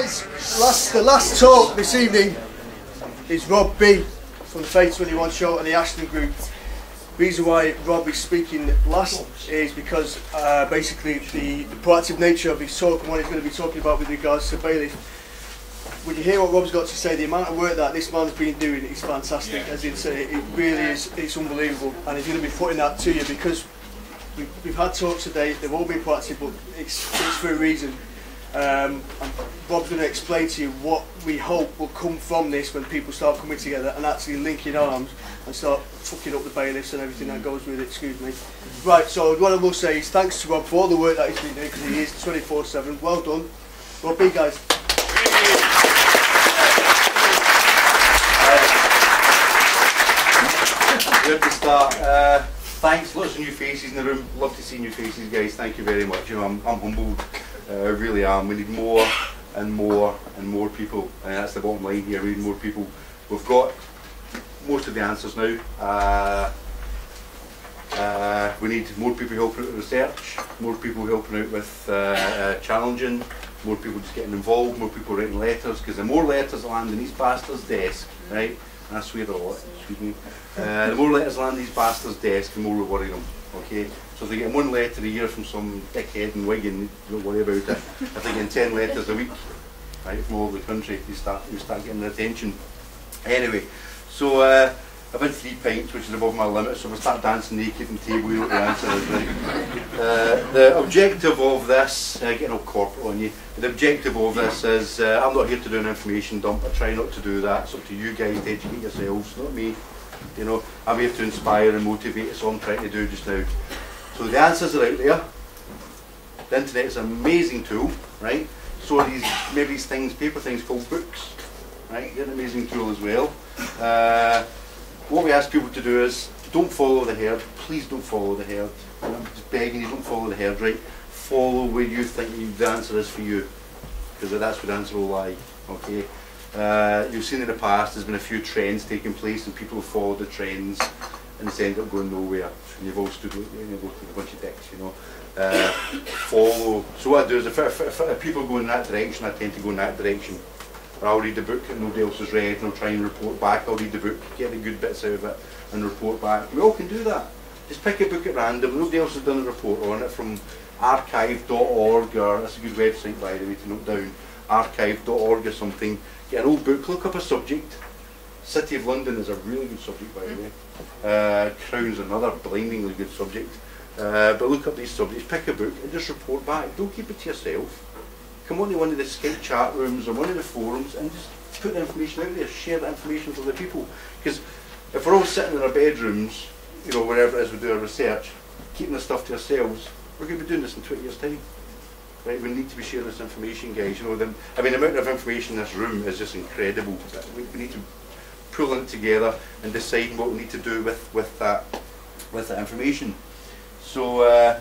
guys, last the last talk this evening is Rob B from the Faith 21 show and the Ashton Group. The reason why Rob is speaking last is because uh, basically the, the proactive nature of his talk and what he's going to be talking about with regards to bailiff. When you hear what Rob's got to say, the amount of work that this man's been doing is fantastic. As in, say, it really is, it's unbelievable, and he's going to be putting that to you because we've, we've had talks today. They've all been proactive, but it's, it's for a reason. Um, Rob's going to explain to you what we hope will come from this when people start coming together and actually linking arms and start fucking up the bailiffs and everything that goes with it, excuse me. Right, so what I will say is thanks to Rob for all the work that he's been doing because he is 24-7. Well done. Rob, big guys. Where to start? Uh, thanks, lots of new faces in the room. Love to see new faces, guys. Thank you very much. You know, I'm, I'm humbled. Uh, I really am. We need more and more and more people. And that's the bottom line here. We need more people. We've got most of the answers now. Uh, uh, we need more people helping out with research, more people helping out with uh, uh, challenging, more people just getting involved, more people writing letters, because the more letters land in these bastards' desk, right, and I swear a lot, excuse me, uh, the more letters land in these bastards' desk, the more we worry them, okay? So if they get one letter a year from some dickhead in Wigan, don't worry about it. If they get 10 letters a week, right, from all over the country, you start, you start getting their attention. Anyway, so uh, I've had three pints, which is above my limit, so if I start dancing naked and table, you know what the answer is, right? Uh, the objective of this, uh, getting all corporate on you, the objective of this is, uh, I'm not here to do an information dump, I try not to do that, it's up to you guys to educate yourselves, not me. You know, I'm here to inspire and motivate, it's all I'm trying to do just now. So the answers are out there. The internet is an amazing tool, right? So these, maybe these things, paper things called books, right? They're an amazing tool as well. Uh, what we ask people to do is don't follow the herd. Please don't follow the herd. I'm just begging you, don't follow the herd, right? Follow where you think the answer is for you, because that's where the answer will lie. Okay. Uh, you've seen in the past there's been a few trends taking place and people have followed the trends and it's ended up going nowhere. And you've all stood like you've got a bunch of dicks, you know. Uh, follow. So what I do is if, if, if, if people go in that direction, I tend to go in that direction. Or I'll read the book that nobody else has read and I'll try and report back. I'll read the book, get the good bits out of it and report back. We all can do that. Just pick a book at random. Nobody else has done a report on it from archive.org or that's a good website by the way to note down. Archive.org or something. Get an old book, look up a subject. City of London is a really good subject by the way. Uh, Crown's another blindingly good subject. Uh, but look up these subjects, pick a book and just report back. Don't keep it to yourself. Come on to one of the Skype chat rooms or one of the forums and just put the information out there, share the information with other people. Because if we're all sitting in our bedrooms, you know, wherever it is we do our research, keeping the stuff to ourselves, we're going to be doing this in 20 years' time. Right, we need to be sharing this information, guys. You know, the, I mean, the amount of information in this room is just incredible. We, we need to pull it together and decide what we need to do with, with that with that information. So uh,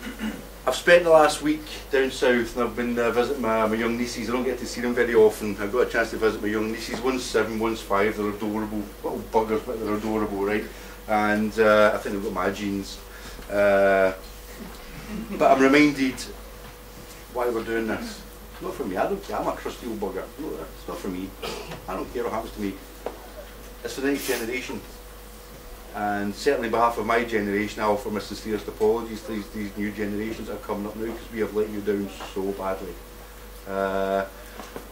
I've spent the last week down south and I've been uh, visiting my, my young nieces. I don't get to see them very often. I've got a chance to visit my young nieces. One's seven, one's five. They're adorable, little buggers, but they're adorable, right? And uh, I think they've got my genes. Uh, but I'm reminded why we're doing this. Not for me. I don't. I'm a crusty old bugger. No, it's not for me. I don't care what happens to me. It's for the next generation. And certainly on behalf of my generation, I offer my sincerest apologies to these, these new generations that are coming up now because we have let you down so badly. Uh,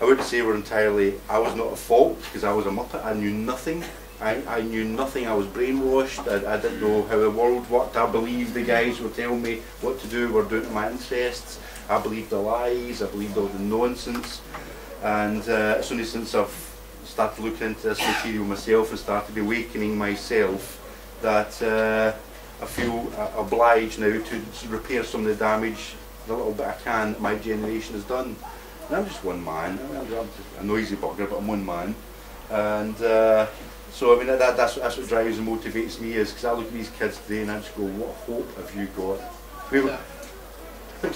I wouldn't say we're entirely, I was not at fault because I was a muppet, I knew nothing. I, I knew nothing, I was brainwashed, I, I didn't know how the world worked, I believed the guys were telling me what to do were doing to my interests. I believed the lies, I believed all the nonsense. And uh, it's only since I've started looking into this material myself and started awakening myself that uh, I feel obliged now to repair some of the damage, the little bit I can that my generation has done. And I'm just one man. I'm a noisy bugger, but I'm one man. And uh, so I mean that, that's, that's what drives and motivates me is because I look at these kids today and I just go, what hope have you got? We were, I think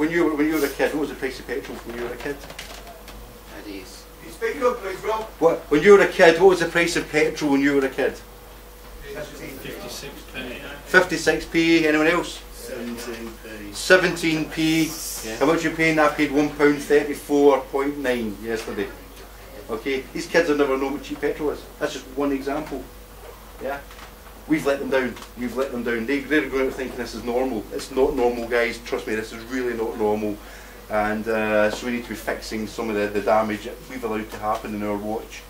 when you were when you were a kid, what was the price of petrol when you were a kid? It is. You speak up, please, Rob. What when you were a kid? What was the price of petrol when you were a kid? 56p. 56p. Anyone else? 17p. 17p. Yeah. How much you paying? I paid one pound thirty-four point nine yesterday. Okay, these kids have never known what cheap petrol is. That's just one example. Yeah, we've let them down. We've let them down. They, they're going out thinking this is normal. It's not normal, guys. Trust me, this is really not normal. And uh, so we need to be fixing some of the, the damage that we've allowed to happen in our watch.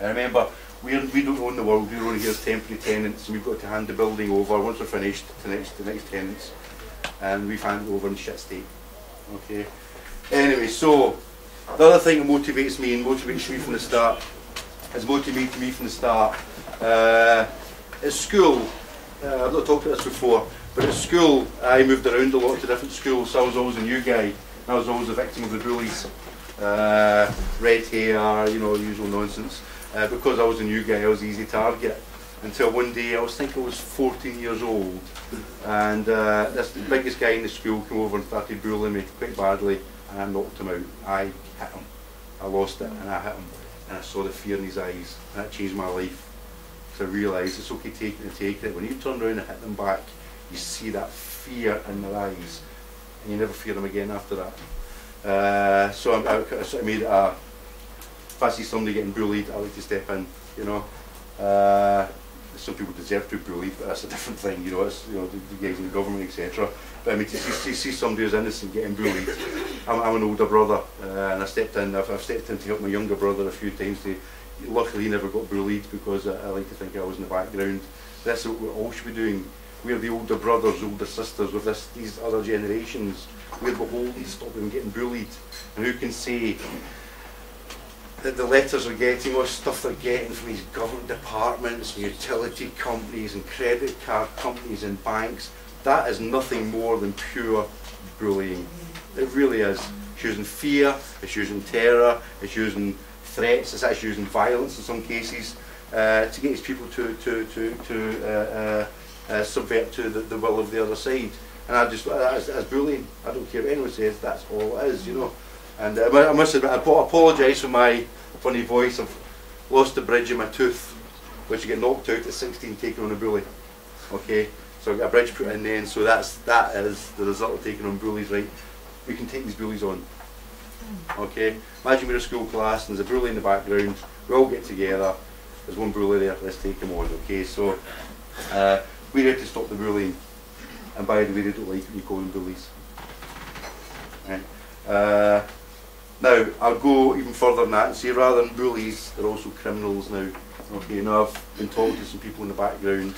And remember, we're, we don't own the world. We're only here as temporary tenants, and we've got to hand the building over once we're finished to next to the next tenants, and we've handed it over in shit state. Okay. Anyway, so the other thing that motivates me and motivates me from the start has motivated me from the start. Uh, at school, uh, I've not talked about this before, but at school I moved around a lot to different schools, so I was always a new guy. I was always a victim of the bullies. Uh, red hair, you know, usual nonsense. Uh, because I was a new guy, I was easy target. Until one day, I was thinking I was 14 years old, and uh, this the biggest guy in the school came over and started bullying me quite badly, and I knocked him out. I hit him. I lost it, and I hit him, and I saw the fear in his eyes, and that changed my life. So I realised it's okay taking it, taking it. When you turn around and hit them back, you see that fear in their eyes, and you never fear them again after that. Uh, so I, I, I sort of made a, if I see somebody getting bullied, I like to step in, you know. Uh, some people deserve to be bullied, but that's a different thing, you know, it's, you know, the, the guys in the government, etc. But I mean, to see, to see somebody who's innocent getting bullied, I'm, I'm an older brother, uh, and I stepped in, I've, I've stepped in to help my younger brother a few times to, luckily he never got bullied because I, I like to think I was in the background. That's what we all should be doing. We're the older brothers, older sisters with this, these other generations. We're beholden to stop them getting bullied. And who can say that the letters are getting, or stuff they're getting from these government departments, and utility companies, and credit card companies, and banks, that is nothing more than pure bullying. It really is. It's using fear, it's using terror, it's using threats, it's actually using violence in some cases uh, to get these people to, to, to, to uh, uh, uh, subvert to the, the will of the other side. And I just, as, as bullying, I don't care what anyone says, that's all it is, you know. And uh, I must admit, I apologise for my funny voice. I've lost the bridge in my tooth, which you get knocked out at 16 taking on a bully. Okay, so I've got a bridge put in then, so that's that is the result of taking on bullies, right? We can take these bullies on. Okay, imagine we're a school class and there's a bully in the background, we all get together, there's one bully there, let's take him on, okay? So, uh, we're here to stop the bullying. And by the way, they don't like when you call them bullies. Right? Uh, now, I'll go even further than that and say rather than bullies, they're also criminals now. Okay, now I've been talking to some people in the background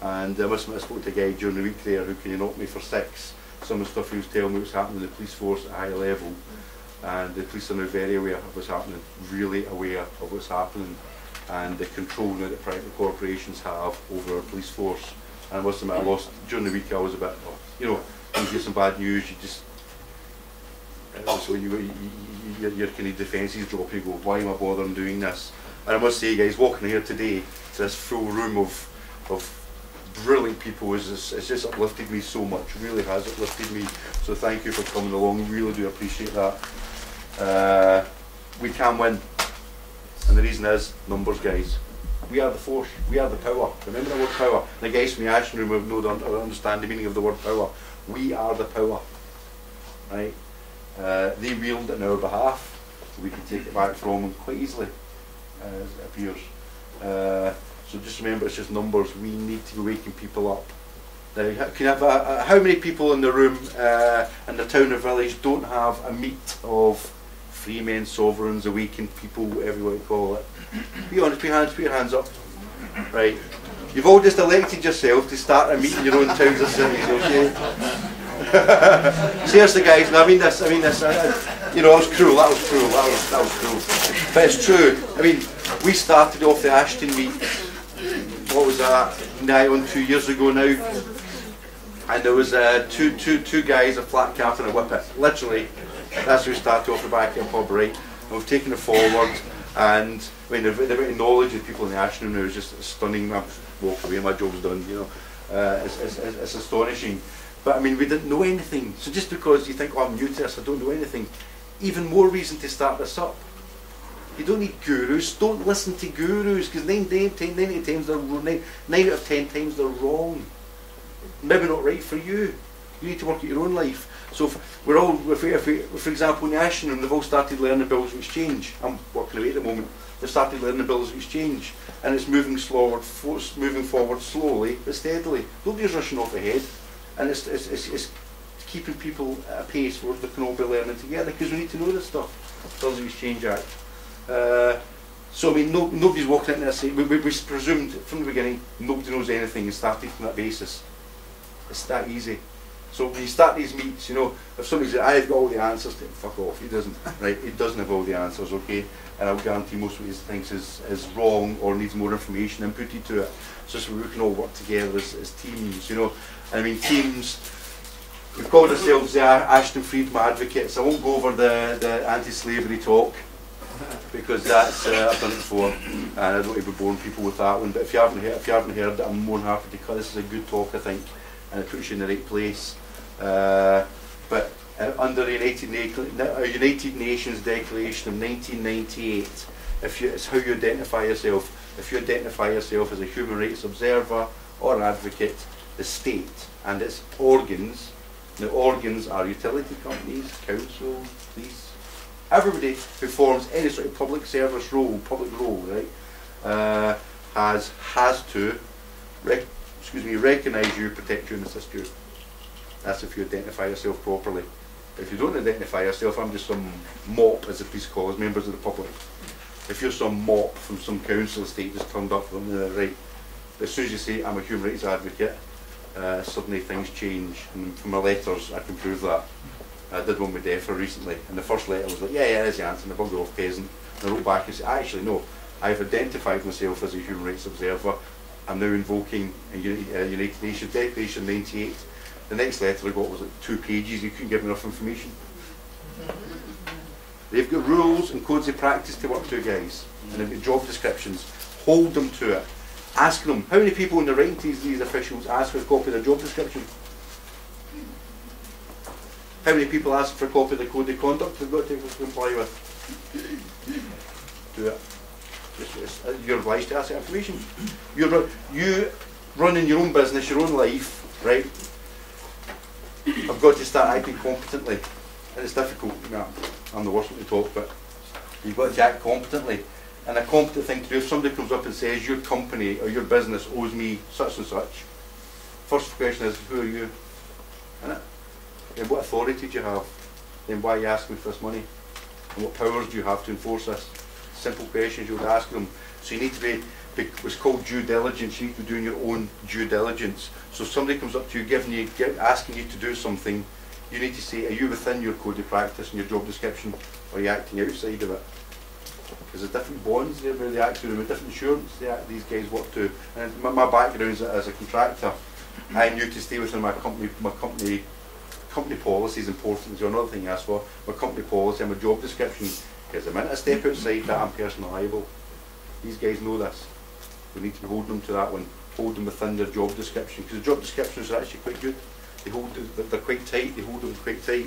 and I must admit I spoke to a guy during the week there who can you knock me for six. Some of the stuff he was telling me was happening in the police force at a high level and the police are now very aware of what's happening, really aware of what's happening and the control now that private corporations have over our police force. And I must admit I lost, during the week I was a bit, oh, you know, you get some bad news you just so you, you, you, your, kind of defences drop, you go, why am I bothering doing this? And I must say, guys, walking here today to this full room of, of brilliant people is it's just uplifted me so much, really has uplifted me. So thank you for coming along, really do appreciate that. Uh, we can win, and the reason is numbers, guys. We are the force, we are the power. Remember the word power? From the action room have no understand the meaning of the word power. We are the power, right? Uh, they wield it on our behalf, we can take it back from them quite easily, as it appears. Uh, so just remember, it's just numbers. We need to be waking people up. Now, can have, uh, how many people in the room uh, in the town or village don't have a meet of free men, sovereigns, awakened people, whatever you want to call it? Be honest, put your hands, put your hands up. Right. You've all just elected yourself to start a meeting in your own towns or cities, okay? Seriously, guys, no, I mean this. I mean this. I, you know, that was cruel. That was cruel. That was that was cruel. But it's true. I mean, we started off the Ashton meet. What was that? Nigh on two years ago now. And there was uh, two, two, two guys, a flat cap and a whippet. Literally, that's how we started off the back the pub, right? And we've taken it forward. And I mean, the, the knowledge of people in the Ashton now is just stunning. I've walked away, my job's done. You know, uh, it's, it's, it's astonishing. But I mean, we didn't know anything. So just because you think, oh, I'm new to this, I don't know anything, even more reason to start this up. You don't need gurus. Don't listen to gurus because 9, 9, 10, 9 times they're nine, 9 out of 10 times they're wrong. Maybe not right for you. You need to work at your own life. So if we're all, if we, if we, for example, in room, they've all started learning the bills of exchange. I'm working away at the moment. They've started learning the bills of exchange, and it's moving forward, moving forward slowly but steadily. Nobody's rushing off ahead, and it's, it's, it's, it's keeping people at a pace where they can all be learning together because we need to know this stuff. Bills of Exchange Act. Uh, so I mean, no, nobody's walking into this. We, we, we presumed from the beginning nobody knows anything and started from that basis. It's that easy. So when you start these meets, you know, if somebody says, I've got all the answers, then fuck off. He doesn't, right? He doesn't have all the answers, okay? And I'll guarantee most of what he thinks is, is wrong or needs more information inputted to it. So, so we can all work together as, as teams, you know. And I mean, teams, we've called ourselves the Ashton Freedom Advocates. I won't go over the, the anti-slavery talk because that's uh, I've done it before, and I don't want to be boring people with that one. But if you haven't heard, if you haven't heard I'm more than happy to cut. This is a good talk, I think, and it puts you in the right place. Uh, but uh, under the United, Na United Nations Declaration of 1998, if you, it's how you identify yourself. If you identify yourself as a human rights observer or advocate, the state and its organs, the organs are utility companies, councils, police, everybody who forms any sort of public service role, public role, right, uh, has has to, excuse me, recognise you, protect you, and assist you. That's if you identify yourself properly. If you don't identify yourself, I'm just some mop, as the police call us, members of the public. If you're some mop from some council estate just turned up from the right, as soon as you say I'm a human rights advocate, uh, suddenly things change. And from my letters, I can prove that. I did one with DEFRA recently, and the first letter was like, yeah, yeah, there's the answer, and I off peasant. And I wrote back and said, actually, no, I've identified myself as a human rights observer. I'm now invoking a United Nations Declaration 98. The next letter I got was like two pages, you couldn't give me enough information. They've got rules and codes of practice to work to, guys, and they've got job descriptions. Hold them to it. Ask them, how many people in the writing to these officials ask for a copy of their job description? How many people ask for a copy of the code of conduct they've got to comply with? Do it. It's, it's, uh, you're obliged to ask that information. You're you running your own business, your own life, right? I've got to start acting competently, and it's difficult. I'm the worst one to talk, but you've got to act competently. And a competent thing to do, if somebody comes up and says your company or your business owes me such and such, first question is, who are you? Then what authority do you have? Then why are you asking me for this money? And what powers do you have to enforce this? Simple questions you would ask them. So you need to be, be what's called due diligence. You need to be doing your own due diligence. So if somebody comes up to you, giving you, asking you to do something, you need to say, are you within your code of practice and your job description, or are you acting outside of it? Because there's different bonds there where they act to, with different insurance they act, these guys work to. And my, my background is as a contractor, I knew to stay within my company, my company company policy is important. There's another thing you ask for. My company policy and my job description. Because the minute I step outside that, I'm personally liable. These guys know this. We need to be holding them to that one. Hold them within their job description. Because the job descriptions are actually quite good. They hold, they're quite tight. They hold them quite tight.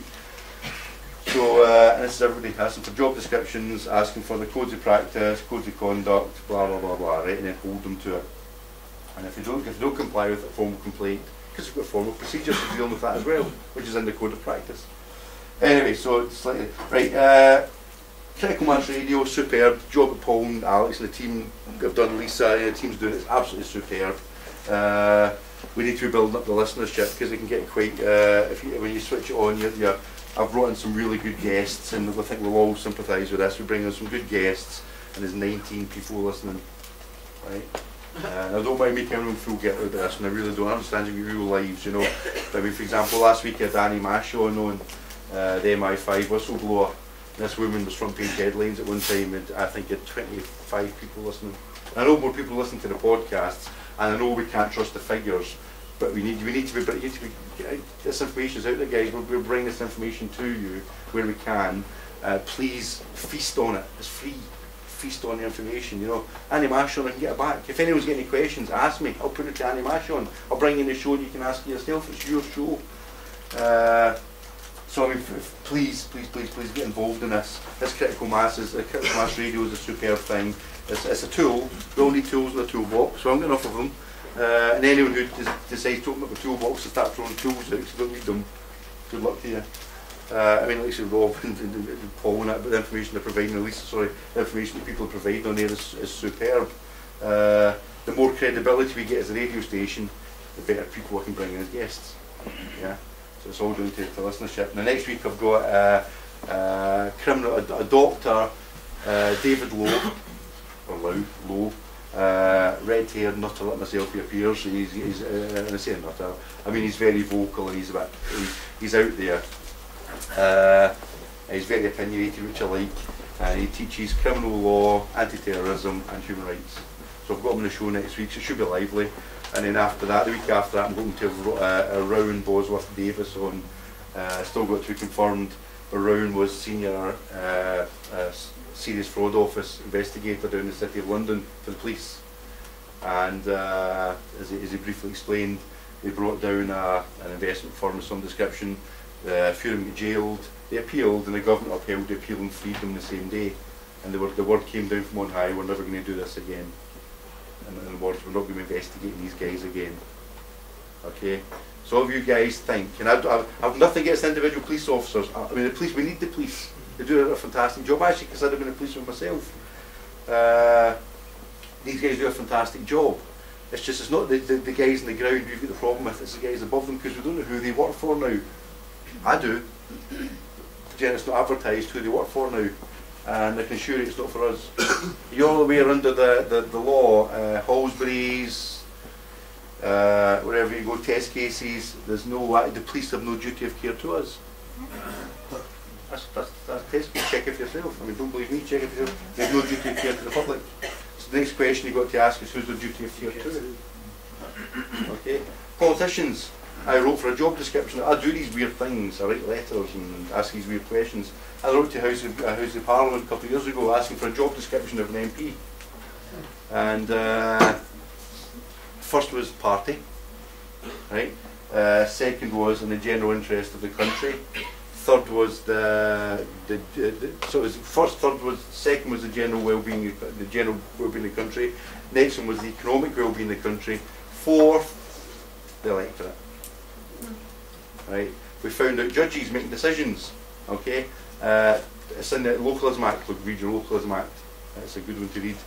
So, uh, and this is everybody asking for job descriptions, asking for the codes of practice, codes of conduct, blah blah blah blah, right, and then hold them to it. And if you don't, if you don't comply with a formal complaint, because we've got formal procedures for dealing with that as well, which is in the code of practice. Anyway, so slightly right. Uh, Critical Mass Radio, superb. Job at Paul and Alex and the team have done. Lisa, and the team's doing it. absolutely superb. Uh, we need to be building up the listenership because it can get quite. Uh, if you, when you switch it on, you're, you're, I've brought in some really good guests, and I think we'll all sympathise with this. We bring in some good guests, and there's 19 people listening, right? Uh, I don't mind making everyone feel get out of this, and I really don't. Understand your real lives, you know. I mean, for example, last week had Annie Machon on, on uh, the MI5 whistleblower. This woman was front page headlines at one time, and I think had 25 people listening. I know more people listen to the podcasts, and I know we can't trust the figures, but we need we need to be. But need to be. This information is out there, guys. We'll, we'll bring this information to you where we can. Uh, please feast on it. It's free feast on the information, you know. Annie Machon can get it back. If anyone's got any questions, ask me. I'll put it to Annie Machon. I'll bring in the show and you can ask yourself. It's your show. Uh, so I mean, please, please, please, please get involved in this. This critical mass is uh, critical mass radio is a superb thing. It's, it's a tool. We all need tools in the toolbox, so I'm getting enough of them. Uh, and anyone who decides to open up a toolbox and start throwing tools out, because don't need them, good luck to you. Uh, I mean, at least Rob and, and, and Paul and that, but the information they're providing, at least, sorry, the information that people are providing on there is, is superb. Uh, the more credibility we get as a radio station, the better people we can bring in as guests. Yeah, so it's all down to, to listenership. The next week I've got uh, uh, criminal, a, a doctor, uh, David Lowe, or Lowe, Lowe, uh, red-haired nutter like myself he appears. He's, he's uh, and I say nutter. I mean he's very vocal and he's a bit, he's, he's out there. Uh, he's very opinionated, which I like. And he teaches criminal law, anti-terrorism, and human rights. So I've got him on the show next week. So it should be lively. And then after that, the week after that, I'm going to uh, a Rowan Bosworth Davies on. Uh, still got to be confirmed. Rowan was senior uh, uh, serious fraud office investigator down in the city of London for the police. And uh, as, he, as he briefly explained, they brought down a, an investment firm of some description. A few of them got jailed. They appealed, and the government upheld the appeal and freed them the same day. And the word, the word came down from on high, we're never going to do this again. And not going to investigate these guys again. Okay? So all of you guys think, and I've, I've, I've nothing against individual police officers. I, I mean, the police, we need the police. They do a fantastic job. Actually, because I consider being a policeman myself. Uh, these guys do a fantastic job. It's just, it's not the, the, the guys in the ground we've got the problem with, it's the guys above them because we don't know who they work for now. I do. Jen, it's not advertised who they work for now. And I can assure you it's not for us. You're all aware under the, the, the law, uh, Halsbury's, uh, wherever you go, test cases, there's no, uh, the police have no duty of care to us. That's, that's, that's test case, check it yourself. I mean, don't believe me, check it yourself. There's no duty of care to the public. So the next question you've got to ask is who's the duty of care to? Okay. Politicians. I wrote for a job description. I do these weird things. I write letters and ask these weird questions. I wrote to House of, uh, House of Parliament a couple of years ago asking for a job description of an MP. And uh, first was party, right? Uh, second was in the general interest of the country. Third was the, the, the so it was first, third was second was the general well-being, the general well-being of the country. Next one was the economic well-being of the country. Fourth, the electorate right? We found out judges making decisions, okay? Uh, it's in the Localism Act, called Regional Localism Act. It's a good one to read.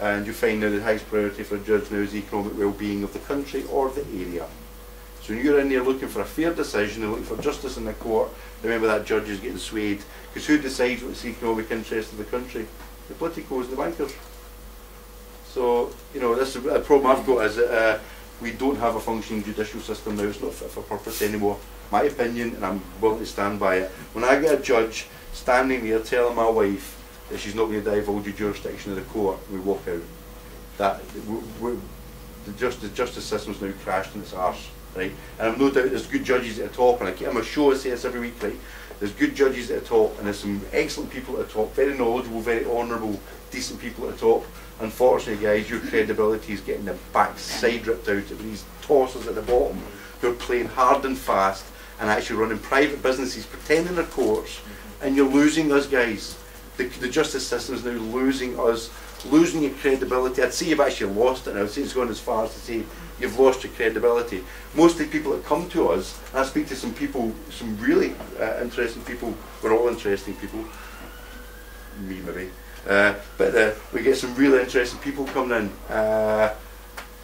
And you find that the highest priority for a judge now is the economic well-being of the country or the area. So when you're in there looking for a fair decision and looking for justice in the court, remember that judge is getting swayed. Because who decides what's the economic interest of the country? The politicos, the bankers. So, you know, this is a problem I've got is that uh, we don't have a functioning judicial system now. It's not fit for purpose anymore my opinion, and I'm willing to stand by it. When I get a judge standing there telling my wife that she's not going to divulge the jurisdiction of the court, we walk out. That we, we, the justice, justice system's now crashed in its arse, right? And I've no doubt there's good judges at the top, and I, I'm a show I say this every week, right? There's good judges at the top, and there's some excellent people at the top, very knowledgeable, very honourable, decent people at the top. Unfortunately, guys, your credibility is getting the backside ripped out of these tossers at the bottom who are playing hard and fast and actually running private businesses, pretending they're courts, and you're losing us guys. The, the justice system is now losing us, losing your credibility. I'd say you've actually lost it, and I would say it's gone as far as to say you've lost your credibility. Most of the people that come to us, I speak to some people, some really uh, interesting people, we're all interesting people, me maybe, uh, but uh, we get some really interesting people coming in. Uh,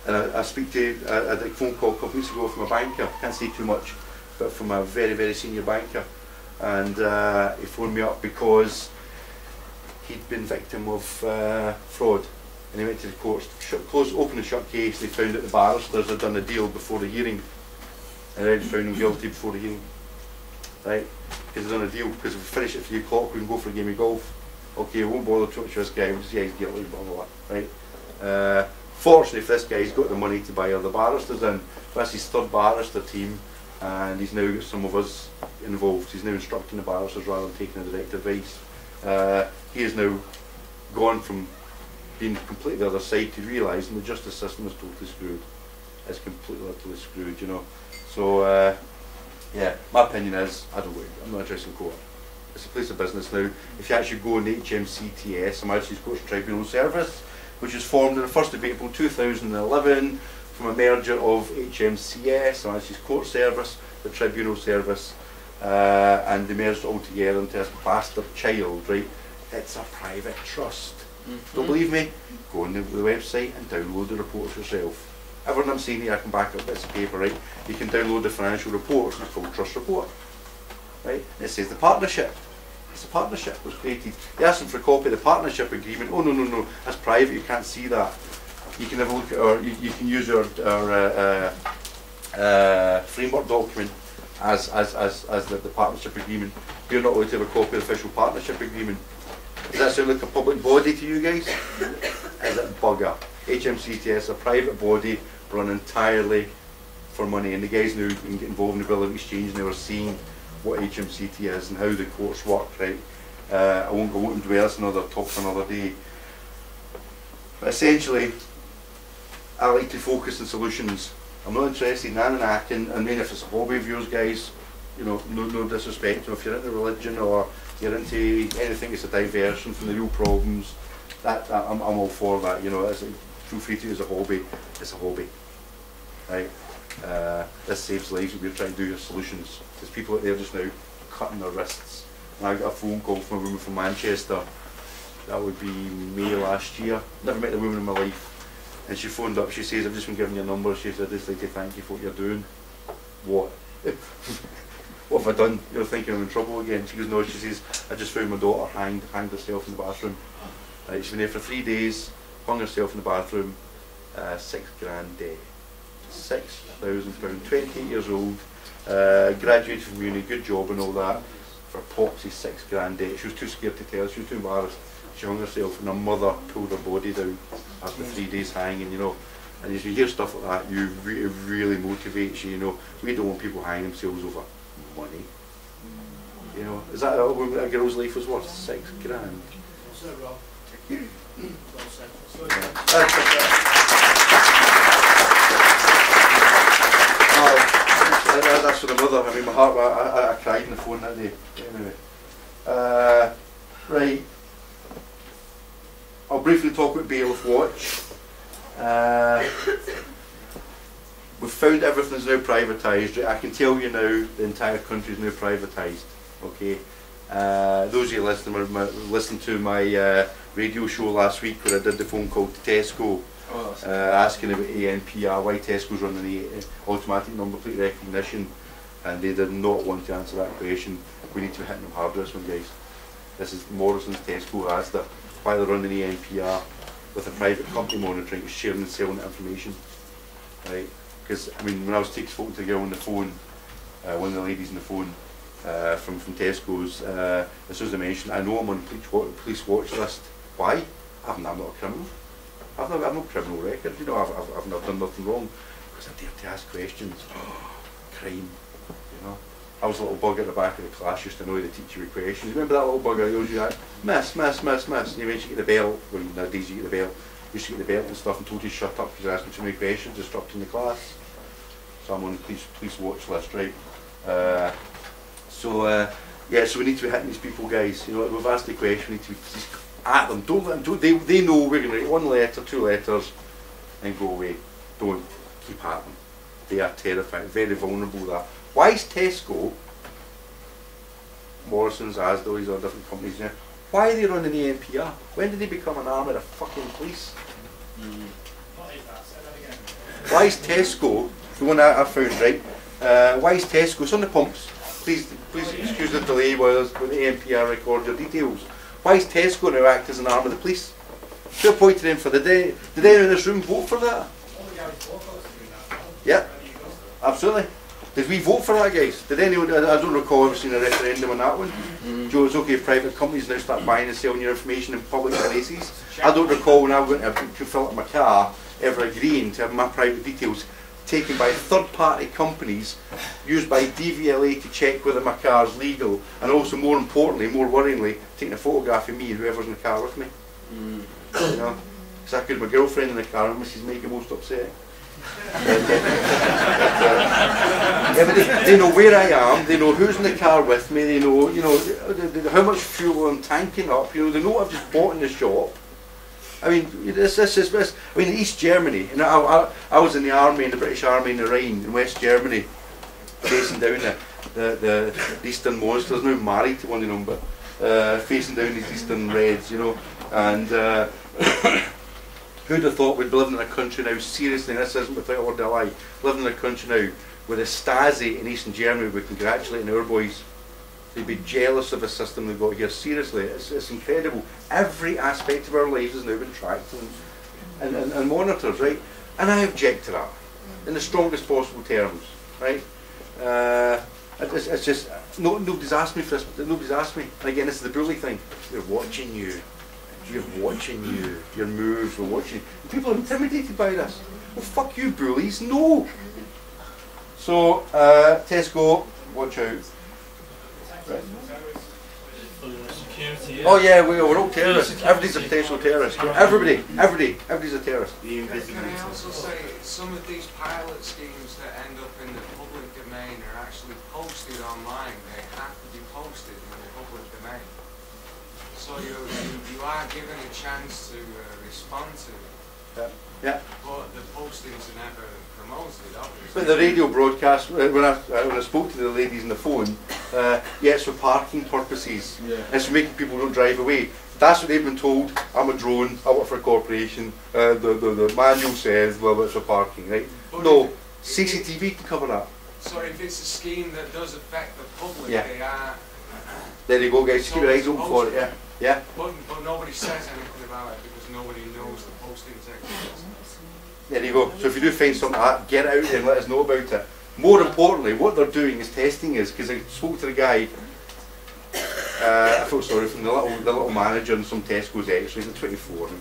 and I, I speak to, I, I had a phone call a couple weeks ago from a banker, can't say too much, but from a very, very senior banker. And uh, he phoned me up because he'd been victim of uh, fraud. And he went to the courts, shut, closed, open shut case. They found that the barristers had done a deal before the hearing. And they found him guilty before the hearing. Right? Because they've done a deal. Because if we finish at 3 o'clock, we can go for a game of golf. Okay, we won't bother to this guy. We'll yeah, he's guilty, blah, blah, blah. Right? Uh, fortunately, for this guy, he's got the money to buy other barristers in. That's his third barrister team and he's now got some of us involved. He's now instructing the barristers rather than taking the direct advice. Uh, he has now gone from being completely the other side to realising the justice system is totally screwed. It's completely utterly screwed, you know. So, uh, yeah, my opinion is, I don't I'm not interested in court. It's a place of business now. If you actually go the HMCTS, Majesty's Courts Tribunal Service, which was formed on the 1st of April 2011, from a merger of HMCS, Majesty's Court Service, the Tribunal Service, uh, and they merged all together into this bastard child, right? It's a private trust. Don't believe me? Go on the, the website and download the reports yourself. Everything I'm saying here, I can back up bits of paper, right? You can download the financial reports, it's called Trust Report, right? And it says the partnership. It's a partnership was created. They asked them for a copy of the partnership agreement. Oh no no no, that's private. You can't see that. You can have a look at our. You, you can use our, our uh, uh, uh, framework document as as as, as the, the partnership agreement. You're not allowed to have a copy of the official partnership agreement. Does that sound like a public body to you guys? Is it bugger? HMCTS, a private body run entirely for money, and the guys now can get involved in the bill of exchange, and they were seeing what HMCT is and how the courts work, right? Uh, I won't go into dwell, that's another talk for another day. But essentially, I like to focus on solutions. I'm not interested in acting. I mean if it's a hobby of yours guys, you know, no, no disrespect, if you're into religion or you're into anything that's a diversion from the real problems, that, that I'm, I'm all for that, you know, it's, feel free to use a hobby, it's a hobby, right? Uh, this saves lives we're trying to do your solutions. There's people out there just now cutting their wrists. And I got a phone call from a woman from Manchester, that would be May last year, never met the woman in my life, and she phoned up, she says, I've just been given your number, she said, I'd just like to thank you for what you're doing. What? what have I done? You're thinking I'm in trouble again. She goes, no, she says, I just found my daughter hanged, hanged herself in the bathroom. Right, she's been there for three days, hung herself in the bathroom, uh, six grand day. Six thousand pounds, 28 years old, uh, graduated from uni, good job and all that. For Popsy, six grand day. She was too scared to tell, she was too embarrassed. Hung herself and her mother pulled her body down after three days hanging, you know. And as you hear stuff like that, you re- it really motivates you, you know. We don't want people hanging themselves over money. You know, is that what a girl's life was worth? Six grand. Oh, that- that's for the mother. I mean, my heart, I, I, I cried on the phone that day. Anyway. Uh, right. I'll briefly talk about Bailiff Watch. Uh, we've found everything's now privatised. I can tell you now the entire country is now privatised. Okay. Uh, those of you listening, listened to my uh, radio show last week where I did the phone call to Tesco uh, asking about ANPR, why Tesco's running the uh, automatic number plate recognition, and they did not want to answer that question. We need to be hit them hard this one, guys. This is Morrison's Tesco Asda. They're running the ANPR with a private company monitoring, sharing and selling information, right? Because I mean, when I was spoke to the girl on the phone, uh, one of the ladies on the phone uh, from from Tesco's, uh, as was I mentioned, I know I'm on police watch, police watch list. Why? I'm, I'm not a criminal. I've not, I've no criminal record, you know, I've, I've, I've not done nothing wrong. Because I dare to ask questions. Crime, you know. I was a little bug at the back of the class, used to annoy the teacher with questions. Remember that little bugger who goes, that? Miss, miss, miss, miss. And you eventually get the bell, well, nowadays you get the bell. Used to get the bell and stuff and told you to shut up because you're asking too many questions, disrupting the class. So I'm on the police, police watch list, right? Uh, so, uh, yeah, so we need to be hitting these people, guys. You know, we've asked the question, we need to be just at them. Don't let them do They, they know we're going to write one letter, two letters, and go away. Don't keep at them. They are terrified, very vulnerable. That. Why is Tesco, Morrison's, Asda, these are different companies now, why are they running the NPR? When did they become an arm of the fucking police? Why is Tesco, the one I, I found, right? Uh, why is Tesco, it's on the pumps, please please excuse the delay while the ANPR record your details. Why is Tesco now act as an arm of the police? Should have pointed in for the day. Did anyone in this room vote for that? Yeah, absolutely. Did we vote for that, guys? Did anyone? I don't recall ever seeing a referendum on that one. Mm-hmm. Joe, it's okay if private companies now start buying and selling your information in public places. I don't recall when I went to to fill up my car ever agreeing to have my private details taken by third-party companies used by DVLA to check whether my car is legal, and also more importantly, more worryingly, taking a photograph of me and whoever's in the car with me. Mm. You know, because I could have my girlfriend in the car and Mrs. Make it most upset. Yeah, but they, they know where I am. They know who's in the car with me. They know, you know, the, the, how much fuel I'm tanking up. You know, they know what I've just bought in the shop. I mean, this, this is this. I mean, East Germany. And I, I, I was in the army, in the British Army in the Rhine, in West Germany, basing down there. the, the Eastern monsters now married to one of them, but uh, facing down these Eastern Reds, you know. And uh, who'd have thought we'd be living in a country now, seriously, this isn't without a word of lie, living in a country now where the Stasi in Eastern Germany be congratulating our boys. They'd be jealous of the system they've got here. Seriously, it's, it's incredible. Every aspect of our lives has now been tracked and, and, and, and monitored, right? And I object to that in the strongest possible terms, right? Uh, it's, it's just no, nobody's asked me for this. Nobody's asked me. And again, this is the bully thing. They're watching you. We're watching you. Your moves. We're watching. People are intimidated by this. Well, fuck you, bullies. No. So uh, Tesco, watch out. Right. Security, Oh yeah, we, we're all terrorists. Everybody's a potential terrorist. Everybody, everybody, everybody's a terrorist. Can I also say some of these pilot schemes that end up in the public domain are actually posted online. They have to be posted in the public domain. So you, you, you are given a chance to uh, respond to it. Yeah. Yeah. But the postings are never promoted, obviously. But the radio broadcast, uh, when I, uh, when I spoke to the ladies on the phone, uh, yeah, it's for parking purposes. Yeah. It's for making people don't drive away. That's what they've been told. I'm a drone, I work for a corporation, uh, the, the, the manual says, well, it's for parking, right? But No, if- CCTV can cover that. So if it's a scheme that does affect the public, Yeah. they are, There you go, guys, keep your eyes open for it, yeah. Yeah. but, but nobody says anything about it because nobody knows the postings exist. There you go. So if you do find something like that, get it out there and let us know about it. More importantly, what they're doing is testing us because I spoke to the guy. Uh, I felt sorry from the little the little manager in some Tesco's extras at 24. And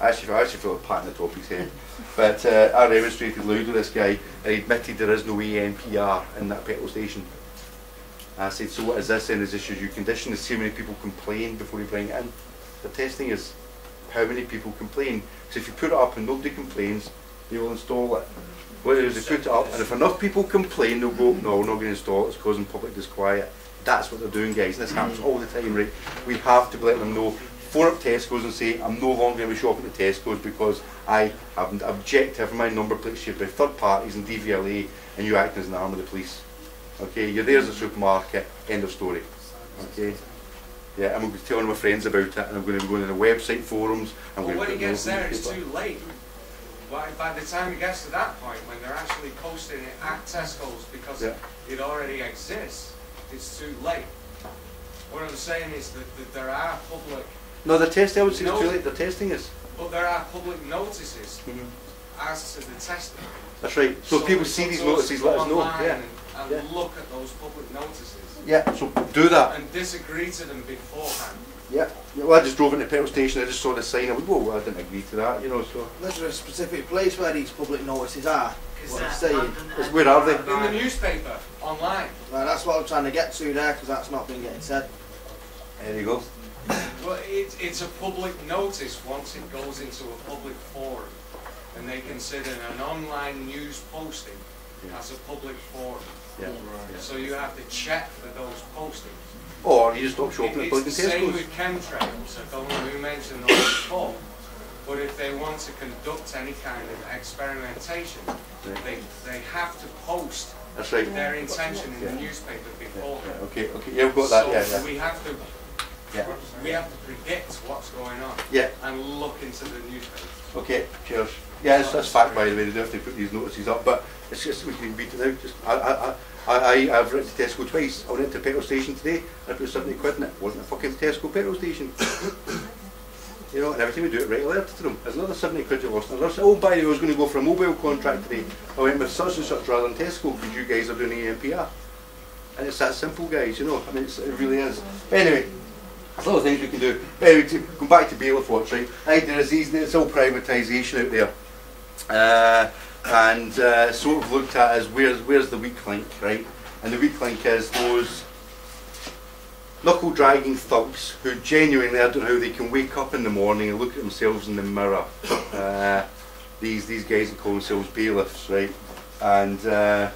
I actually, I actually felt a pat on the top of his head. But uh, I remonstrated loud with this guy and he admitted there is no ANPR in that petrol station. I said, so what is this then? Is this your condition? Is see how many people complain before you bring it in? The testing is how many people complain. So if you put it up and nobody complains, they will install it. What they they put it up, and if enough people complain, they'll go, no, we're not going to install it, it's causing public disquiet. That's what they're doing, guys. This happens all the time, right? We have to let them know. Phone up Tesco's and say, I'm no longer going to be shopping at Tesco's because I have object to having my number plate shared by third parties and DVLA, and you act as an arm of the police. Okay, you're there as a supermarket, end of story. Okay? Yeah, I'm going to be telling my friends about it, and I'm going to be going to the website forums. I'm going when to it gets the there, it's too late. By, by the time it gets to that point, when they're actually posting it at Tesco's because Yeah. it already exists, it's too late. What I'm saying is that, that there are public, No, the test, I would say it's too late. The testing is. but there are public notices Mhm. as to the testing. That's right. So, if people see these notices, let us know. Yeah. And, and Yeah. look at those public notices Yeah. So do that. and disagree to them beforehand. Yeah. yeah. Well, I just drove into the petrol station. I just saw the sign. I went, whoa, I didn't agree to that. You know. So Is there a specific place where these public notices are? What I'm saying. It's- where are they? In the newspaper, online. Right, that's what I'm trying to get to there, because that's not been getting said. there you go. Well, it, it's a public notice once it goes into a public forum, and they consider an online news posting Yeah. as a public forum. Yeah. So you have to check for those postings. Or you just stop shopping It- at Blake it's the same with chemtrails. I don't know who mentioned those before, but if they want to conduct any kind of experimentation, Right. they they have to post That's right. their intention in the Yeah. newspaper Yeah, before. yeah, okay. Okay. Yeah, we've got that. So Yeah. Yeah. we have to Yeah. we have to predict what's going on Yeah. and look into the newspaper. Okay, cheers. Yeah, that's, fact by the way, they have to put these notices up, but it's just, we can beat it out. Just, I, I, I, I've written to Tesco twice. I went a petrol station today, and I put 70 quid in it. Wasn't a fucking Tesco petrol station. you know, and every time we do it, right alert to them. There's another 70 quid you lost. And I said, oh, by the way, I was going to go for a mobile contract today. I went with such and such rather than Tesco because you guys are doing ANPR. And it's that simple, guys, you know. I mean, it really is. But anyway, there's other things we can do. Anyway, to come back to bailiff watch, right? I there is these, it's all privatisation out there. Uh, and uh, sort of looked at as where's, where's the weak link, right? And the weak link is those knuckle dragging thugs who genuinely, I don't know how they can wake up in the morning and look at themselves in the mirror. Uh, these these guys that call themselves bailiffs, right? And uh,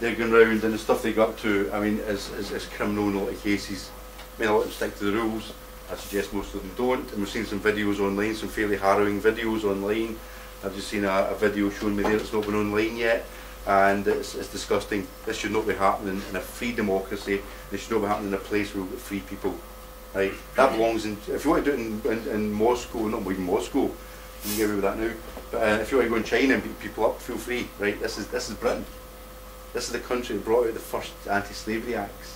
they're going round and the stuff they got up to, I mean, is, is, is criminal in a lot of cases. Lot of them stick to the rules. I suggest most of them don't. And we've seen some videos online, some fairly harrowing videos online. I've just seen a, a video showing me there that's not been online yet. and it's, it's disgusting. This should not be happening in a free democracy. This should not be happening in a place where we've got free people. Right? That belongs in. If you want to do it in, in, in Moscow, not even Moscow, you can get away with that now. But uh, if you want to go in China and beat people up, feel free. Right? This is this is Britain. This is the country that brought out the first anti-slavery acts.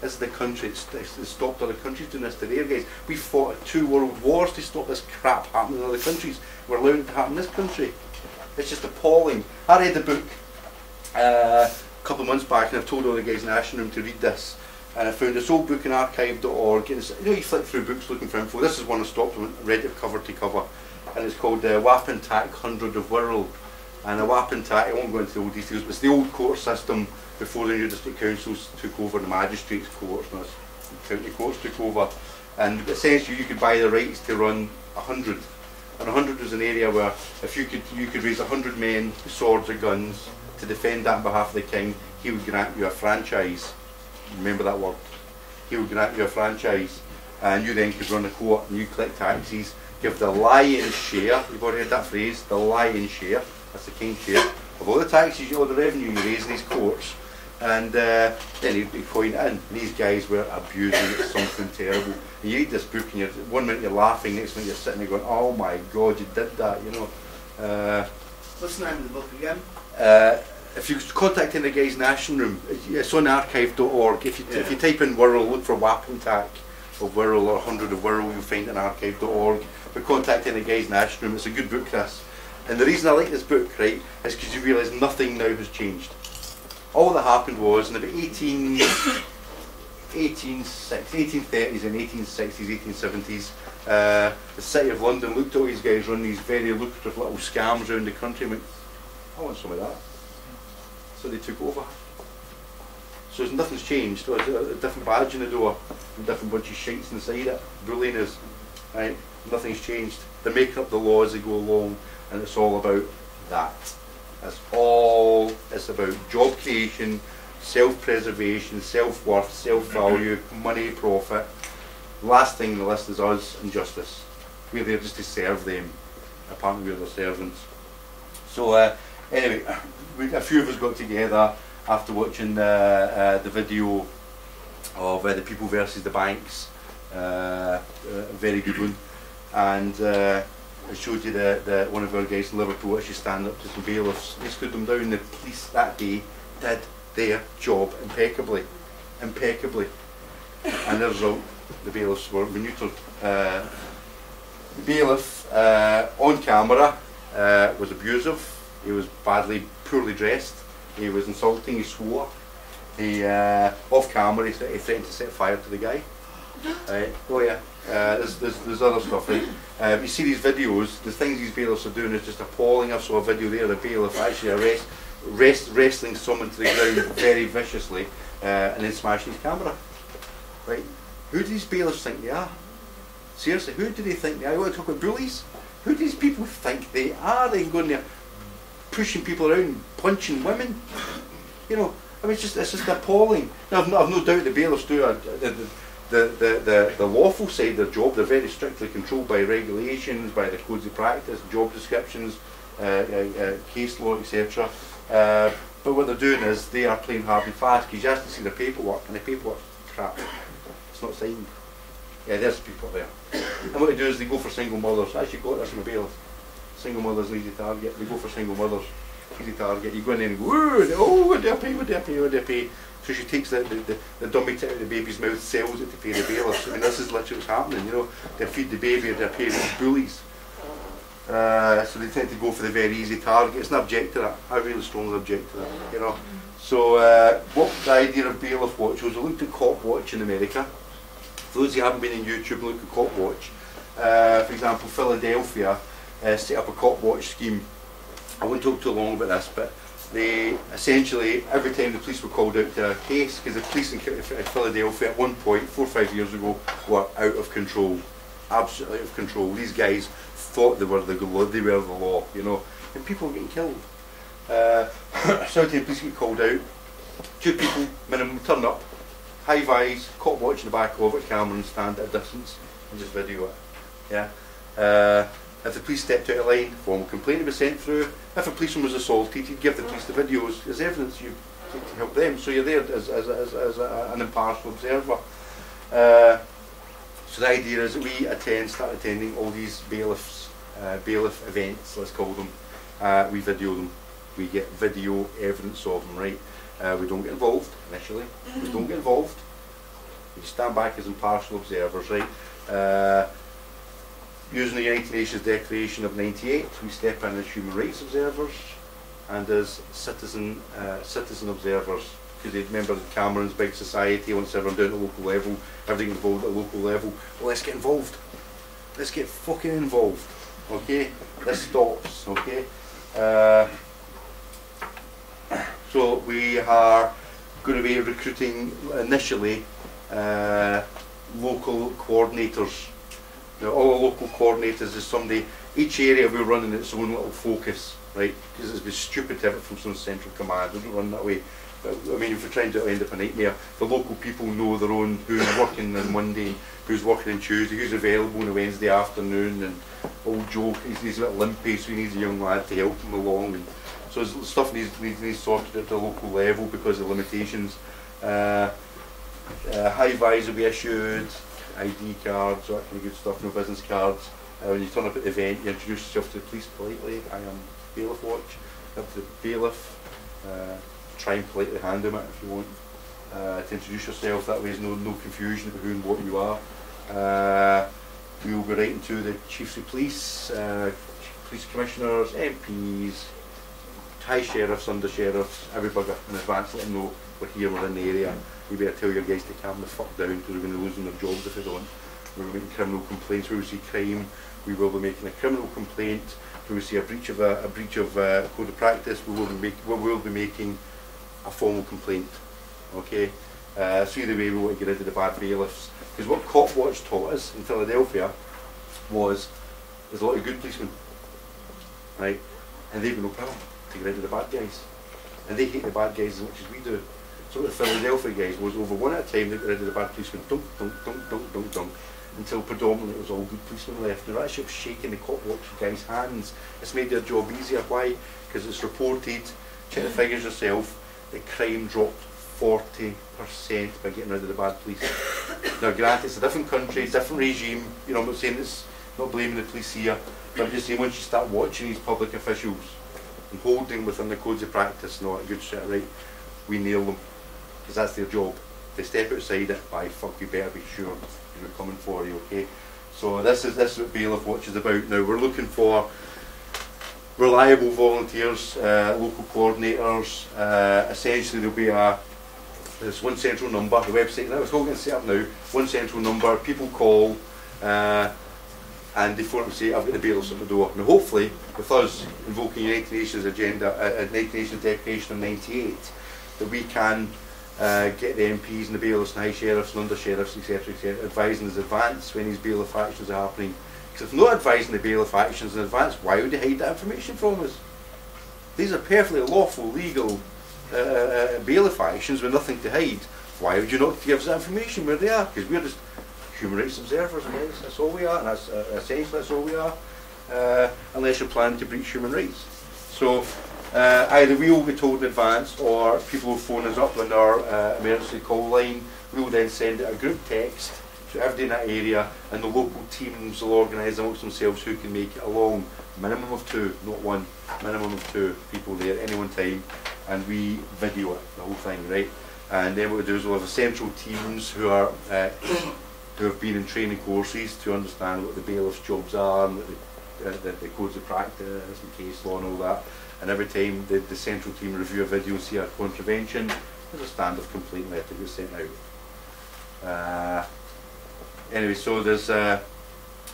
This is the country that that stopped other countries doing this to their guys. We fought two world wars to stop this crap happening in other countries. We're allowing it to happen in this country. It's just appalling. I read the book uh, a couple of months back and I've told all the guys in the Ashton Room to read this. And I found this old book in archive.org. And it's, you know, you flick through books looking for info. This is one I stopped and read it cover to cover. And it's called uh, Wapentake Hundred of Wirral. And a Wapentake, I won't go into all details, but it's the old court system before the new district councils took over, the magistrates' courts and the county courts took over. And essentially you could buy the rights to run a hundred. And a hundred was an area where if you could you could raise a hundred men with swords or guns to defend that on behalf of the king, he would grant you a franchise. Remember that word. He would grant you a franchise, and you then could run a court and you collect taxes, give the lion's share. You've already heard that phrase, the lion's share. That's the king's share of all the taxes, all the revenue you raise in these courts. And uh, then he'd be coin in. And these guys were abusing it, something terrible. And you read this book and you're, one minute you're laughing, next minute you're sitting there going, oh my God, you did that, you know. Uh, What's the name of the book again? uh, if you contact in the guys' National Room, it's on archive.org. If you, if Yeah. you type in Wirral, look for Wapentake of Wirral or 100 of Wirral, you'll find it on archive.org. But contact in the guys' National Room, it's a good book, this. And the reason I like this book, right, is because you realise nothing now has changed. All that happened was in about 18, 1860s, 1830s and 1860s, 1870s, uh, the city of London looked at all these guys running these very lucrative little scams around the country and went, I want some of that. So they took over. So nothing's changed. There's a, a different badge in the door, a different bunch of shites inside it. Bullying is, right? Nothing's changed. They're making up the law as they go along, and it's all about that. That's all it's about. Job creation, self-preservation, self-worth, self-value, money, profit. Last thing on the list is us and justice. We're there just to serve them. Apparently we're their servants. So uh, anyway, we, a few of us got together after watching uh, uh, the video of uh, the people versus the banks, uh, a very good one, and I showed you the, the one of our guys in Liverpool actually stand up to some bailiffs. They stood them down. The police that day did their job impeccably, impeccably, and as a result, the bailiffs were neutered. Uh, bailiff uh, on camera uh, was abusive. He was badly, poorly dressed. He was insulting. He swore. He uh, off camera. He, th- he threatened to set fire to the guy. Oh yeah. Uh, there's, there's, there's other stuff. Right. Uh, you see these videos. The things these bailiffs are doing is just appalling. I saw a video there. Of the bailiff actually arrest, rest, wrestling someone to the ground very viciously, uh, and then smashing his camera. Right. Who do these bailiffs think they are? Seriously, who do they think they are? You want to talk about bullies? Who do these people think they are? They can go in there pushing people around, punching women. You know, I mean, it's just it's just appalling. Now, I've no, I've no doubt the bailiffs do a, the, the, the, the, the lawful side of their job. They're very strictly controlled by regulations, by the codes of practice, job descriptions, uh, uh, uh, case law, etc. Uh, but what they're doing is they are playing hard and fast because you have to see the paperwork, and the paperwork's crap. It's not signed. Yeah, there's people there. And what they do is they go for single mothers. I actually got this in a bailiff. Single mothers an easy target. They go for single mothers. Easy target. You go in there and go, oh, what do I pay, what do I pay, what do I pay? So she takes the, the, the, the out of the baby's mouth, sells it to pay the bailiffs. I mean, this is literally what's happening, you know. They feed the baby, they're paying bullies. Uh, so they tend to go for the very easy target. It's not object to that. I really strongly object to that, you know. So uh, what the idea of bailiff watch was, I looked at cop watch in America. For those who haven't been in YouTube, look at cop watch. Uh, for example, Philadelphia uh, set up a cop watch scheme. I won't talk too long about this, but they essentially, every time the police were called out to a case, because the police in Philadelphia at one point, four or five years ago, were out of control. Absolutely out of control. These guys thought they were the law, they were the law, you know, and people were getting killed. Uh, so the police get called out. Two people minimum turn up, high vis, cop watch in the back of it, camera and stand at a distance and just video it. Yeah. Uh, If the police stepped out of line, formal complaint would be sent through. If a policeman was assaulted, you'd give the police the videos as evidence you to help them. So you're there as, as, as, as a, an impartial observer. Uh, so the idea is that we attend, start attending all these bailiffs, uh, bailiff events, let's call them. Uh, we video them. We get video evidence of them, right? Uh, we don't get involved initially. We don't get involved. We stand back as impartial observers, right? Using the United Nations Declaration of 98, we step in as human rights observers and as citizen uh, citizen observers. Because they remember Cameron's big society wants everyone down at local level, everything involved at local level. Well, let's get involved. Let's get fucking involved. Okay? This stops. Okay? Uh, so we are going to be recruiting initially uh, local coordinators. Now, all the local coordinators is somebody, each area will run in its own little focus, right? Because it's be stupid to have it from some central command. It doesn't run that way. But, I mean, if we're trying to end up a nightmare, the local people know their own who's working on Monday, who's working on Tuesday, who's available on a Wednesday afternoon, and old Joe, he's, he's a little limpy, so he needs a young lad to help him along. And so stuff needs, needs, needs sorted at the local level because of limitations. Uh, uh, high vis will be issued, ID cards, all that kind of good stuff, no business cards. Uh, when you turn up at the event, you introduce yourself to the police politely. I am Bailiff Watch. Up to the bailiff. Uh, try and politely hand him it if you want. Uh, to introduce yourself, that way there's no, no confusion about who and what you are. Uh, we will be writing to the chiefs of police, uh, police commissioners, MPs, high sheriffs, under sheriffs, every bugger in advance, let them know we're here, we're in the area. You better tell your guys to calm the fuck down because we're going to be losing their jobs if they don't. We're making criminal complaints where we see crime. We will be making a criminal complaint where we see a breach of a, a breach of uh, code of practice. We will be make, we will be making a formal complaint. Okay. Uh, so either way, we want to get rid of the bad bailiffs because what Cop Watch taught us in Philadelphia was there's a lot of good policemen, right? And they've got no problem to get rid of the bad guys, and they hate the bad guys as much as we do. So the Philadelphia guys was over one at a time they got rid of the bad policemen, dunk, dunk, dunk, dunk, dunk, dunk, until predominantly it was all good policemen left. They're actually shaking the cop watch guys' hands. It's made their job easier. Why? Because it's reported, check the figures yourself, the crime dropped 40% by getting rid of the bad police. now granted, it's a different country, different regime, you know, I'm not saying it's, not blaming the police here, but I'm just saying once you start watching these public officials and holding within the codes of practice all that good shit, right, we nail them because that's their job. They step outside it, by fuck, you better be sure we're coming for you, okay? So this is this is what Bailiff Watch is about now. We're looking for reliable volunteers, uh, local coordinators. Uh, essentially, there'll be a there's one central number. The website that was all getting set up now. One central number. People call. Uh, and they phone and say, I've got the bailiffs at the door. Now hopefully, with us invoking United Nations agenda, uh, United Nations Declaration of 98, that we can uh, get the MPs and the bailiffs and high sheriffs and under sheriffs, etc., etc., advising in advance when these bailiff actions are happening. Because if not advising the bailiff actions in advance, why would they hide that information from us? These are perfectly lawful, legal uh, uh, bailiff actions with nothing to hide. Why would you not give us that information where they are? Because we're just human rights observers, guys. That's all we are, and that's uh, essentially that's all we are. Uh, unless you're planning to breach human rights. So uh, either we will be told in advance, or people will phone us up on our uh, emergency call line. We will then send a group text to everybody in that area, and the local teams will organise amongst themselves who can make it along. Minimum of two, not one. Minimum of two people there at any one time, and we video it, the whole thing, right? And then what we'll do is we'll have central teams who are uh, who have been in training courses to understand what the bailiff's jobs are and what the, uh, the, the codes of practice and case law and all that. And every time the, the central team review a video and see a contravention, there's a standard complaint letter gets sent out. Uh, anyway, so there's, uh,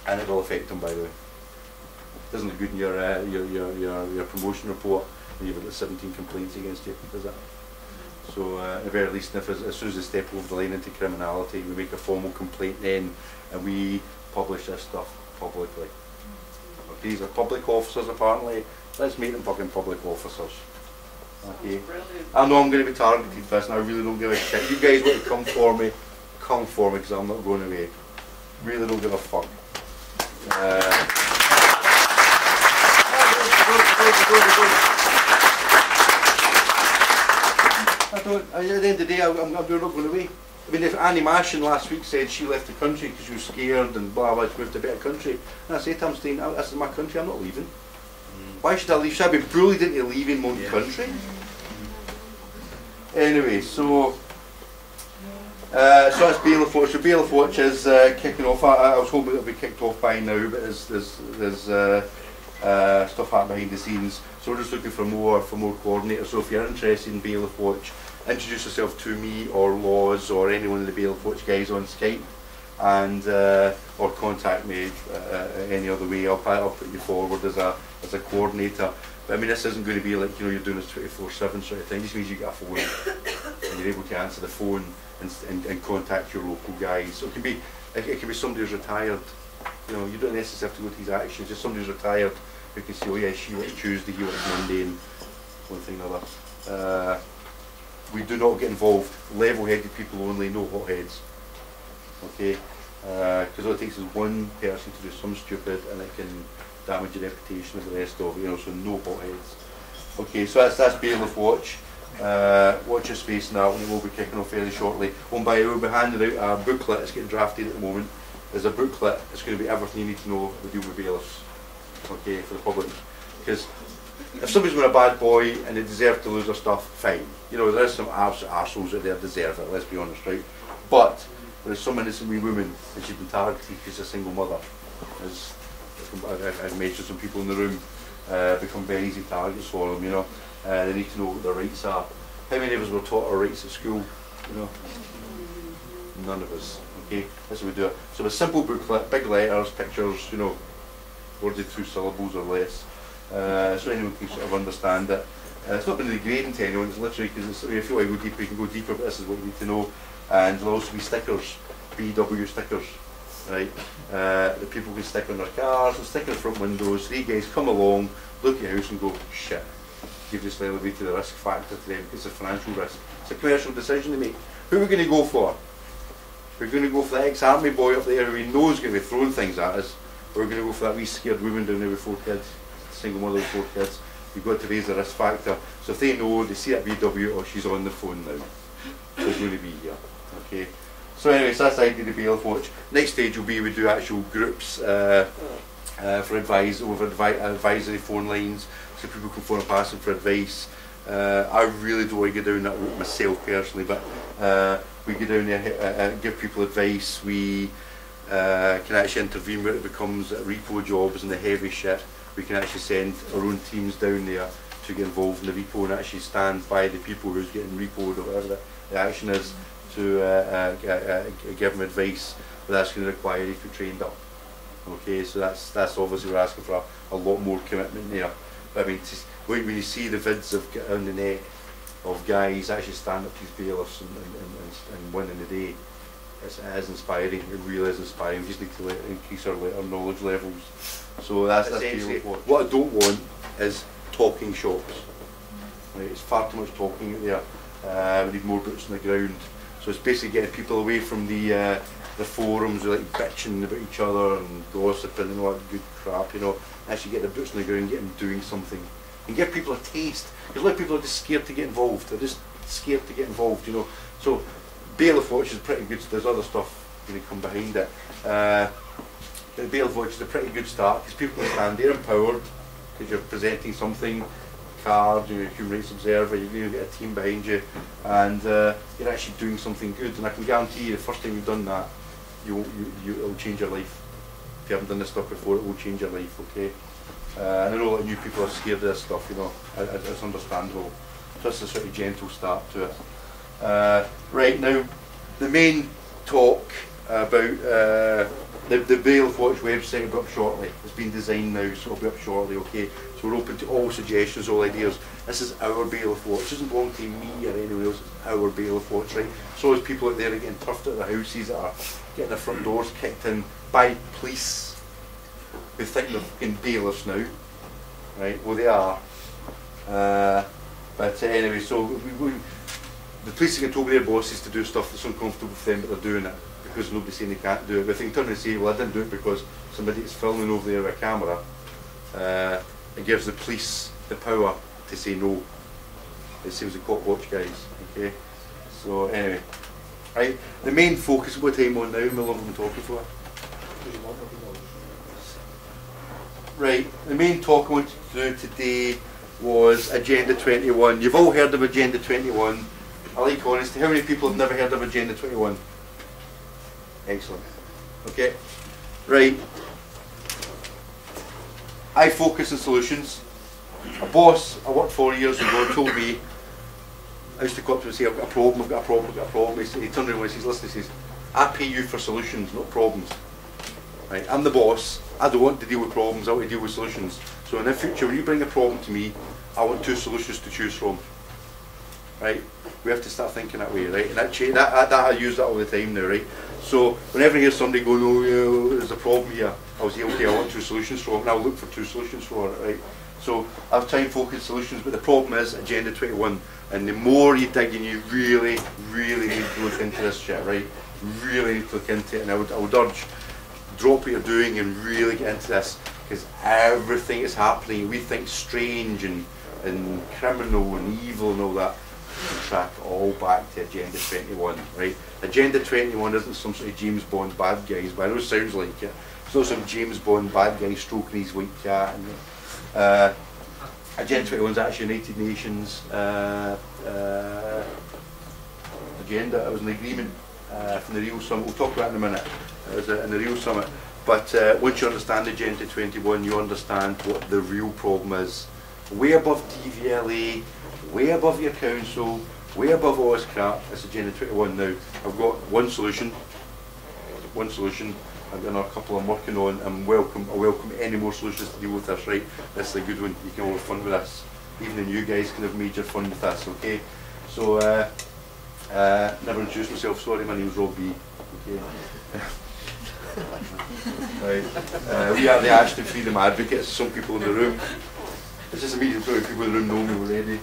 and it will affect them by the way. Doesn't look good in your, uh, your, your, your, your promotion report when you've got 17 complaints against you, does it? So uh, at the very least, if, as soon as they step over the line into criminality, we make a formal complaint then, and we publish this stuff publicly. These are public officers apparently. Let's meet them fucking public officers. Okay. I know I'm going to be targeted first, and I really don't give a shit. You guys want to come for me, come for me because I'm not going away. Really don't give a fuck. Uh, I don't, at the end of the day, I, am not going away. I mean, if Annie Machon last week said she left the country because she was scared and blah blah, she moved to a better country, and I say, to her, staying, this is my country, I'm not leaving. Why should I leave? Should I be bullied into leaving my own Yeah. country? Anyway, so uh, so that's Bailiff Watch. So Bailiff Watch is uh, kicking off. I, I was hoping it would be kicked off by now, but there's there's, there's uh, uh, stuff happening behind the scenes. So we're just looking for more for more coordinators. So if you're interested in Bailiff Watch, introduce yourself to me or Laws or any one of the Bailiff Watch guys on Skype, and uh, or contact me uh, any other way. I'll, I'll put you forward as a as a coordinator. But I mean, this isn't going to be like you know you're doing this 24/7 sort of thing. This means you get a phone and you're able to answer the phone and, and, and contact your local guys. So it can be it, it be somebody who's retired. You know, you don't necessarily have to go to these actions. Just somebody who's retired who can say, oh yeah, she works Tuesday, he works Monday, and one thing or another. Uh, we do not get involved. Level-headed people only, no hotheads. Okay, because all it takes is one person to do some stupid, and it can damage your reputation with the rest of it. You know, so no hotheads. Okay, so that's that's Bailiff Watch. Uh, watch your space now, and we'll be kicking off fairly shortly. Oh, and by we'll be handing out a booklet. It's getting drafted at the moment. There's a booklet. It's going to be everything you need to know to deal with bailiffs. Okay, for the public. Because if somebody's been a bad boy and they deserve to lose their stuff, fine. You know, there's some absolute arseholes out there deserve it, let's be honest, right? But there's some innocent wee woman and she's been targeted because she's a single mother. I've I've mentioned some people in the room uh, become very easy targets for them, you know. Uh, they need to know what their rights are. How many of us were taught our rights at school? You know? None of us. Okay? That's how we do it. So a simple booklet, big letters, pictures, you know, worded two syllables or less. Uh, so anyone can sort of understand it. Uh, it's not been degrading to anyone, it's literally because if you feel like go deeper, you can go deeper, but this is what you need to know. And there'll also be stickers, BW stickers, right? Uh, that people can stick on their cars, and stick in the front windows. Three guys come along, look at your house and go, shit. You've just elevated the risk factor to them. It's a financial risk. It's a commercial decision to make. Who are we going to go for? We're going to go for the ex-army boy up there who we know is going to be throwing things at us. We're going to go for that wee scared woman down there with four kids, single mother with four kids. You've got to raise the risk factor. So if they know, they see that BW, or she's on the phone now. She's going to be here. Okay. So anyway, so that's the idea of the bailiff watch. Next stage will be we do actual groups uh, uh, for advice over advi- advisory phone lines, so people can phone and pass them for advice. Uh, I really don't want to get down that route myself personally, but uh, we go down there, uh, uh, give people advice. We uh, can actually intervene when it becomes repo jobs and the heavy shit. We can actually send our own teams down there to get involved in the repo and actually stand by the people who's getting repoed or whatever the action is to uh, uh, g- uh, give them advice. But that's going to require if you to be trained up. Okay, so that's that's obviously we're asking for a, a lot more commitment there. But I mean, to, when, when you see the vids of on the net of guys actually stand up to these bailiffs and, and, and, and, winning the day, it's, it is inspiring. It really is inspiring. We just need to let, increase our, our knowledge levels. So that's that's Essentially- bailiff. What I don't want is talking shops. Right, it's far too much talking out there. Uh, we need more boots on the ground. So it's basically getting people away from the uh, the forums, like bitching about each other and gossiping and all that good crap. You know, actually get the boots on the ground, get them doing something, and give people a taste. Because a lot of people are just scared to get involved. They're just scared to get involved. You know, so bailiff watch is pretty good. There's other stuff going to come behind it. Uh, bailiff watch is a pretty good start because people can stand there empowered because you're presenting something card, you're a human rights observer, you're going to get a team behind you, and uh, you're actually doing something good. And I can guarantee you, the first time you've done that, you, you, you it'll change your life. If you haven't done this stuff before, it will change your life. Okay. Uh, and I know that new people are scared of this stuff. You know, I, I, it's understandable. Just a sort of gentle start to it. Uh, right now, the main talk about uh, the, the Bailiff Watch website will be up shortly. It's been designed now, so it'll be up shortly, okay? So we're open to all suggestions, all ideas. This is our Bailiff Watch. It doesn't belong to me or anyone else. It's our Bailiff Watch, right? So there's people out there are getting turfed at their houses that are getting their front doors kicked in by police who think they're fucking bailiffs now, right? Well, they are. Uh, but uh, anyway, so we, we, the police are can told their bosses to do stuff that's uncomfortable for them, but they're doing it because nobody's saying they can't do it. But they can turn and say, well, I didn't do it because somebody is filming over there with a camera. Uh, it gives the police the power to say no. it seems the cop watch guys. Okay, so anyway, right. The main focus. of What time on now? How long have we talking for? Right. The main talk I wanted to do today was Agenda 21. You've all heard of Agenda 21. I like honesty. How many people have never heard of Agenda 21? Excellent. Okay. Right. I focus on solutions. A boss I worked for years ago told me, I used to go up to him and say, I've got a problem, I've got a problem, I've got a problem. He, he turned around and says, listen, he says, I pay you for solutions, not problems. Right, I'm the boss. I don't want to deal with problems, I want to deal with solutions. So in the future, when you bring a problem to me, I want two solutions to choose from. Right? We have to start thinking that way, right? And that, that, that, that I use that all the time now, right? So whenever I hear somebody going, oh, there's a problem here, I'll say, okay, I want two solutions for it, and I'll look for two solutions for it, right? So I've time focused solutions, but the problem is Agenda 21. And the more you dig in, you really, really need to look into this shit, right? Really need to look into it, and I would, I would urge drop what you're doing and really get into this because everything is happening we think strange and, and criminal and evil and all that track all back to Agenda 21 right? Agenda 21 isn't some sort of James Bond bad guys but I know it sounds like it. It's not some James Bond bad guy stroking his white cat and, uh, Agenda 21 is actually United Nations uh, uh, agenda. It was an agreement uh, from the Rio Summit. We'll talk about in a minute. It was uh, in the Rio Summit. But uh, once you understand Agenda 21, you understand what the real problem is. Way above TVLA, way above your council, way above all this crap, it's Agenda 21 now. I've got one solution, one solution, I've got another couple I'm working on, and welcome, I welcome any more solutions to deal with this, right? This is a good one, you can all have fun with this. Even the new guys can have major fun with this, okay? So, uh, uh, never introduced myself, sorry, my name's Rob B. Okay. Right. Uh, we are the Ashton Freedom Advocates. Some people in the room. It's just immediate probably people in the room know me already.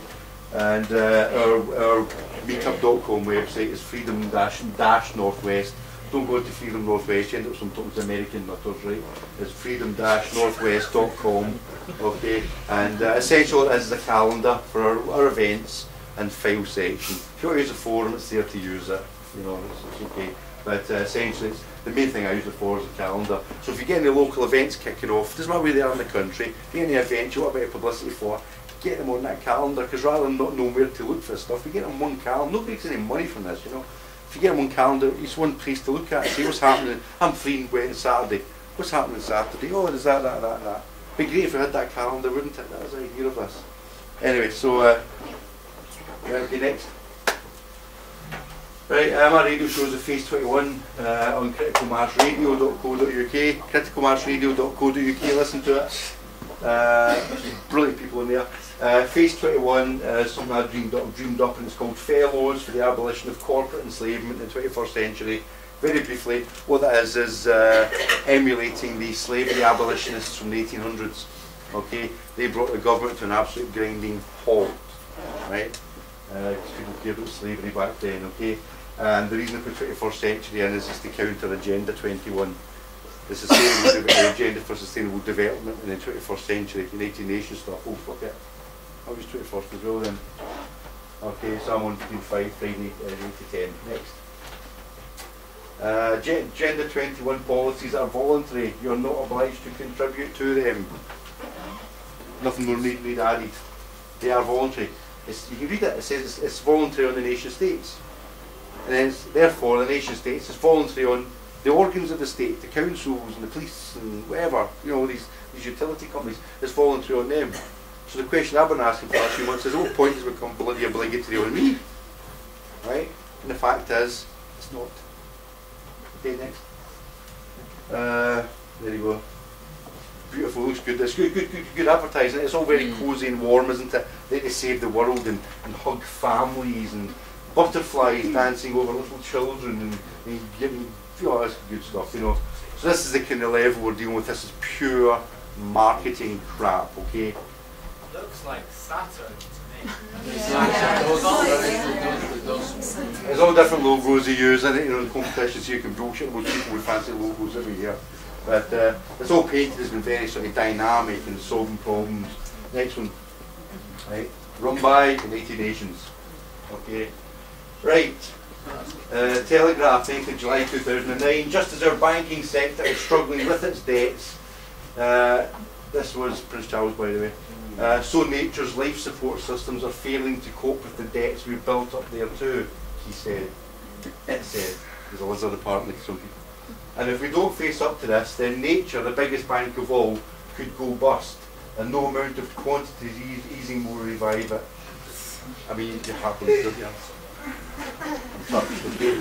And uh, our, our meetup.com website is freedom dash dash northwest. Don't go to freedom northwest. You end up some talking to American nutters, right? It's freedom dash northwest.com. Okay. And uh, essentially, it is the calendar for our, our events and file section. If you want to use a forum, it's there to use it. You know, it's, it's okay. But uh, essentially, the main thing I use it for is the calendar. So if you get any local events kicking off, doesn't matter where they are in the country, if you get any events you want a bit of publicity for, get them on that calendar, because rather than not knowing where to look for stuff, we get them on one calendar. Nobody gets any money from this, you know. If you get them on calendar, it's one place to look at, see what's happening. I'm free on Saturday. What's happening Saturday? Oh, there's that, that, that, that. Be great if we had that calendar, wouldn't it? That was the idea of this. Anyway, so, uh, okay, next. Right, uh, my radio shows at FACE 21 uh, on criticalmassradio.co.uk, criticalmassradio.co.uk, listen to it. Uh, brilliant people in there. Uh, FACE 21 uh, something I dreamed up, dreamed up and it's called Fellows for the Abolition of Corporate Enslavement in the 21st Century. Very briefly, what that is is uh, emulating the slavery abolitionists from the 1800s. Okay, they brought the government to an absolute grinding halt, right? Because people cared about slavery back then. Okay, and the reason I put 21st century in is, is to counter Agenda 21. The sustainable agenda for sustainable development in the 21st century, United Nations stuff. Oh fuck it, I'll use 21st as well then. Okay, so I'm on between 5, Friday, uh, 8 to 10. Next. Uh, Gen- Agenda 21 policies are voluntary. You're not obliged to contribute to them. Nothing more need, need added. They are voluntary. It's, you can read it. It says it's, it's voluntary on the nation states, and it's, therefore the nation states is voluntary on the organs of the state, the councils and the police and whatever. You know these these utility companies. It's voluntary on them. So the question I've been asking for the last few months is, what point has become bloody obligatory on me? Right? And the fact is, it's not. Okay, next. Uh, there you go. Beautiful, looks good. It's good, good, good, good advertising. It's all very cosy and warm, isn't it? They, they save the world and, and hug families and butterflies dancing over little children and, and giving, you know, that's good stuff, you know. So this is the kind of level we're dealing with. This is pure marketing crap, okay? Looks like Saturn to me. There's all different logos they use, and you know, the competitions you can bullshit with people with fancy logos every year. But uh, it's all painted has been very sort of dynamic and solving problems. Next one, right? run by United Nations. Okay, right. Uh, Telegraph, 8th of July 2009. Just as our banking sector is struggling with its debts, uh, this was Prince Charles, by the way. Uh, so nature's life support systems are failing to cope with the debts we've built up there too, he said. It said. There's a lizard apparently, some people. And if we don't face up to this, then nature, the biggest bank of all, could go bust, and no amount of quantities eas- easing will revive it. I mean, you happen to do okay.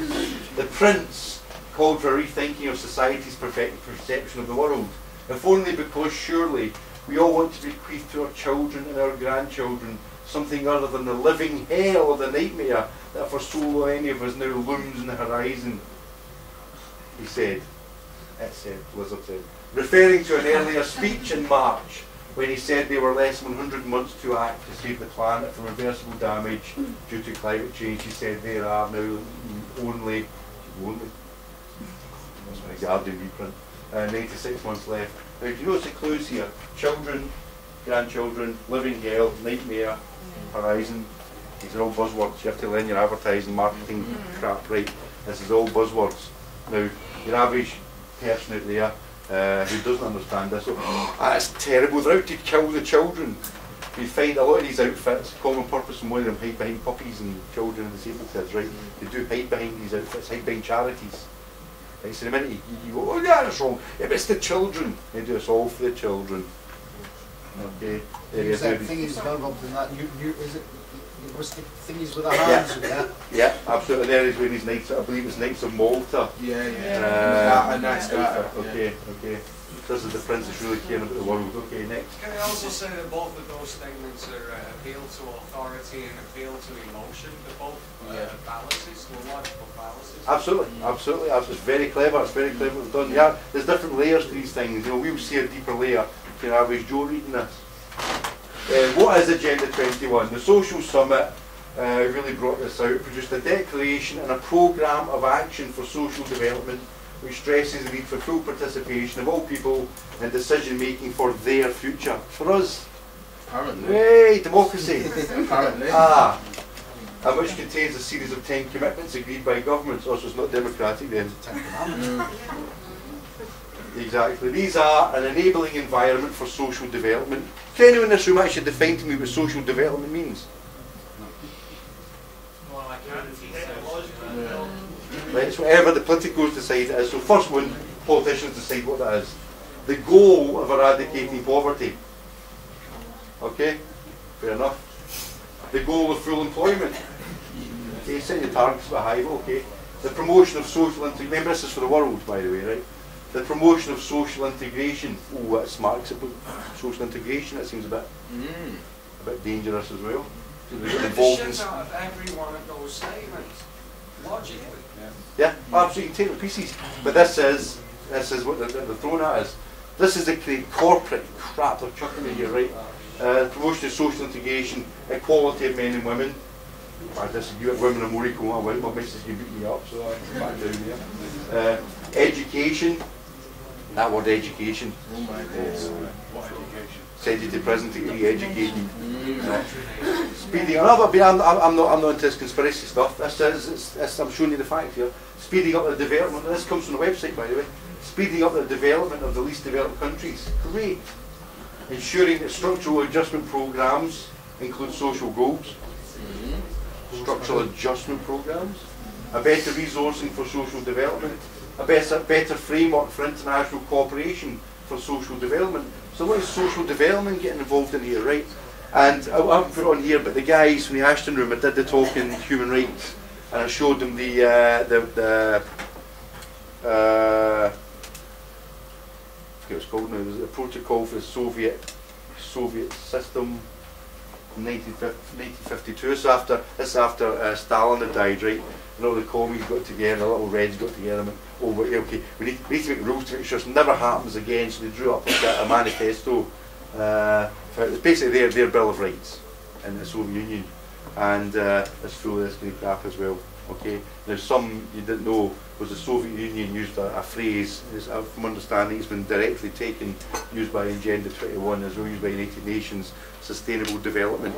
The Prince called for a rethinking of society's perfect perception of the world, if only because surely we all want to bequeath to our children and our grandchildren something other than the living hell or the nightmare that for so many of us now looms in the horizon. He said, it said, Lizard said, referring to an earlier speech in March when he said they were less than 100 months to act to save the planet from reversible damage due to climate change. He said there are now only, only, that's my Guardian reprint, uh, 96 months left. Now, do you notice the clues here? Children, grandchildren, living hell, nightmare, horizon. These are all buzzwords. You have to learn your advertising, marketing crap right. This is all buzzwords. Now, your average person out there uh, who doesn't understand this, oh, that's terrible, they're out to kill the children. You find a lot of these outfits, common purpose and one of them hide behind puppies and children and disabled kids, right? They do hide behind these outfits, hide behind charities. Right, so the minute you, you go, oh yeah, that's wrong. Yeah, but it's the children. They do it's all for the children. Okay. There Is that go. thing is involved in that? You, you, is it? It was the thingies with the hands with that. Yeah, absolutely. There is when he's Knights, I believe it's Knights of Malta. Yeah, Uh, a nice outfit. Okay, okay. This is the prince that's really caring about the world. Okay, next. Can I also say that both of those statements are uh, appeal to authority and appeal to emotion? They're both uh, Yeah. fallacies, they're logical fallacies. Absolutely, absolutely. abs- It's very clever. It's very clever what they've done. Yeah, there's different layers to these things. You know, we'll see a deeper layer to your average Joe reading this. Uh, what is Agenda 21? The Social Summit uh, really brought this out, produced a declaration and a programme of action for social development which stresses the need for full participation of all people in decision making for their future. For us, Apparently. hey, democracy. Apparently. Ah, and which contains a series of ten commitments agreed by governments. Also, it's not democratic then. Exactly. These are an enabling environment for social development. Can anyone in this room actually define to me what social development means? Well, I can teach Right, it's whatever the politicos decide it is. So first one, politicians decide what that is. The goal of eradicating poverty. Okay, fair enough. The goal of full employment. Okay, set your targets a bit high, okay. The promotion of social integration. Remember, this is for the world, by the way, right? The promotion of social integration. Oh, that's smart. about social integration. That seems a bit, mm. a bit dangerous as well. Get the Involved shit out of every one of those statements, logically. Yeah, absolutely, take it to pieces. But this is, this is what they're, they're throwing at us. This is the cra- corporate crap they're chucking at you, right? Uh, promotion of social integration, equality of men and women. I disagree women are more equal than women. My missus can beat me up, so I'm back down there. Uh, education. That word education. Oh my. What education? Get educated. Uh, speeding I'm, I'm, I'm not, I'm not into this conspiracy stuff. This is, it's, it's, I'm showing you the facts here. Speeding up the development. This comes from the website, by the way. Speeding up the development of the least developed countries. Great. Ensuring that structural adjustment programs include social goals. Structural adjustment programs. A better resourcing for social development. A better, better framework for international cooperation for social development. So what is social development getting involved in here, right? And I I haven't put on here, but the guys from the Ashton Room, I did the talk in human rights, and I showed them the uh, the the uh, it's called now. It was a protocol for the Soviet Soviet system. 1952. It's after it's after uh, Stalin had died, right? And all the commies got together, the little Reds got together went, oh, okay, we need, we need to make rules to make sure this never happens again. So they drew up like a, a manifesto. Uh, for, it's basically their, their Bill of Rights in the Soviet Union. And uh, it's full of this of crap as well. Okay. Now, some you didn't know was the Soviet Union used a, a phrase, is, uh, from understanding, it's been directly taken, used by Agenda 21 as well, used by United Nations, Sustainable Development.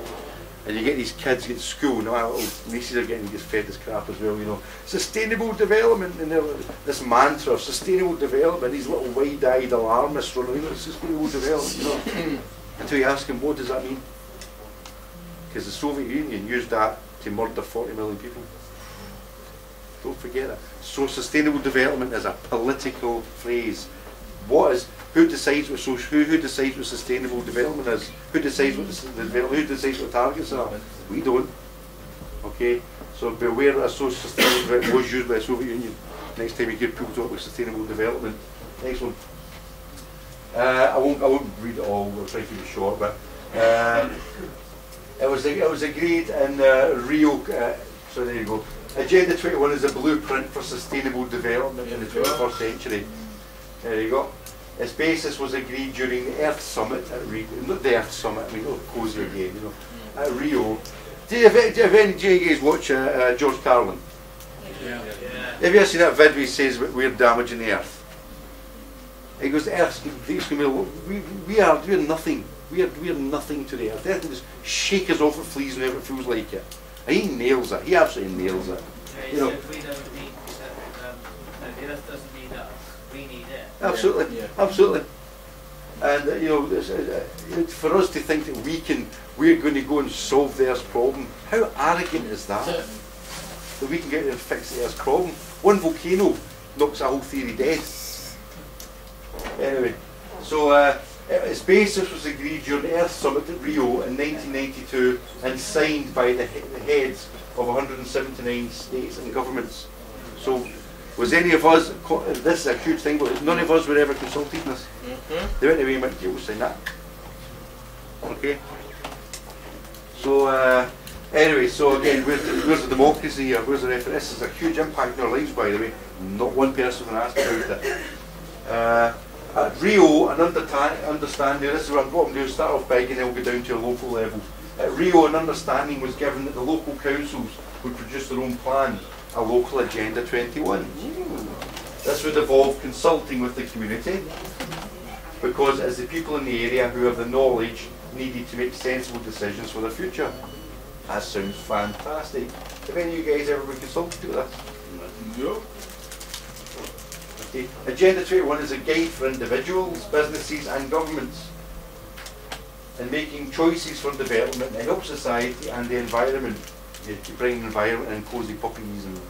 And you get these kids at school, our little nieces are getting just fed this crap as well, you know. Sustainable development, and this mantra of sustainable development, these little wide-eyed alarmists running around, sustainable development, you know. Until you ask them, what does that mean? Because the Soviet Union used that to murder 40 million people. Don't forget it. So sustainable development is a political phrase. What is who decides what social who, who decides what sustainable development is? Who decides what the, s- the develop- who decides what targets are? We don't. Okay? So be aware that social sustainable development was used by the Soviet Union. Next time you hear people talk about sustainable development. Next one. Uh, I won't I won't read it all, we'll try to keep it short, but uh, it was it was agreed in uh, Rio. Uh, so there you go. Agenda 21 is a blueprint for sustainable development in the 21st century. There you go. Its basis was agreed during the Earth Summit at Rio. Not the Earth Summit. I mean, oh, cozy again, you know. At Rio. Do you, have, do you have any do you guys watch uh, uh, George Carlin? Yeah. Have you ever seen that video? He says we- we're damaging the Earth. He goes, the Earth's gonna- be, we, we are we are nothing. We are we are nothing to the Earth. The Earth can just shake us off at fleas whenever it feels like it. And he nails it. He absolutely nails it. Yeah, You he know- Absolutely, Yeah. absolutely. And uh, you know, this, uh, uh, for us to think that we can, we're going to go and solve the Earth's problem. How arrogant is that? That we can get there and fix the Earth's problem. One volcano knocks a whole theory dead. Anyway, so uh, its basis was agreed during the Earth Summit at Rio in 1992 and signed by the, he- the heads of 179 states and governments. So, was any of us, this is a huge thing, but none of us were ever consulted in this. They went away and went, yeah, we'll sign that. Okay. So, uh, anyway, so again, where's the, where's the democracy here? Where's the referendum? This has a huge impact on our lives, by the way. Not one person can ask about it. Uh, at Rio, an underta- understanding, this is what I'm going to do, start off big and then we'll go down to a local level. At Rio, an understanding was given that the local councils would produce their own plan, a local Agenda 21. This would involve consulting with the community, because it's the people in the area who have the knowledge needed to make sensible decisions for the future. That sounds fantastic. Have any of you guys ever been consulted with this? No. Okay. Agenda 21 is a guide for individuals, businesses and governments in making choices for development that help society and the environment. You you bring the environment and cosy puppies and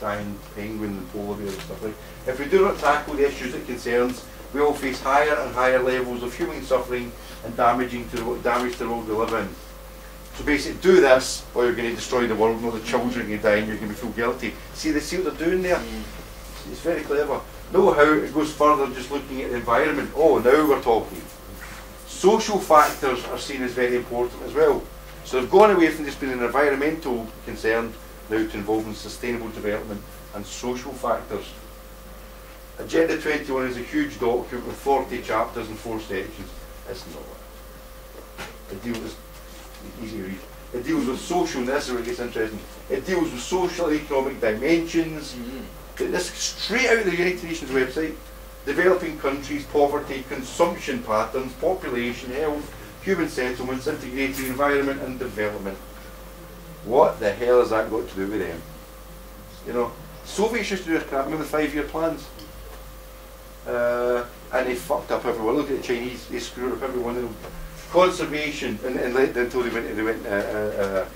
dying penguins and polar bears and stuff like If we do not tackle the issues it concerns, we will face higher and higher levels of human suffering and damaging to the, damage to the world we live in. So basically do this or you're going to destroy the world and all the children are going to die and you're going to feel guilty. See, they see what they're doing there? Mm. It's very clever. Know how it goes further than just looking at the environment. Oh, now we're talking. Social factors are seen as very important as well. So they've gone away from just being an environmental concern now to involving sustainable development and social factors. Agenda 21 is a huge document with 40 chapters and four sections. It's not. It deals with, easy to read. It deals with social, and this is where it gets interesting. It deals with social and economic dimensions, mm-hmm. this straight out of the United Nations website. Developing countries, poverty, consumption patterns, population, health, human settlements, integrating environment and development. What the hell has that got to do with them? You know, Soviets used to do this crap, remember the five-year plans? Uh, and they fucked up everyone. Look at the Chinese, they screwed up every one of them. Conservation, and, and let- until they went, they went uh, uh, uh,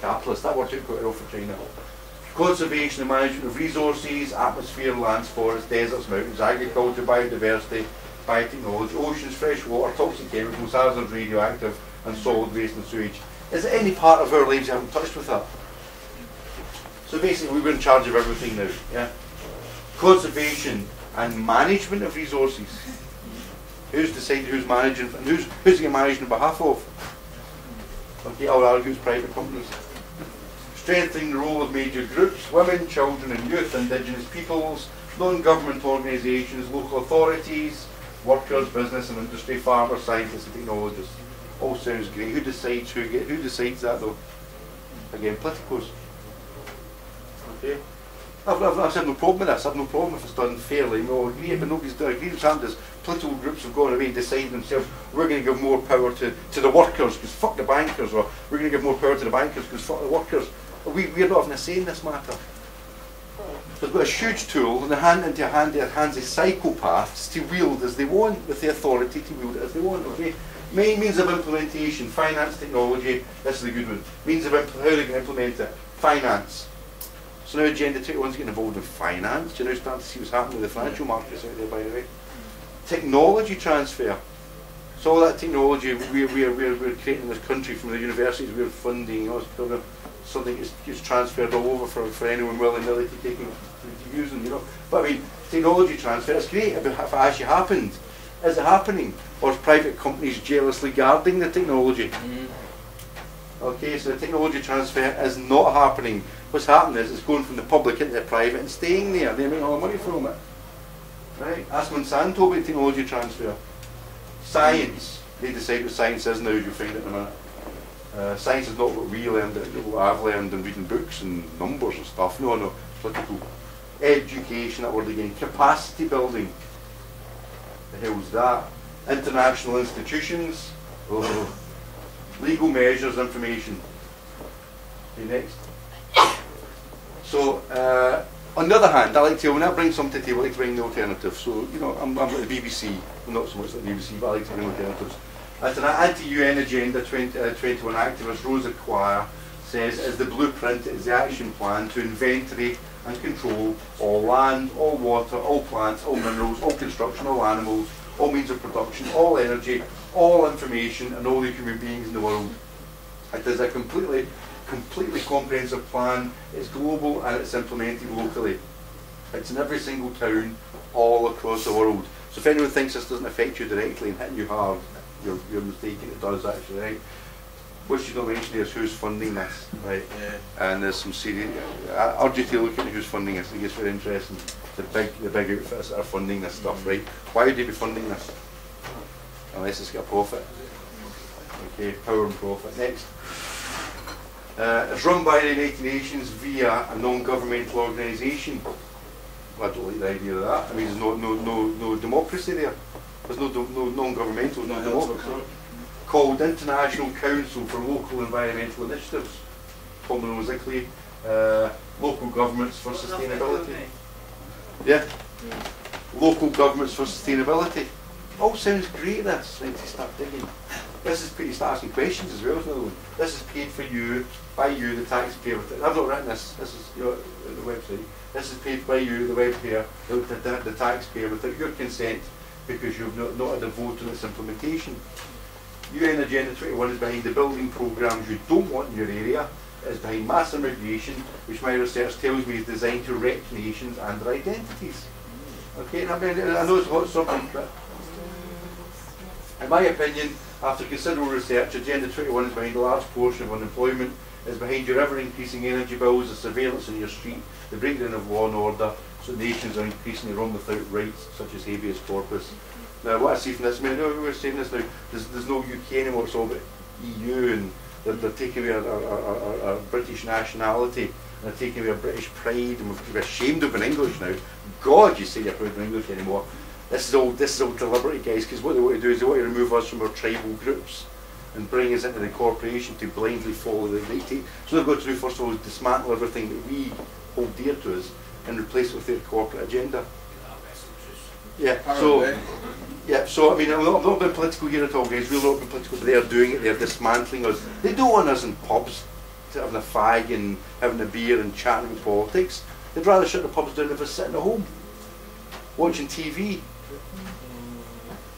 capitalist, that worked out quite well for China conservation and management of resources, atmosphere, lands, forests, deserts, mountains, agriculture, biodiversity, biotechnology, oceans, fresh water, toxic chemicals, hazards, radioactive, and solid waste and sewage. Is there any part of our lives you haven't touched with that? So basically, we're in charge of everything now. Yeah. Conservation and management of resources. Who's decided who's managing and who's who's getting managed on behalf of? Okay, I'll argue it's private companies strengthening the role of major groups, women, children and youth, indigenous peoples, non-government organisations, local authorities, workers, business and industry, farmers, scientists and technologists. All sounds great. Who decides who get who decides that though? Again, politicos. Okay. I've, I've, I've had no problem with this. I've no problem if it's done fairly. No, agree, but nobody's done. Agree with Sanders. political groups have gone away and decided themselves, we're going to give more power to, to the workers because fuck the bankers, or we're going to give more power to the bankers because fuck the workers. We, we're not having a say in this matter. They've got a huge tool and they hand into your hand, their hands of psychopaths to wield as they want, with the authority to wield it as they want, okay? Main means of implementation, finance, technology, this is the good one. Means of how they can implement it, finance. So now Agenda 21 is getting involved in finance. You're now starting to see what's happening with the financial markets out there, by the way. Technology transfer. So all that technology we're, we're, we're, we're creating in this country from the universities, we're funding, you know, it's sort of something that's gets transferred all over for, for anyone willing really to take it, to, use them, you know. But I mean, technology transfer, is great if it, if it actually happened. Is it happening? Or is private companies jealously guarding the technology? Mm-hmm. Okay, so the technology transfer is not happening. What's happening is it's going from the public into the private and staying there. They're making all the money from it. Right? That's Monsanto with technology transfer. Science. They decide what science is now, you'll find it in a minute. Uh, science is not what we learned, what I've learned in reading books and numbers and stuff. No, no, political education, that word again. Capacity building. The that? International institutions. Oh. Legal measures, information. Okay, next. So, uh, on the other hand, I like to, when I bring something to the table, I like to bring the alternative. So, you know, I'm, I'm the BBC, not so much the BBC, but I like to bring alternatives. As an anti-UN agenda 20, uh, 21 activist, Rosa Koire, says is the blueprint, is the action plan to inventory and control all land, all water, all plants, all minerals, all construction, all animals, all means of production, all energy, all information, and all the human beings in the world. It is a completely, completely comprehensive plan. It's global and it's implemented locally. It's in every single town all across the world. So if anyone thinks this doesn't affect you directly and hitting you hard, you're, you're mistaken. It does actually, right? What you don't mention is who's funding this, right? And there's some serious. I urge you to look at who's funding this. I think it's very interesting. The big, the big outfits that are funding this stuff, right? Why would they be funding this? Unless it's got a profit. Okay, power and profit. Next. Uh, it's run by the United Nations via a non-governmental organisation. Well, I don't like the idea of that. I mean, there's no, no, no, no democracy there. There's no, no non-governmental, no democracy. Called International Council for Local Environmental Initiatives, commonly known as ICLEI, uh, Local Governments for Sustainability. Yeah. Local Governments for Sustainability. All sounds great, this, right, to start digging. This is pretty start asking questions as well, another one. This is paid for you, by you, the taxpayer. I've not written this, this is you know, the website. This is paid by you, the webpayer, the, the, the taxpayer, without your consent, because you've not, not had a vote on its implementation. UN Agenda 21 is behind the building programmes you don't want in your area. It is behind mass immigration, which my research tells me is designed to wreck nations and their identities. Okay, and I, mean, I know it's hot subject, but in my opinion, after considerable research, Agenda 21 is behind a large portion of unemployment, is behind your ever increasing energy bills, the surveillance in your street, the breakdown of law and order, so nations are increasingly run without rights, such as habeas corpus. Now, what I see from this, I mean, know we're saying this now, there's, there's no UK anymore, it's all about EU, and they're, they're taking away our, our, our, our, British nationality, and they're taking away our British pride, and we're ashamed of being English now. God, you say you're proud of English anymore. This is all this is all deliberate, guys, because what they want to do is they want to remove us from our tribal groups and bring us into the corporation to blindly follow the dictate. So they've got to do first of all dismantle everything that we hold dear to us and replace it with their corporate agenda. Yeah. So yeah. So I mean, I'm not, I'm not being political here at all, guys. We're not being political, but they are doing it. They're dismantling us. They don't want us in pubs having a fag and having a beer and chatting politics. They'd rather shut the pubs down if we're sitting at home watching TV.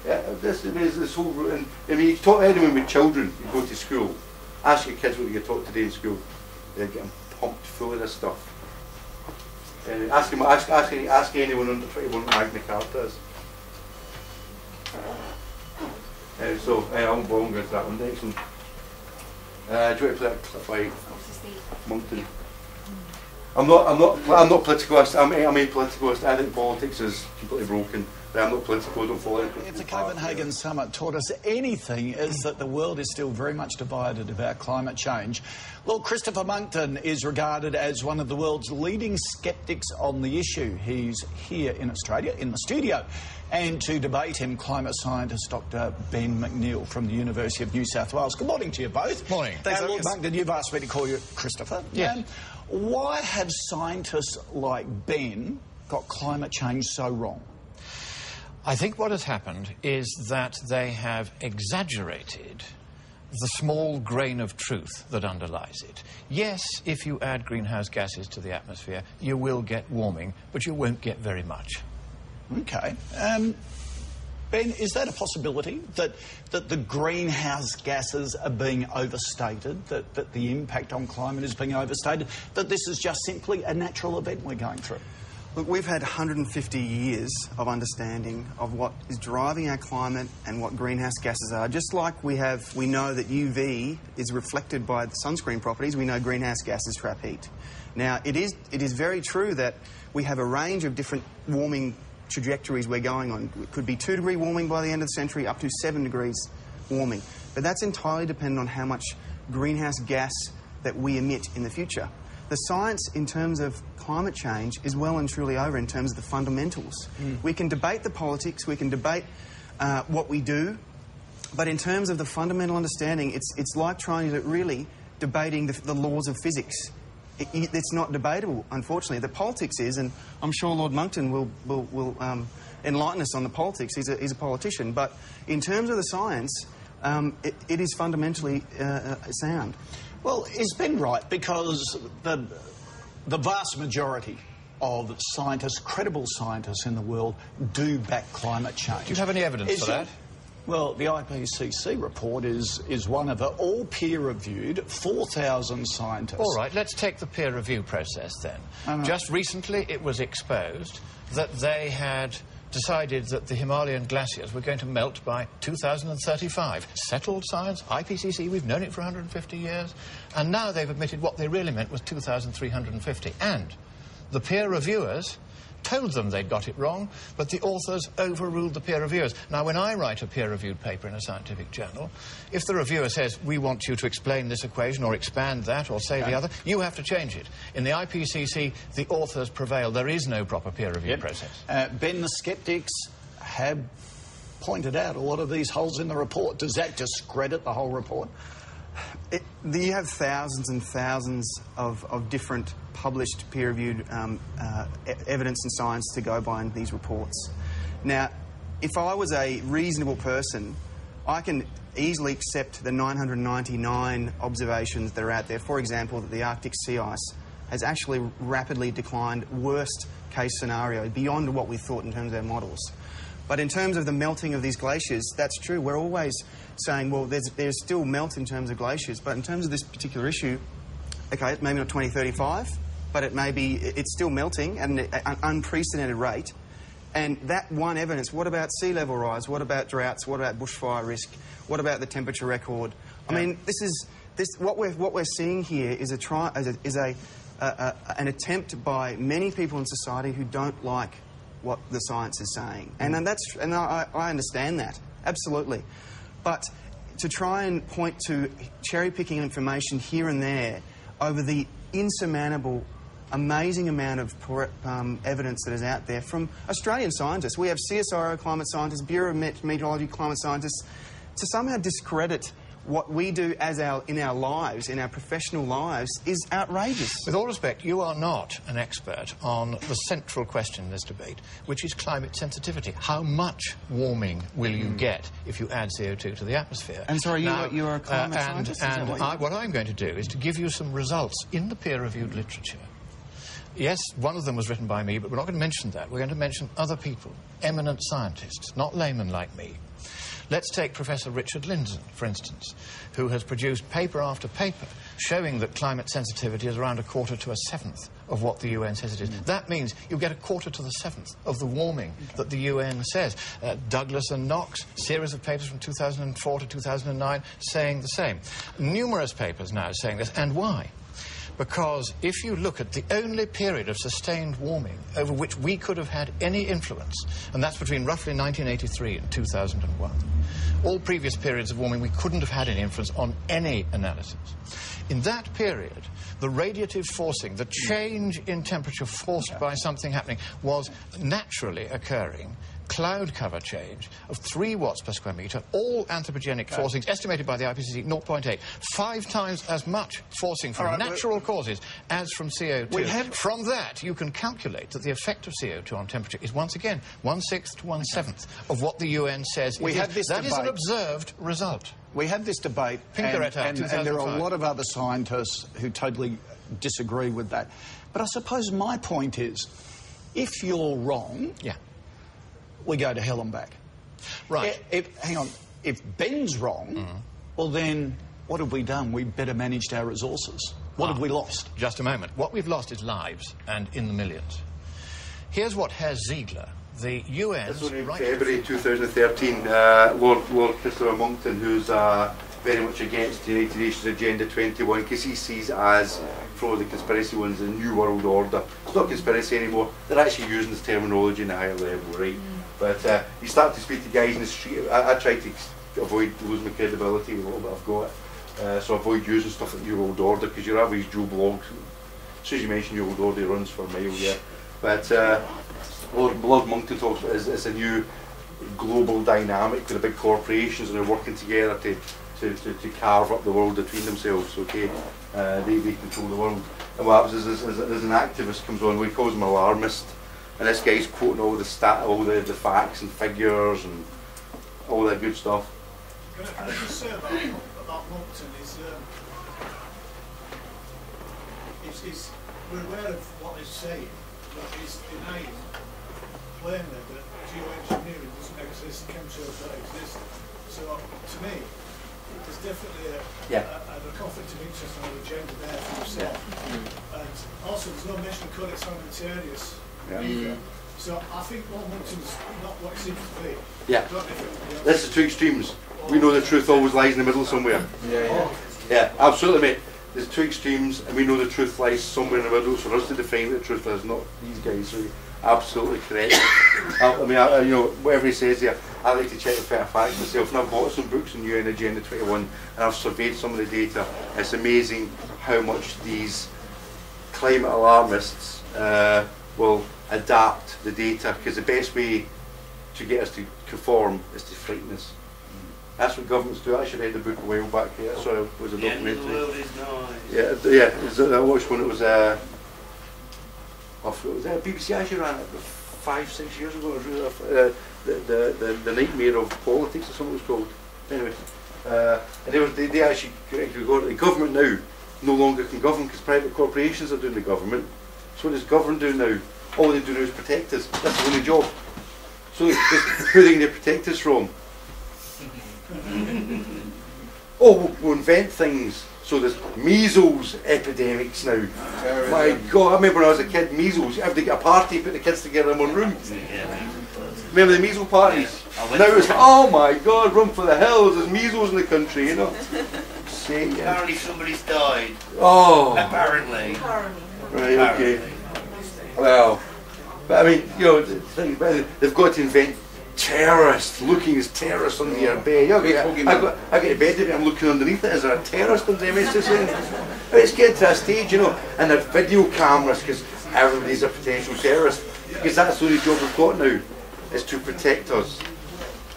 Yeah, this is this whole. And, I mean, you talk to anyone with children, you go to school, ask your kids what you get taught today in school. They're getting pumped full of this stuff. Uh, ask, him, ask, ask, ask anyone under 21 what Magna Carta is. Uh, so, uh, I'm going to that one. Next one. Uh, do you want to play that clip by Monckton? I'm not. I'm not. I'm not politicalist. I'm. I'm apoliticalist. I think politics is completely broken. I'm not political, I don't follow anything. If the Copenhagen summit taught us anything, is that the world is still very much divided about climate change. Lord Christopher Monckton is regarded as one of the world's leading skeptics on the issue. He's here in Australia, in the studio. And to debate him, climate scientist Dr. Ben McNeil from the University of New South Wales. Good morning to you both. Morning. Thanks, Lord Monckton, you've asked me to call you Christopher. Yeah. Um, why have scientists like Ben got climate change so wrong? I think what has happened is that they have exaggerated the small grain of truth that underlies it. Yes, if you add greenhouse gases to the atmosphere, you will get warming, but you won't get very much. Okay. Um, ben, is that a possibility that that the greenhouse gases are being overstated, that, that the impact on climate is being overstated, that this is just simply a natural event we're going through? Look, we've had 150 years of understanding of what is driving our climate and what greenhouse gases are. Just like we have, we know that UV is reflected by the sunscreen properties, we know greenhouse gases trap heat. Now, it is, it is very true that we have a range of different warming trajectories we're going on. It could be 2 degree warming by the end of the century, up to 7 degrees warming. But that's entirely dependent on how much greenhouse gas that we emit in the future. The science in terms of climate change is well and truly over in terms of the fundamentals. We can debate the politics, we can debate uh, what we do, but in terms of the fundamental understanding, it's, it's like trying to really debating the, the laws of physics. It, it- it's not debatable, unfortunately. The politics is, and I'm sure Lord Monckton will, will, will um, enlighten us on the politics. He's a, he's a politician. But in terms of the science, um, it, it is fundamentally uh, uh, sound. Well, is Ben right? Because the, the vast majority of scientists, credible scientists in the world, do back climate change. Do you have any evidence Is for it- that? Well, the IPCC report is, is one of it, all peer reviewed, 4,000 scientists. All right, let's take the peer review process then. Uh-huh. Just recently, it was exposed that they had decided that the Himalayan glaciers were going to melt by 2035. Settled science, IPCC, we've known it for 150 years, and now they've admitted what they really meant was 2350. And the peer reviewers told them they'd got it wrong, but the authors overruled the peer reviewers. Now, when I write a peer-reviewed paper in a scientific journal, if the reviewer says, we want you to explain this equation or expand that or say the other, you have to change it. In the IPCC, the authors prevail. There is no proper peer review Yep. process. Uh, ben, the sceptics have pointed out a lot of these holes in the report. Does that discredit the whole report? It, you have thousands and thousands of, of different published peer reviewed um, uh, evidence and science to go by in these reports. Now, if I was a reasonable person, I can easily accept the 999 observations that are out there. For example, that the Arctic sea ice has actually rapidly declined, worst case scenario, beyond what we thought in terms of our models. But in terms of the melting of these glaciers, that's true. We're always saying, well, there's, there's still melt in terms of glaciers, but in terms of this particular issue, okay, maybe not 2035, but it may be, it's still melting at an, an unprecedented rate. And that one evidence, what about sea level rise? What about droughts? What about bushfire risk? What about the temperature record? I mean, this is, this, what, we're, what we're seeing here is a, try, is a, is a, an attempt by many people in society who don't like what the science is saying. And, and that's and I, I understand that absolutely, but to try and point to cherry picking information here and there over the insurmountable, amazing amount of um, evidence that is out there from Australian scientists. We have CSIRO climate scientists, Bureau of Met- Meteorology climate scientists, to somehow discredit what we do as our in our lives, in our professional lives, is outrageous. With all respect, you are not an expert on the central question in this debate, which is climate sensitivity. How much warming will you get if you add CO2 to the atmosphere? And sorry, you Now, are- you are a climate uh, and, scientist? Is And what I, what I'm going to do is to give you some results in the peer-reviewed literature. Yes, one of them was written by me, but we're not going to mention that. We're going to mention other people, eminent scientists, not laymen like me. Let's take Professor Richard Lindzen, for instance, who has produced paper after paper showing that climate sensitivity is around a quarter to a seventh of what the UN says it is. That means you get a quarter to the seventh of the warming that the UN says. Uh, Douglass and Knox, series of papers from 2004 to 2009 saying the same. Numerous papers now saying this. And why? Because if you look at the only period of sustained warming over which we could have had any influence, and that's between roughly 1983 and 2001, all previous periods of warming we couldn't have had any influence on any analysis. In that period, the radiative forcing, the change in temperature forced by something happening, was naturally occurring cloud cover change of 3 watts per square metre, all anthropogenic forcings, estimated by the IPCC 0.8, five times as much forcing from right, natural causes as from CO2. We have- From that, you can calculate that the effect of CO2 on temperature is once again one sixth to one seventh of what the UN says. We had is. this That is an observed result. We had this debate, and, Pinker et al., and, and there are a lot of other scientists who totally disagree with that. But I suppose my point is, if you're wrong, Yeah. We go to hell and back. Right. If, if- hang on, if Ben's wrong, well then, what have we done? We better managed our resources. What have Ah. we lost? Just a moment. What we've lost is lives, and in the millions. Here's what Herr Ziegler, the UN's That's only right February 2013. Uh, Lord Lord Christopher Monckton, who's uh, very much against the United Nations Agenda 21, because he sees it as, for the conspiracy ones, a new world order. It's not conspiracy anymore. They're actually using this terminology in a higher level, right? But uh, you start to speak to guys in the street. I, I try to avoid losing my credibility with a little bit I've got. Uh, so avoid using stuff like New old Order because your average Joe Bloggs, as soon as you mention your old Order, runs for a mile, yeah. But uh, Lord, Lord talks about it's a new global dynamic where the big corporations are working together to, to, to, to carve up the world between themselves, okay? Uh, they, they control the world. And what happens is, is, is, is an activist comes on, we call him alarmist, and this guy's quoting all the stat, all the, the facts and figures and all that good stuff. Can I, can I just say about, about Monckton is, um, we're aware of what he's saying, but he's denying plainly that geoengineering doesn't exist, chemtrails don't exist. So to me, there's definitely a, Yeah. a, a conflict of interest on the agenda there for himself. And also, there's no mention of Codex Alimentarius Yeah. either. So I think Lord Monckton's not what he seems to be. Yeah. Don't know if anybody else- That's the two extremes. We know the truth always lies in the middle somewhere. Yeah, yeah. Yeah, absolutely, mate. There's two extremes, and we know the truth lies somewhere in the middle. So for us to define what the truth is, not these guys. So absolutely correct. I, I mean, I, I- you know, whatever he says here, I like to check the fact facts myself. And I've bought some books on UN Agenda 21, and I've surveyed some of the data. It's amazing how much these climate alarmists uh, will adapt the data because the best way to get us to conform is to frighten us. That's what governments do. I actually read the book a while back. Yeah, so it was a The end of the world is nice. Yeah, yeah. was- I watched one. It was uh, I forgot, was that BBC actually ran it five, six years ago. It was really, uh, the, the, the the nightmare of politics or something it was called. Anyway, uh, and they, were, they, they actually could go the government now no longer can govern because private corporations are doing the government. So what does government do now? All they do now is protect us. That's the only job. So it's- who are they going to protect us from? Oh, we'll, we'll invent things. So there's measles epidemics now. My God, I remember when I was a kid, measles. You have to get a party, put the kids together in one room. Remember the measles parties? I went Now it's like, oh my God, run for the hills. There's measles in the country, you know. Say, yeah. Apparently somebody's died. Oh, Apparently. right, okay. Well, but I mean, you know, the thing about it, they've got to invent terrorists looking as terrorists under your bed. You know, I, I, got, I get to bed today, I'm looking underneath it. Is there a terrorist under the MSS? It's getting to a stage, you know, and they're video cameras because everybody's a potential terrorist. Because that's the only job we've got now, is to protect us.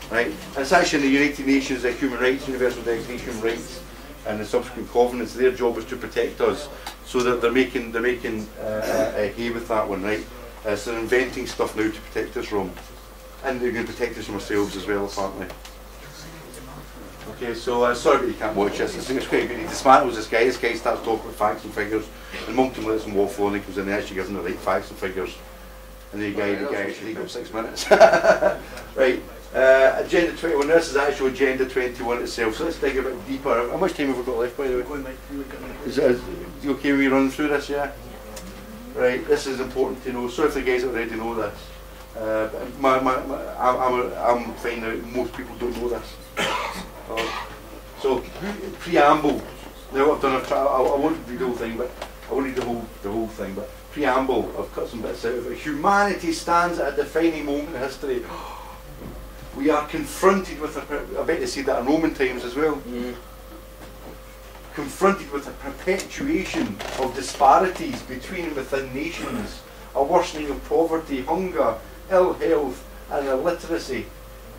Right? And it's actually in the United Nations, the Human Rights, Universal Declaration of Human Rights, and the subsequent covenants. Their job is to protect us. So that they're making they're making uh, uh, hay with that one, right? Uh, so they're inventing stuff now to protect us from, and they're going to protect us from ourselves as well, apparently. Okay, so uh, sorry that you can't watch this. I think it's quite good. He dismantles this guy. This guy starts talking about facts and figures, and Monckton lets him waffle, and he comes in and actually gives him the right facts and figures. And the guy, the guy actually up six minutes. right. Uh, agenda 21. This is actual Agenda 21 itself. So let's dig a bit deeper. How much time have we got left, by the way? Is, is you okay we run through this? Yeah. Right. This is important to know. So if the guys already know this, uh, my, my, my, I'm, I'm, finding out most people don't know this. So preamble. Now I've done, I've tried, I, I won't read the whole thing, but I won't read the whole, the whole thing, but preamble, I've cut some bits out of it. Humanity stands at a defining moment in history. We are confronted with, a, I bet they said that in Roman times as well, confronted with a perpetuation of disparities between and within nations, a worsening of poverty, hunger, ill health, and illiteracy,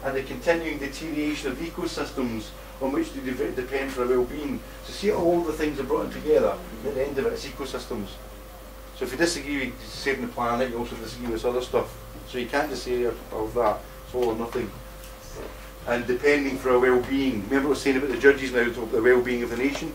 and the continuing deterioration of ecosystems on which they de- depend for their well-being. So see all the things are brought together. At the end of it, it's ecosystems. So if you disagree with saving the planet, you also disagree with other stuff. So you can't just say of that. It's all or nothing. And depending for our well-being. Remember what I was saying about the judges now, the well-being of the nation.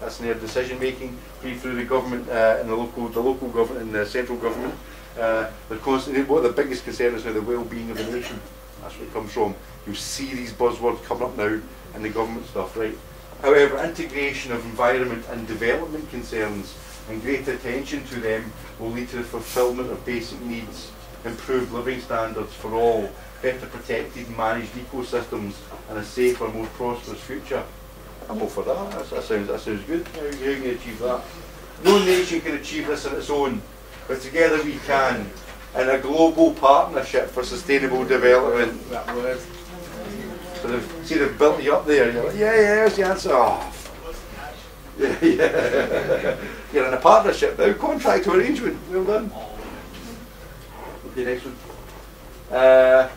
That's in their decision making, through the government uh, and the local, the local government and the central government. Uh, constantly, what the biggest concern is now the well-being of the nation. That's where it comes from. You see these buzzwords coming up now in the government stuff, right? However, integration of environment and development concerns and great attention to them will lead to the fulfilment of basic needs, improved living standards for all, better protected managed ecosystems, and a safer, more prosperous future. I'm all for that. That's, that sounds that sounds good. How, how can you achieve that? No nation can achieve this on its own, but together we can. In a global partnership for sustainable development. That word. So they've, see, they've built you up there. You're like, yeah, yeah, there's the answer. Oh, yeah, yeah. You're in a partnership now, contract arrangement. Well done. Okay, next one. Uh,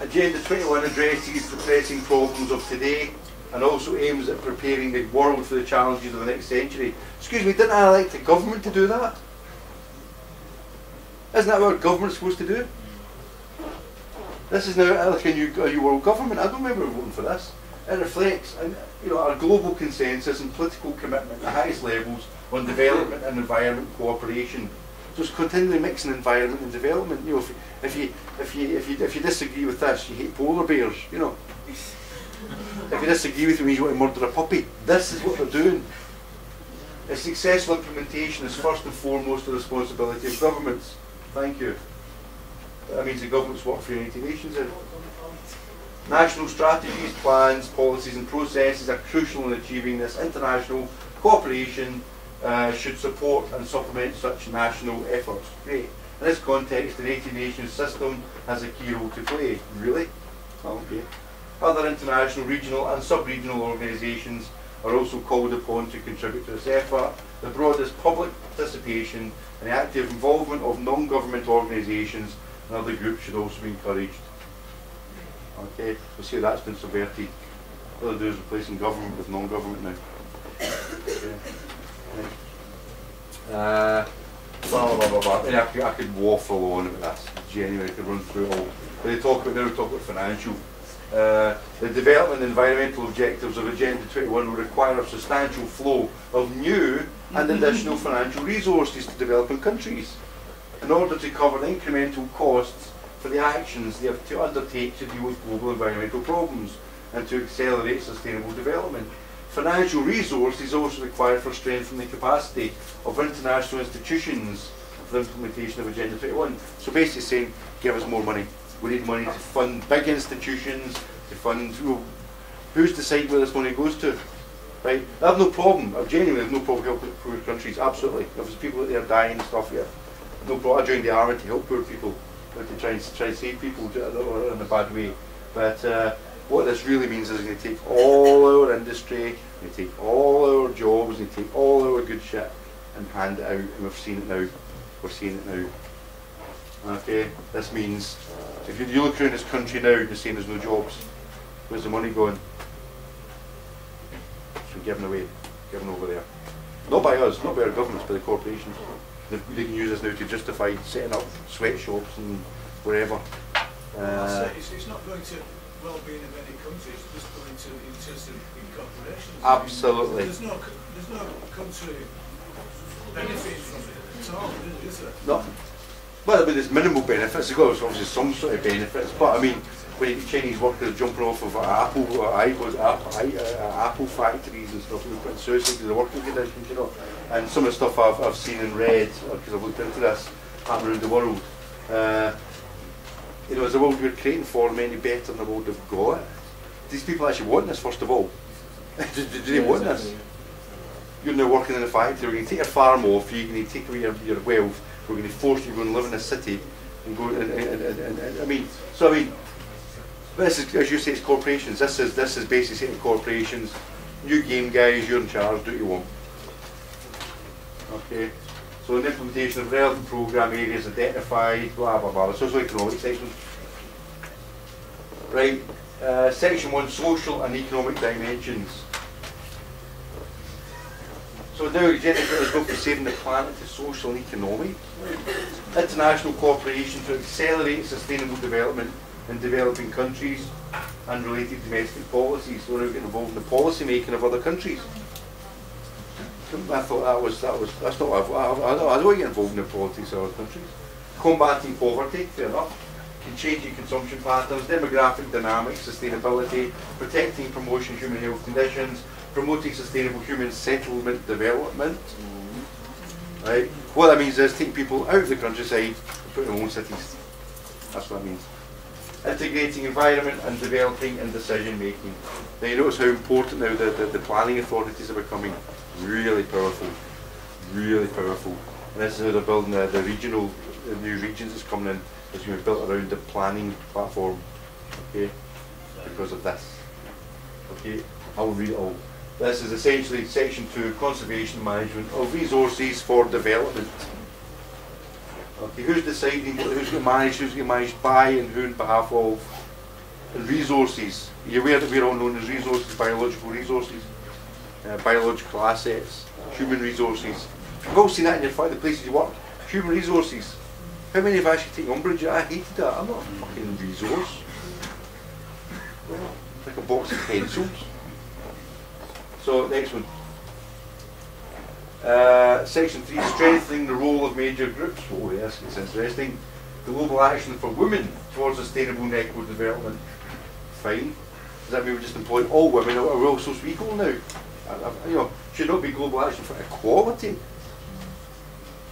Agenda 21 addresses the pressing problems of today and also aims at preparing the world for the challenges of the next century. Excuse me, didn't I elect the government to do that? Isn't that what government's supposed to do? This is now like a new, a new world government. I don't remember voting for this. It reflects an, you know, our global consensus and political commitment at the highest levels on development and environment cooperation. It's continually mixing environment and development. You know, if, if you if you if you if you disagree with this, you hate polar bears. You know, if you disagree with me, you want to murder a puppy. This is what they're doing. A successful implementation is first and foremost the responsibility of governments. Thank you. That means the governments work for the United Nations. National strategies, plans, policies and processes are crucial in achieving this. International cooperation uh, should support and supplement such national efforts. Great. In this context, the United Nations system has a key role to play. Really? Okay. Other international, regional and sub-regional organisations are also called upon to contribute to this effort. The broadest public participation and the active involvement of non-government organisations and other groups should also be encouraged. Okay, we'll see that's been subverted. All they do is replacing government with non-government now. Okay. Uh, blah, blah, blah, blah. And I, could, I could waffle on about that. Genuinely, I could run through all. They talk about, we talk about financial. Uh, the development and environmental objectives of Agenda 21 will require a substantial flow of new and additional financial resources to developing countries in order to cover the incremental costs for the actions they have to undertake to deal with global environmental problems and to accelerate sustainable development. Financial resource is also required for strengthening the capacity of international institutions for the implementation of Agenda 21. So basically saying, give us more money. We need money to fund big institutions, to fund, who's deciding where this money goes to? Right? I have no problem, I genuinely have no problem helping poor countries, absolutely. If there's people out there dying and stuff, yeah. No problem, I joined the army to help poor people, to try and, try and save people in a bad way. But uh, what this really means is going to take all our industry, going to take all our jobs, going to take all our good shit and hand it out, and we've seen it now. We're seeing it now. Okay, this means if you, you look around this country now, you're saying there's no jobs. Where's the money going? It's been given away, given over there. Not by us, not by our governments, by the corporations. They, they can use this now to justify setting up sweatshops and wherever. Uh, it's, it's not going to well-being of any country, it's just going to in, in corporations. Absolutely. There's no, there's no country benefiting from it at all, really, is there? No. Well, I mean, there's minimal benefits. There's got obviously some sort of benefits, but I mean, when you get Chinese workers jumping off of Apple, or iPods, Apple, i- uh, Apple factories and stuff, and putting suicide because of the working conditions, you know. And some of the stuff I've, I've seen and read, because I've looked into this, happening around the world. Uh, you know, is the world we're creating for them any better than the world they've got? These people actually want this, first of all. do, do they want this? You're now working in a factory, we're going to take your farm off, you're going to take away your, your wealth, we're going to force you to go and live in a city and go and, and, and, and, and I mean, so I mean, this is, as you say, it's corporations. This is this is basically saying corporations, new game guys, you're in charge, do what you want. Okay. So the implementation of relevant programme areas identified, blah blah blah. The social economic section. Right. Uh, section one, social and economic dimensions. So now agenda is going from saving the planet to social and economic. International cooperation to accelerate sustainable development in developing countries and related domestic policies. So now getting involved in the policy making of other countries. I thought that was that was that's not what I, I, I, don't- I don't get involved in the politics of other countries. Combating poverty, fair enough. Can changing consumption patterns, demographic dynamics, sustainability, protecting promotion human health conditions, promoting sustainable human settlement development. Mm-hmm. Right? What that means is taking people out of the countryside and putting them in own cities. That's what it means. Integrating environment and developing and decision making. Now you notice how important now the, the, the planning authorities are becoming really powerful. Really powerful. And this is how they're building the, the regional, the new regions that's coming in. It's going to be built around the planning platform. Okay? Because of this. Okay? I will read it all. This is essentially section two, conservation management of resources for development. Okay, who's deciding who's going to manage, who's going to manage by and who on behalf of? Resources. You're aware that we're all known as resources, biological resources, uh, biological assets, human resources. You've all seen that in your fi- the places you work. Human resources. How many have actually taken umbrage? I hated that. I'm not a fucking resource. Like a box of pencils. So next one. Uh, section three, strengthening the role of major groups. Oh yes, it's interesting. Global action for women towards sustainable and equitable development. Fine. Does that mean we just employ all women? Are we all supposed to be equal now? I, I, you know, should not be global action for equality.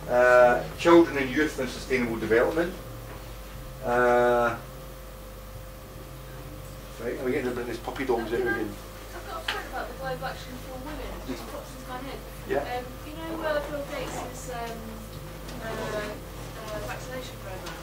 Uh, children and youth and sustainable development. Uh, right, are we getting rid of these puppy dogs out again? I've got a point about the global action for women. Just pops into my head. Yeah. Um, you know uh, Bill Gates' um, uh, uh, vaccination program?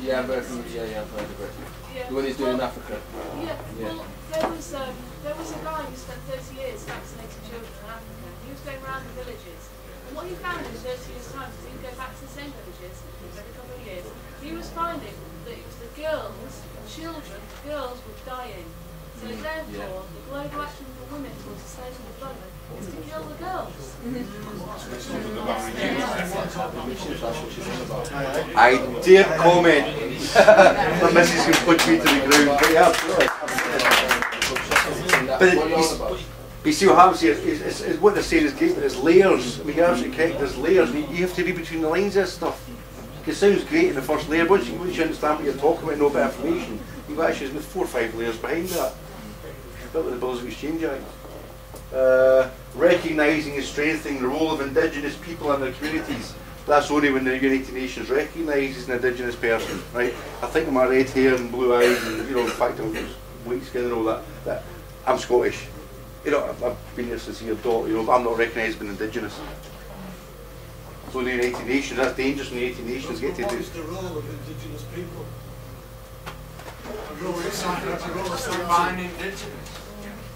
Yeah, I've heard from, yeah, yeah, I've heard of it. Yeah. The one he's doing in Africa. Yeah. Yeah. Well, there was um, there was a guy who spent 30 years vaccinating children in Africa. He was going around the villages, and what he found in 30 years' time was he would go back to the same villages every couple of years. He was finding that it was the girls, children, the girls were dying. So Mm, therefore, the global action for women towards sustainable development is to kill the girls. I dare comment. My missus can put me to the ground, but yeah, absolutely. But it- you, you see what happens here, is, is, is what they're saying is great, but there's layers. I mean, you're absolutely correct, there's layers, and you have to read between the lines of this stuff. It sounds great in the first layer, once you, once you understand what you're talking about and know about information, you've actually there's four or five layers behind that. Built with the Bills of Exchange Act. Uh, recognising and strengthening the role of indigenous people and their communities. That's only when the United Nations recognises an indigenous person, right? I think of my red hair and blue eyes and, you know, the fact I'm white skin and all that, that I'm Scottish. You know, I've, I've been here since a year dot, you know, but I'm not recognised as indigenous. So the United Nations, that's dangerous when the United Nations get to What do. is the role of indigenous people? A role of sign, a role of sign. Define indigenous.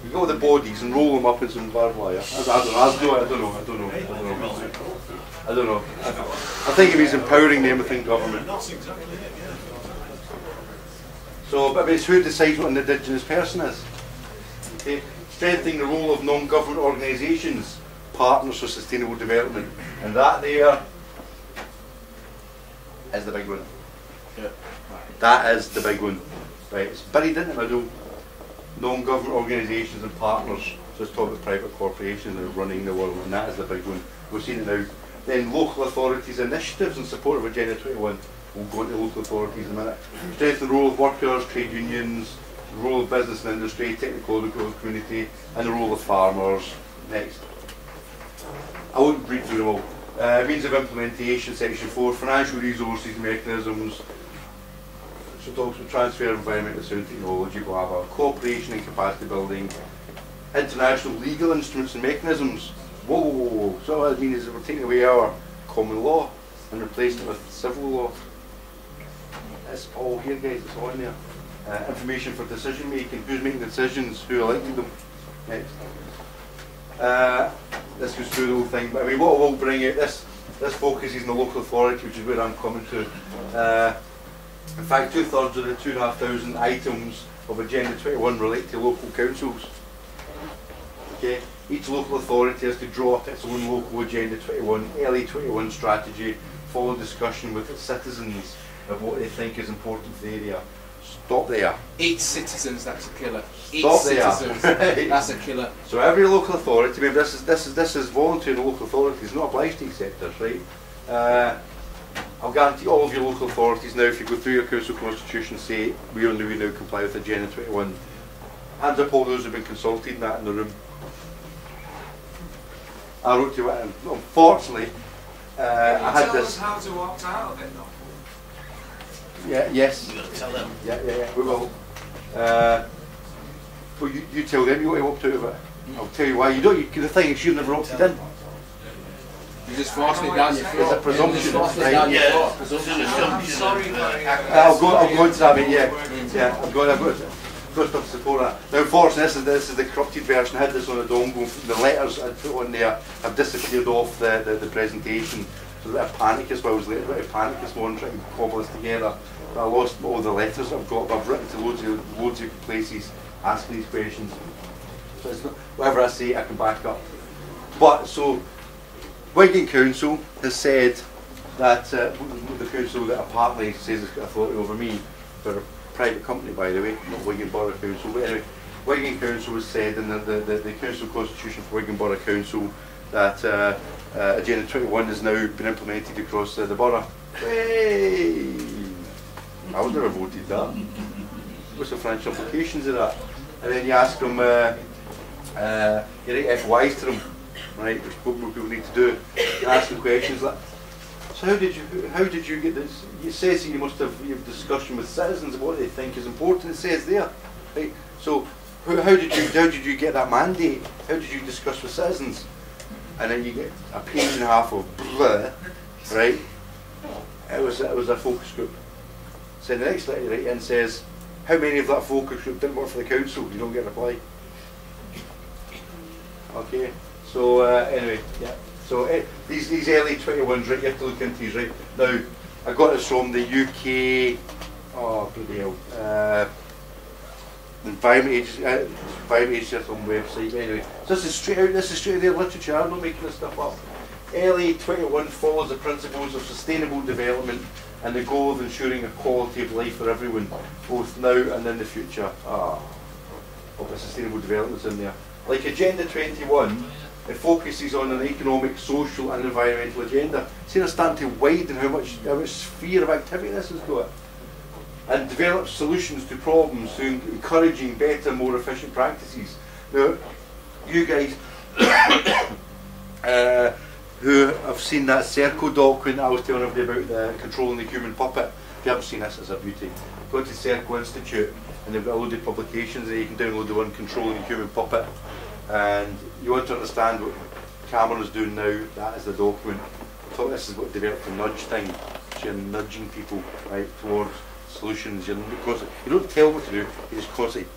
We go with the bodies and roll them up in some barbed wire. I, I don't know, I don't know, I don't know, I don't know, I don't know. I don't know. I, I think if he's empowering the within government. That's exactly it, yeah. So, but it's who decides what an indigenous person is. Strengthening the role of non-government organisations, partners for sustainable development, and that there is the big one. Yeah. That is the big one. Right, it's buried in the middle. Non-government organisations and partners. So it's talking about private corporations that are running the world, and that is the big one. We're seeing it now. Then local authorities initiatives in support of Agenda 21. We'll go into local authorities in a minute. Strengthen the role of workers, trade unions, the role of business and industry, technical growth community, and the role of farmers. Next. I won't read through them all. Uh, means of implementation, section 4, financial resources, mechanisms. So talks about transfer of environmental sound technology, blah blah, cooperation and capacity building, international legal instruments and mechanisms. Whoa, whoa, whoa. So what I mean is that we're taking away our common law and replacing it with civil law. It's all here, guys. It's all in there. Uh, information for decision making. Who's making the decisions? Who elected them? Next. Uh, this goes through the whole thing. But I mean, what I will bring out this this focuses on the local authority, which is where I'm coming to. Uh, in fact, two thirds of the two and a half thousand items of Agenda 21 relate to local councils. Okay, each local authority has to draw up its own local Agenda 21, LA 21 strategy, follow discussion with its citizens of what they think is important for the area. Stop there. Eight citizens, that's a killer. Eight Stop citizens, Right. that's a killer. So every local authority, remember this is this is this is voluntary local authorities, not obliged to accept this, right? Uh, I'll guarantee all of your local authorities now, if you go through your council constitution, say we only we now comply with Agenda 21. Hands up all those who've been consulted in that in the room. I wrote to you, unfortunately, uh, I had tell this. us how to opt out of it, though? Yeah, yes. Tell them. Yeah, yeah, yeah, we will. Uh, well, you, you tell them you want to opt out of it. I'll tell you why. You don't. You, the thing is, you've never opted in. You're just forcing it down your There's throat. a presumption, You're just forcing right? it Yeah. throat. It's an Presumption. assumption. I'm sorry, Gary. I'll go. I'll go into that. Bit, yeah, yeah. I'm going. I've got. Got stuff to support that. Now, unfortunately, this is this is the corrupted version. I had this on a dongle. The letters I'd put on there have disappeared off the, the, the presentation. So a bit of panic as well. I was late, a bit of panic this morning trying to cobble this together. I lost all the letters I've got. I've written to loads of loads of places asking these questions. So it's not whatever I say, I can back up. But so Wigan Council has said that uh, the council that apparently says it's got authority over me, they're a private company by the way, not Wigan Borough Council, but anyway, Wigan Council has said in the, the, the, the council constitution for Wigan Borough Council that uh, uh, Agenda 21 has now been implemented across uh, the borough. Hey! I was never voted that. What's the financial implications of that? And then you ask them, uh, uh, you write FYs to them, right, which people need to do. You ask them questions like, so how did you how did you get this? It says you must have you have discussion with citizens of what they think is important. It says there, right? So how, how did you how did you get that mandate? How did you discuss with citizens? And then you get a page and a half of blah, right? It was it was a focus group. So the next letter write in says, how many of that focus group didn't work for the council? You don't get a reply. Okay. So uh, anyway, yeah. So eh, these these LA 21s, right? You have to look into these, right? Now, I got this from the UK. Oh bloody hell! Uh, Environment Agency, uh, Environment Agency on website. Anyway, so this is straight out. This is straight out of their literature. I'm not making this stuff up. LA 21 follows the principles of sustainable development and the goal of ensuring a quality of life for everyone, both now and in the future. Ah, the sustainable development's in there. Like Agenda 21, it focuses on an economic, social and environmental agenda. See, they're starting to widen how much, how much sphere of activity this has got. And develop solutions to problems through encouraging better, more efficient practices. Now, you guys uh, who have seen that Circle document I was telling everybody about the controlling the human puppet. If you haven't seen this, it's a beauty. Go to the Circle Institute and they've got a load of publications there. You can download the one Controlling the Human Puppet. And you want to understand what Cameron's doing now, that is the document. I thought this is what developed the nudge thing. So you're nudging people right towards solutions. You're constantly, you don't tell what to do, you just constantly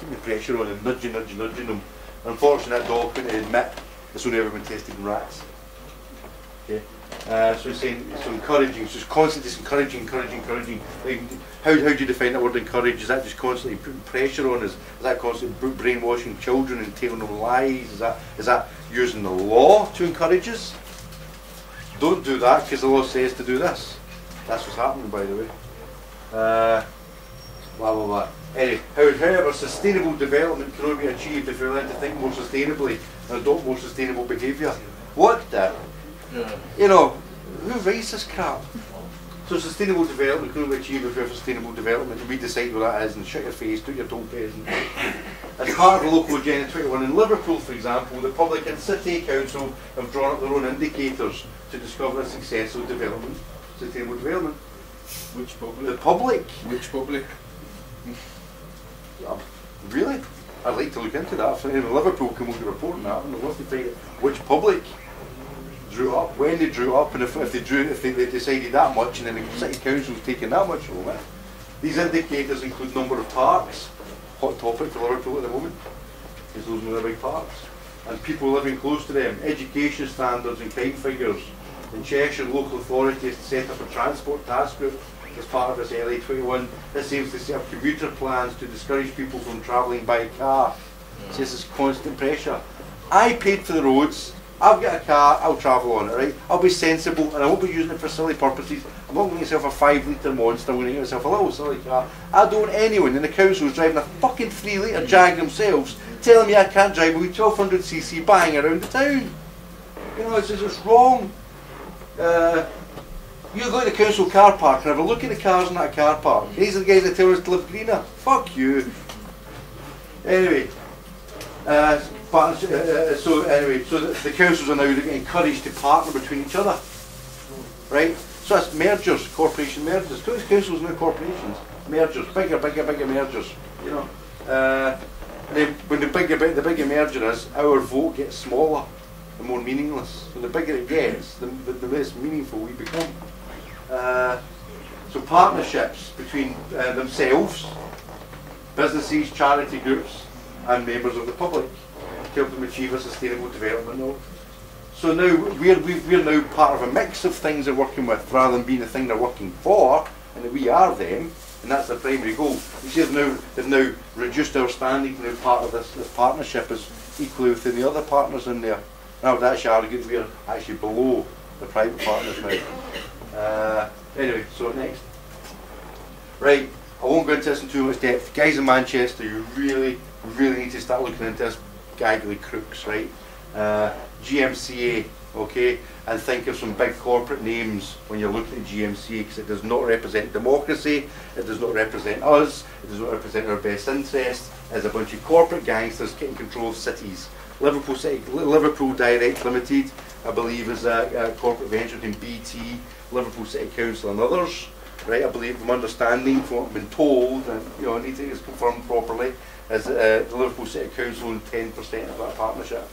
keep the pressure on and nudging, nudging, nudging them. Unfortunately, that document they admit it's only ever been tested in rats. Okay. Uh, so saying it's encouraging, so it's constantly just encouraging, encouraging, encouraging. How, how do you define that word encourage? Is that just constantly putting pressure on us? Is that constantly br- brainwashing children and telling them lies? Is that is that using the law to encourage us? Don't do that because the law says to do this. That's what's happening, by the way. Uh, blah blah blah. Anyway, how- however, sustainable development can only be achieved if we learn to think more sustainably and adopt more sustainable behaviour. What the? You know, who writes this crap? So sustainable development can only be achieved if we have sustainable development and we decide what that is and shut your face, do your toll peasant. As part of the local Agenda 21 in Liverpool, for example, the public and city council have drawn up their own indicators to discover the success of development, sustainable development. Which public? The public. Which public? Oh, really? I'd like to look into that. If anyone in Liverpool can look at reporting that, and I'd love to find which public drew up, when they drew up, and if, if they drew, if they, they decided that much, and then the city council's taking that much it. These indicators include number of parks, hot topic for Liverpool at the moment, is those the big parks, and people living close to them, education standards and crime figures. In Cheshire, local authorities set up a transport task group as part of this LA21. This aims to set up commuter plans to discourage people from travelling by car. This is constant pressure. I paid for the roads. I've got a car, I'll travel on it, right? I'll be sensible and I won't be using it for silly purposes. I'm not going to myself a five litre monster, I'm going to get myself a little silly car. I don't want anyone in the council driving a fucking three litre Jag themselves telling me I can't drive a 1200cc bang around the town. You know, it's just wrong. Uh, you go to the council car park and have a look at the cars in that car park. These are the guys that tell us to live greener. Fuck you. Anyway, uh, but, uh, so anyway, so the, the councils are now encouraged to partner between each other, right? So that's mergers, corporation mergers. Councils now corporations, mergers, bigger, bigger, bigger mergers. You know, uh, they, when the bigger the bigger merger is, our vote gets smaller and more meaningless. So the bigger it gets, the, the, the less meaningful we become. Uh, so partnerships between uh, themselves, businesses, charity groups, and members of the public to help them achieve a sustainable development goal. So now we're, we- we're now part of a mix of things they're working with rather than being the thing they're working for, and we are them, and that's their primary goal. You see, they've now, they've now reduced our standing to now part of this, this partnership as equally within the other partners in there. And I would actually argue that we're actually below the private partners now. Uh, anyway, so next. Right, I won't go into this in too much depth. Guys in Manchester, you really, really need to start looking into this gaggly crooks, right? Uh, GMCA, okay? And think of some big corporate names when you're looking at GMCA because it does not represent democracy, it does not represent us, it does not represent our best interests. as a bunch of corporate gangsters getting control of cities. Liverpool City, Liverpool Direct Limited, I believe, is a, a corporate venture between BT, Liverpool City Council, and others. Right, I believe from understanding, from what I've been told, and you know, I need to get confirmed properly, is uh, the Liverpool City Council own 10% of that partnership.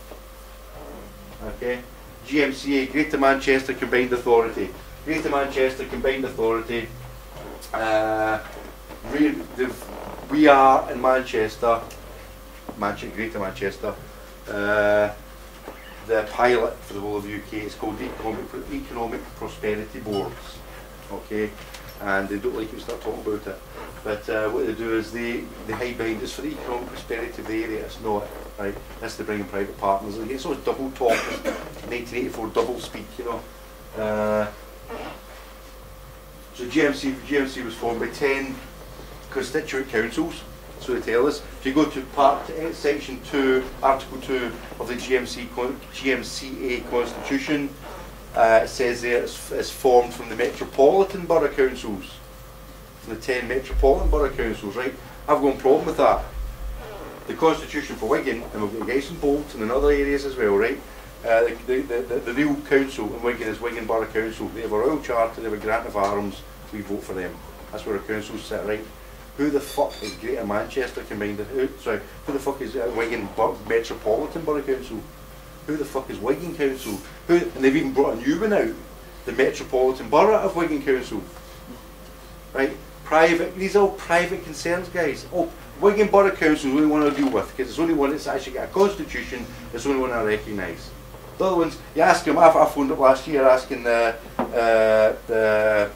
Okay, GMCA, Greater Manchester Combined Authority. Greater Manchester Combined Authority. Uh, we, we are in Manchester, Manchester, Greater Manchester. Uh, the pilot for the whole of the UK is called Economic, Economic Prosperity Boards. Okay, and they don't like you start talking about it. But uh, what they do is they, they hide behind it's for the economic prosperity of the area. It's not right. That's to bring in private partners. It's always double talk. 1984 double speak. You know. Uh, so GMC GMC was formed by ten constituent councils. So they tell us. If you go to part eh, section two, article two of the GMC GMCA constitution, uh, it says there it's, it's formed from the metropolitan borough councils, the ten metropolitan borough councils. Right? I've got a problem with that. The constitution for Wigan, and we've got Guys and Bolton and other areas as well, right? Uh, the, the, the, the real council in Wigan is Wigan Borough Council. They have a royal charter, they have a grant of arms, we vote for them. That's where our councils sit, right? Who the fuck is Greater Manchester combined? Who, sorry, who the fuck is uh, Wigan Metropolitan Borough Council? Who the fuck is Wigan Council? Who, and they've even brought a new one out, the Metropolitan Borough of Wigan Council. Right? Private, these are all private concerns, guys. Oh, Wigan Borough Council is the only one I deal with because it's the only one that's actually got a constitution. It's the only one I recognise. The other ones, you ask them. I, I phoned up last year asking the uh, the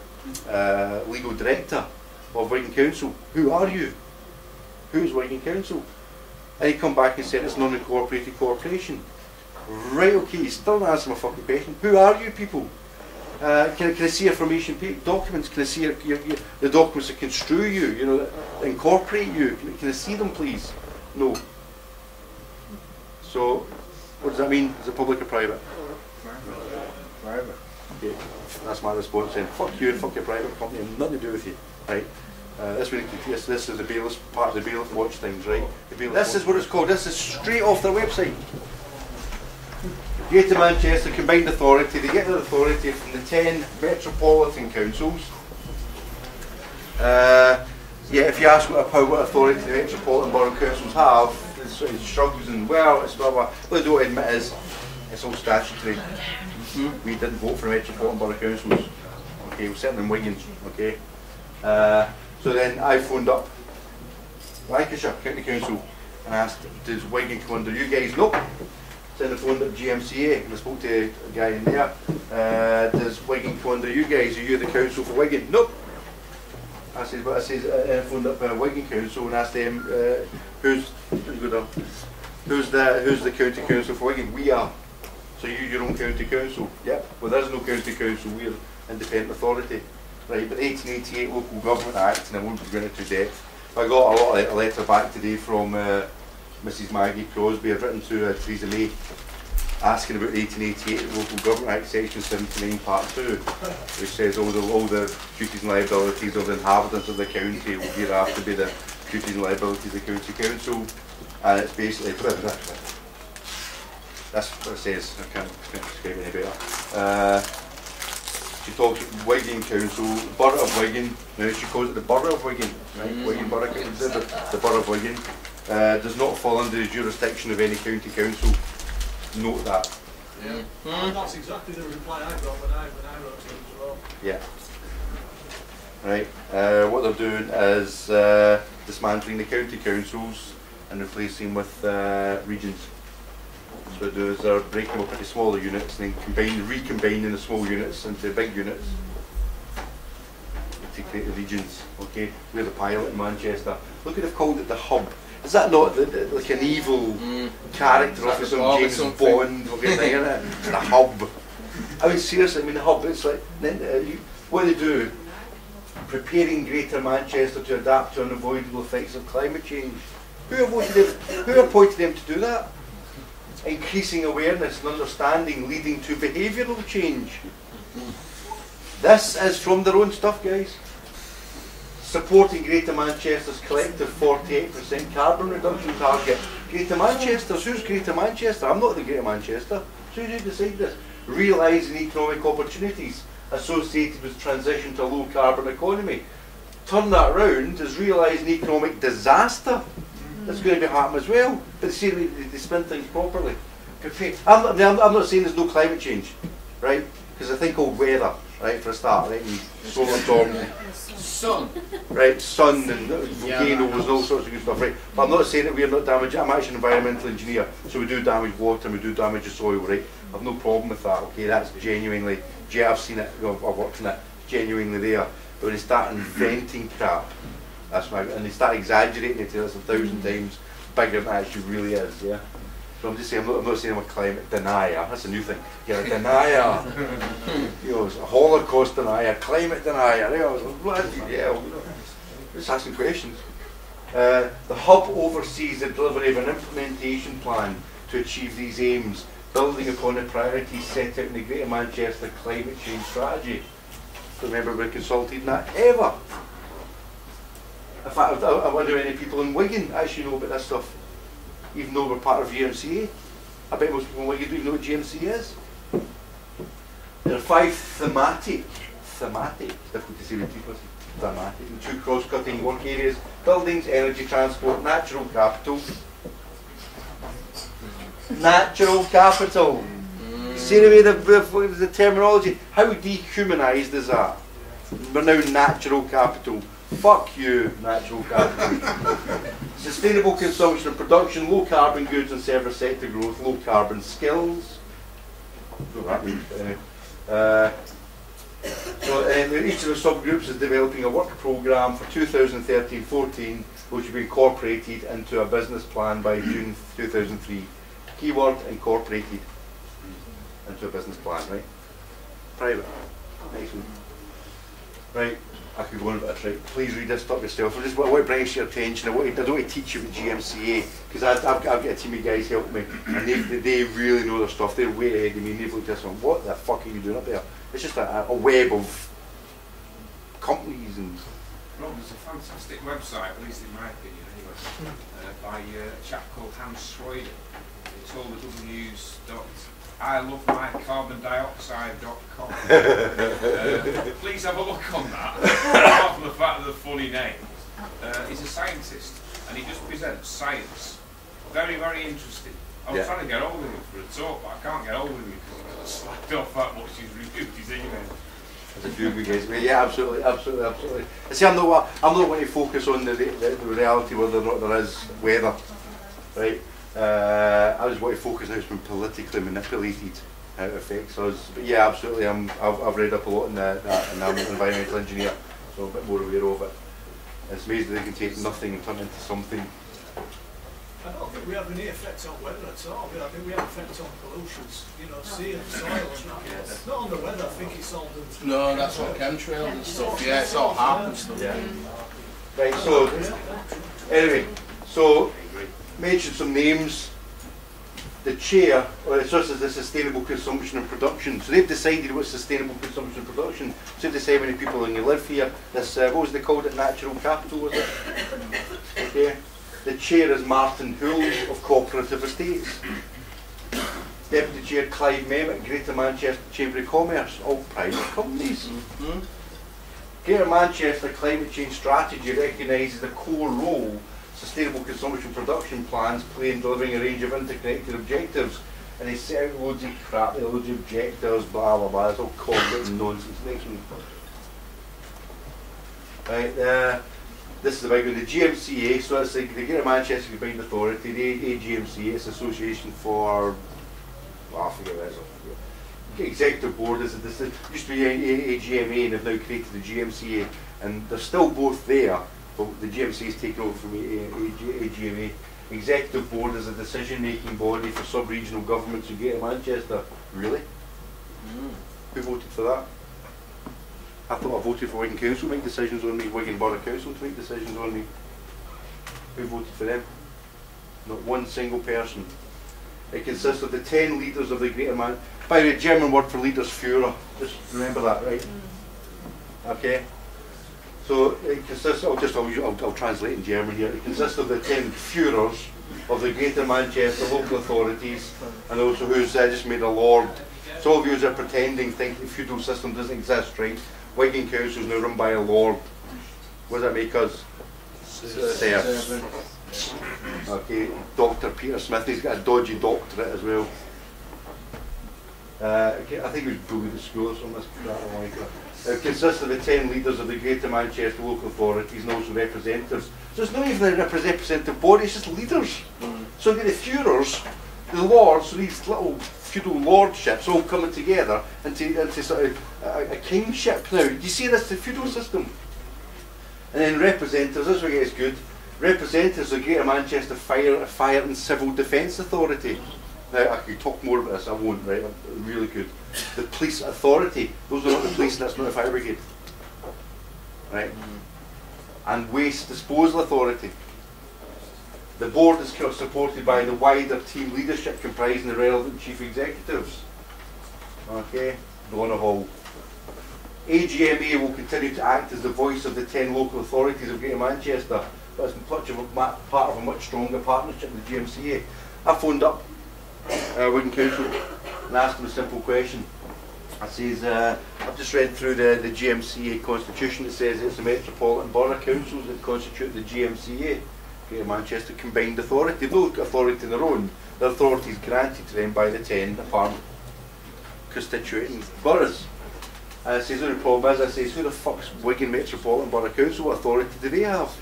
uh, legal director of Wigan Council, "Who are you? Who's Wigan Council?" And he come back and said it's non-incorporated corporation. Right, okay, you still not answering my fucking question. Who are you people? Uh, can, I- can I see information documents? Can I see your, your, your, the documents that construe you, you know, that incorporate you? Can, can I see them, please? No. So, what does that mean? Is it public or private? Private. Yeah, that's my response then. Fuck you and fuck your private company nothing to do with you, right? Uh, this, really, this, this is the bailiff's part of the bailiff watch things, right? This is what it's called. This is straight off their website. Greater Manchester Combined Authority. They get their authority from the ten metropolitan councils. Uh, yeah, if you ask what, how, what authority the metropolitan borough councils have, sort of shrugs and well, it's blah blah. What they don't admit is it's all statutory. We didn't vote for Metropolitan Borough Councils. Okay, we're sitting in Wigan. Okay. Uh, so then I phoned up Lancashire County Council and asked, does Wigan come under you guys? Nope. Then I phoned up GMCA and I spoke to a guy in there. Uh, does Wigan come under you guys? Are you the council for Wigan? Nope. I said, but I said, uh, I phoned up uh, Wigan Council and asked them, uh, who's, who's, uh, who's the who's the county council for Wigan? We are. So you your own county council? Yep. Well, there's no county council. We're independent authority. Right, but 1888 Local Government Act, and I won't be go into depth. I got a lot of a letter back today from uh, Mrs Maggie Crosby. I've written to uh, Theresa May asking about the 1888 Local Government Act Section 79 Part 2, which says all the, all the duties and liabilities of the inhabitants of the county will hereafter be the duties and liabilities of the county council. And it's basically, that's what it says, I can't, can't describe it any better. Uh, she talks Wigan Council, Borough of Wigan, now she calls it the Borough of Wigan, right? Wigan Borough Council, the, the Borough of Wigan, uh, does not fall under the jurisdiction of any county council. Note that. Yeah. And that's exactly the reply I got when I, when I wrote to them as well. Yeah. Right. Uh, what they're doing is uh, dismantling the county councils and replacing with uh, regions. So what they do is they're breaking them up into smaller units and then combine, recombining the small units into big units to create the regions. Okay, we're the pilot in Manchester. Look at they've called it the hub. Is that not the, the, like an evil character Like of some Bob James something. Bond looking thing, isn't it? The hub. I mean, seriously, I mean, the hub, it's like, uh, you, they do, preparing Greater Manchester to adapt to unavoidable effects of climate change. Who appointed them, who appointed them to do that? Increasing awareness and understanding leading to behavioural change. This is from their own stuff, guys. Supporting Greater Manchester's collective 48% carbon reduction target. Greater Manchester, who's Greater Manchester? I'm not the Greater Manchester. So did decide this? Realising economic opportunities associated with transition to a low carbon economy. Turn that round is realising economic disaster that's going to be happening as well. But say they, they spin things properly. I'm I'm, I'm not saying there's no climate change, right? Because I think all weather, right, for a start, right? And solar storm, Sun. right, sun and volcanoes and all sorts of good stuff, right? But I'm not saying that we're not damaging. I'm actually an environmental engineer, so we do damage water and we do damage the soil, right? I've no problem with that. Okay, that's genuinely. Yeah, I've seen it. I've I've worked in it. Genuinely there. But when they start inventing crap, that's my and they start exaggerating it to us a thousand times bigger than it actually really is. Yeah. So I'm just saying, I'm not, I'm not saying I'm a climate denier. That's a new thing. You're a denier. you know, a Holocaust denier, climate denier. You know, bloody hell. You know, just asking questions. Uh, the hub oversees the delivery of an implementation plan to achieve these aims, building upon the priorities set out in the Greater Manchester Climate Change Strategy. Don't remember we're consulted in that ever. In fact, I, I wonder if any people in Wigan actually know about this stuff, even though we're part of GMCA. I bet most people in Wigan don't even know what GMCA is. There are five thematic, thematic, difficult to say people, thematic, and two cross-cutting work areas, buildings, energy, transport, natural capital. Natural capital. See the way the, the, the terminology, how dehumanised is that? We're now natural capital. Fuck you, natural capital. Sustainable consumption and production, low carbon goods and service sector growth, low carbon skills. What that means, anyway. Uh, so um, each of the subgroups is developing a work programme for 2013-14 which will be incorporated into a business plan by June 2003. Keyword incorporated into a business plan, right? Private. Right, I could go on about this, right? Please read this stuff yourself. I just want to bring it to your attention. I, want to, I don't want to teach you about GMCA because I've, I've got a team of guys helping me and they, they, they really know their stuff. They're way ahead of me. and They've looked at this one. What the fuck are you doing up there? It's just a, a web of companies and Rob, there's a fantastic website, at least in my opinion anyway, uh, by uh, a chap called Hans Schreuder. It's all the W's dot I love my carbon dioxide.com. uh, please have a look on that. Apart from the fact of the funny name. Uh, he's a scientist and he just presents science very, very interesting. I was Yeah. trying to get hold of him for a talk, but I can't get hold of him because got slapped off that much he's reviewed his email. There's a few good guys. Yeah, absolutely, absolutely, absolutely. See, I'm not, I'm not going to focus on the, the, the reality whether or not there is weather, right? Uh, I just want to focus on how it's been politically manipulated, how it affects us. But yeah, absolutely, I'm, I've, I've read up a lot on that, that and I'm an environmental engineer, so I'm a bit more aware of it. It's amazing they can take nothing and turn it into something. I don't think we have any effect on weather at all. I, mean, I think we have effect on pollutions, you know, sea and soil. Not on the weather, I think it's all done. No, that's what chemtrails and stuff. Yeah, it's all hard and stuff. Yeah. Right, so, anyway, so, mention some names. The chair, or it's just as the sustainable consumption and production. So they've decided what's sustainable consumption and production. So they say how many people when you live here. This, uh, what was they called it? Natural capital, was it? Okay. The chair is Martin Hoole of Cooperative Estates. Deputy Chair Clive Memmott, Greater Manchester Chamber of Commerce, all private companies. Greater Manchester Climate Change Strategy recognises the core role sustainable consumption production plans play in delivering a range of interconnected objectives. And they set out loads of crap, loads of objectives, blah blah blah, it's all corporate nonsense. Next. Right, uh, this is one, the GMCA, so that's the, the Greater Manchester Combined Authority, the AGMCA, it's Association for, well, I forget what it is. The Executive Board is, this used to be AGMA and they've now created the GMCA, and they're still both there, but the GMC is taken over from AGMA. Executive Board is a decision-making body for sub-regional governments in Greater Manchester. Really? Mm. Who voted for that? I thought I voted for Wigan Council to make decisions on me, Wigan Borough Council to make decisions on me. Who voted for them? Not one single person. It consists of the ten leaders of the Greater Man. By the way, German word for leaders, Führer. Just remember that, right? Mm. Okay. So it consists. I'll just. I'll, I'll, I'll translate in German here. It consists of the ten Führers of the Greater Manchester local authorities, and also who's uh, just made a lord. So all of you are pretending thinking the feudal system doesn't exist, right? Wigan Council is now run by a lord. What does that make us? Serfs. Okay, Dr. Peter Smith, he's got a dodgy doctorate as well. Uh, okay, I think he was bullied at school or something. I don't like it. It consists of the 10 leaders of the Greater Manchester local authorities and also representatives. So it's not even a representative body, it's just leaders. Mm. So you get the Führers, the lords, these little feudal lordships all coming together into, into sort of a, a kingship now. Do you see this, the feudal system? And then representatives, this is where it gets good. Representatives of the Greater Manchester Fire, Fire and Civil Defence Authority. Now, I could talk more about this, I won't, right? I'm really good. The Police Authority, those are not the police, that's not the fire brigade. Right? And Waste Disposal Authority. The board is supported by the wider team leadership comprising the relevant chief executives. Okay, Donna Hall. AGMA will continue to act as the voice of the 10 local authorities of Greater Manchester, but it's much of a, part of a much stronger partnership with the GMCA. I phoned up uh, Wigan Council and asked them a simple question. I says, uh, I've just read through the, the GMCA constitution. It says it's the Metropolitan Borough Councils that constitute the GMCA, Greater Manchester Combined Authority. They've no authority in their own. The authority is granted to them by the 10 apparent constituting boroughs. And I says, the problem is, I says, who the fuck's Wigan Metropolitan Borough Council? What authority do they have?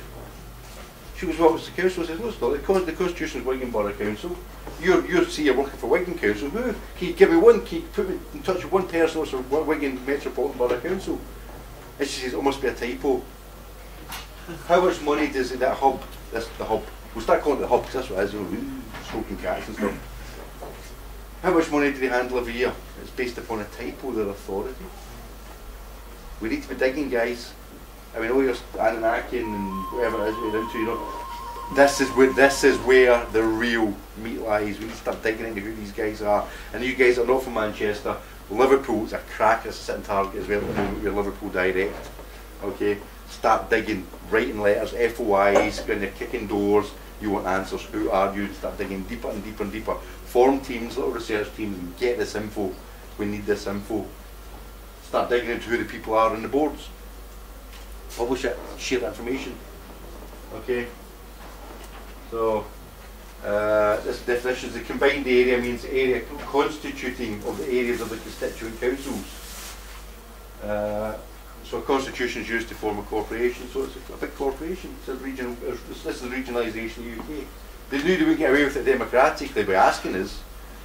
She goes, what was the council? I says, no, it's not. The the constitution is Wigan Borough Council. You're, you see you're working for Wigan Council. Who? Can you give me one, can you put me in touch with one person from Wigan Metropolitan Borough Council? And she says, it must be a typo. How much money does it, that hub, this, the hub, we'll start calling it the hub because that's what it is, smoking cats and stuff. How much money do they handle every year? It's based upon a typo, their authority. We need to be digging, guys. I mean, all your Anunnaki and whatever it is we're into, you know. This is where this is where the real meat lies. We need to start digging into who these guys are. And you guys are not from Manchester. Liverpool's a crack as a sitting target as well at the moment. We're Liverpool direct. Okay, start digging, writing letters, FOIs, when they're kicking doors. You want answers. Who are you? Start digging deeper and deeper and deeper. Form teams, little research teams, and get this info. We need this info. Start digging into who the people are on the boards. Publish it. Share that information. Okay. So, Uh, this definition is the combined area means area constituting of the areas of the constituent councils. Uh, so a constitution is used to form a corporation, so it's a, a big corporation. It's a regional, it's, this is regionalisation of the UK. They knew they wouldn't get away with it democratically by asking us,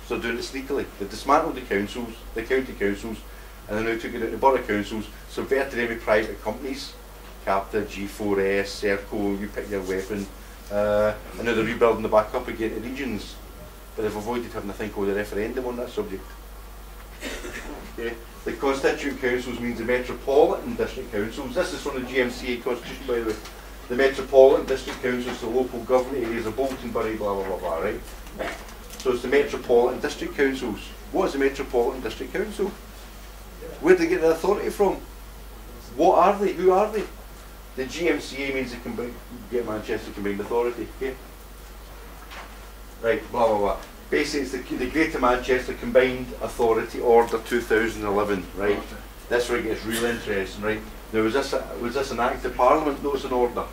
so they're doing it sneakily. They dismantled the councils, the county councils, and then they took it out to borough councils, subverted every private companies, Capita, G4S, Serco, you pick your weapon, uh, and now they're rebuilding the back up again to regions. But they've avoided having a thing called a referendum on that subject. The constituent councils means the metropolitan district councils. This is from the GMCA constitution, by the way. The metropolitan district councils, the local government areas of Bolton, Bury, blah blah blah blah, right? So it's the metropolitan district councils. What is the metropolitan district council? Where do they get their authority from? What are they? Who are they? The GMCA means the combined, get Manchester Combined Authority. Okay. Right. Blah blah blah. Basically, it's the, the Greater Manchester Combined Authority Order 2011. Right. That's where it gets real interesting. Right. Now, was this a, was this an act of Parliament? No, it's an order.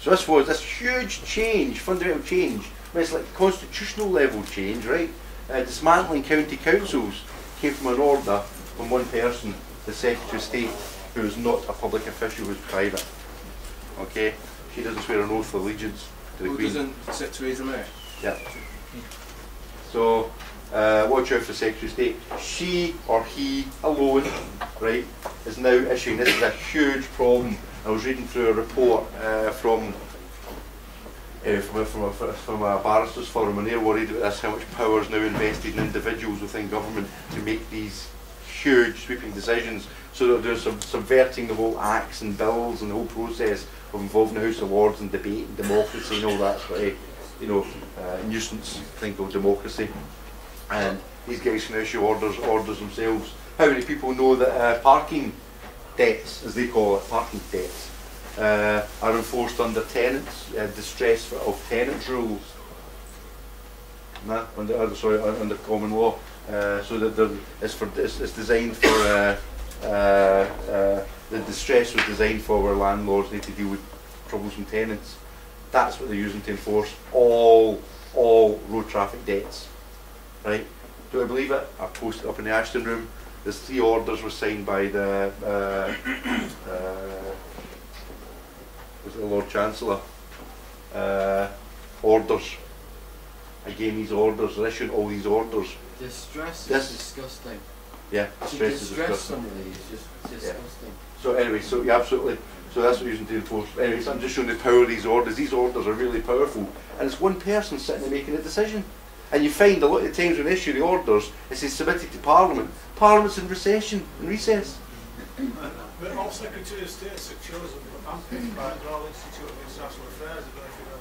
So this was this huge change, fundamental change. I mean, it's like constitutional level change, right? Uh, dismantling county councils came from an order from one person, the Secretary of State, who is not a public official, who's private. Okay? She doesn't swear an oath of allegiance to the Who Queen. doesn't sit Theresa May? Yeah. So, uh, watch out for Secretary of State. She or he alone, right, is now issuing. This is a huge problem. I was reading through a report uh, from. Uh, from, a, from, a, from a barristers forum and they're worried about this, how much power is now invested in individuals within government to make these huge sweeping decisions so that they're sub- subverting the whole acts and bills and the whole process of involving the House of Lords and debate and democracy and all that sort of, you know, uh, nuisance thing called democracy. And these guys can issue orders, orders themselves. How many people know that uh, parking debts, as they call it, parking debts, uh, are enforced under tenants, uh, distress of tenants rules? Nah, under, uh, sorry, under common law. Uh, so that it's, for, it's, it's designed for, uh, uh, the distress was designed for where landlords need to deal with troublesome tenants. That's what they're using to enforce all, all road traffic debts. Right? Do I believe it? I posted up in the Ashton room. There's three orders were signed by the, uh, uh, was it the Lord Chancellor? Uh, orders. Again, these orders, they're issuing all these orders. Distress is This- disgusting. Yeah, To distress is distress disgusting. somebody is just disgusting. So anyway, so yeah, absolutely. So that's what we're using to enforce. Anyway, so I'm just showing the power of these orders. These orders are really powerful, and it's one person sitting there making a decision. And you find a lot of times when they issue the orders, it says submitted to Parliament. Parliament's in recession, in recess. But all Secretary of States are chosen, handpicked by the Royal Institute of International Affairs, I don't if you know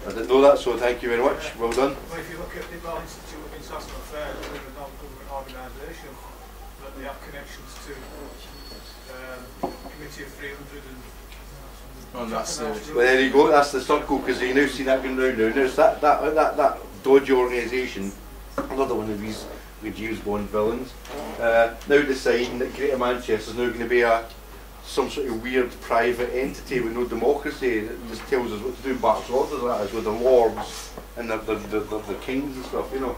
that. I didn't know that, so thank you very much. Well done. Well, if you look at the Royal Institute of International Affairs, they're a non-government organisation, but they have connections to um, Committee of 300 and... Oh, that's the- Well, there you go. That's the circle because you now see that going round now. There's that that that that dodgy organisation, another one of these the James Bond villains, uh, now deciding that Greater Manchester is now going to be a some sort of weird private entity with no democracy that just tells us what to do and backs orders at us with the lords and the the, the, the, the kings and stuff, you know.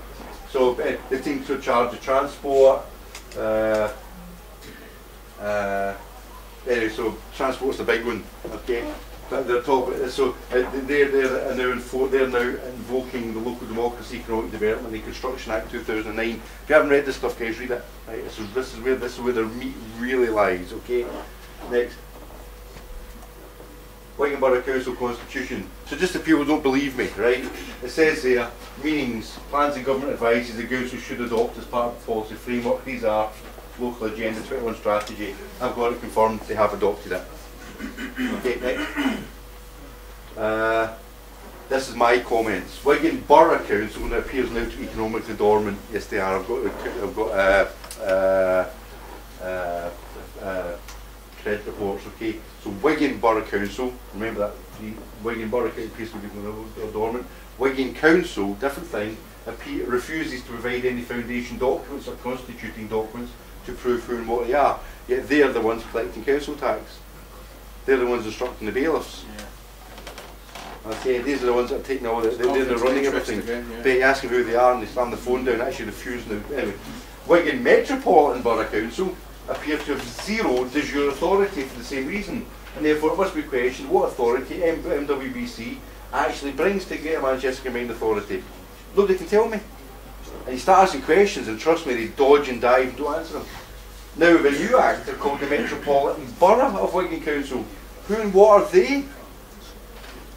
So they take to charge of transport. Uh, uh, Anyway, so transport's the big one, okay? But they're talking, so uh, they're, they're, now info, they're now invoking the Local Democracy, Economic Development and Construction Act 2009. If you haven't read this stuff, guys, read it. Right? This, is, this, is where, this is where the meat really lies, okay? Next. Wigan Borough Council Constitution. So just if people don't believe me, right? It says here, meanings, plans and government advices the council should adopt as part of the policy framework. These are local agenda 21 strategy. I've got it confirmed they have adopted it. Okay, next. Uh, this is my comments. Wigan Borough Council now appears now to be economically dormant. Yes, they are. I've got, I've got uh, uh, uh, uh, credit reports. Okay, so Wigan Borough Council. Remember that the Wigan Borough Council appears to be economically dormant. Wigan Council, different thing, appe- refuses to provide any foundation documents or constituting documents to prove who and what they are. Yet they're the ones collecting council tax. They're the ones instructing the bailiffs. Okay, these are the ones that are taking all the, they're, they're Conflict running everything. again, yeah. You ask them who they are and they slam the phone down, actually refuse now. Anyway, Wigan Metropolitan Borough Council appear to have zero de jure authority for the same reason, and therefore it must be questioned what authority M- MWBC actually brings to Greater Manchester Combined Authority. Nobody can tell me. And you start asking questions, and trust me, they dodge and dive and don't answer them. Now, the new act, they're called the Metropolitan Borough of Wigan Council. Who and what are they?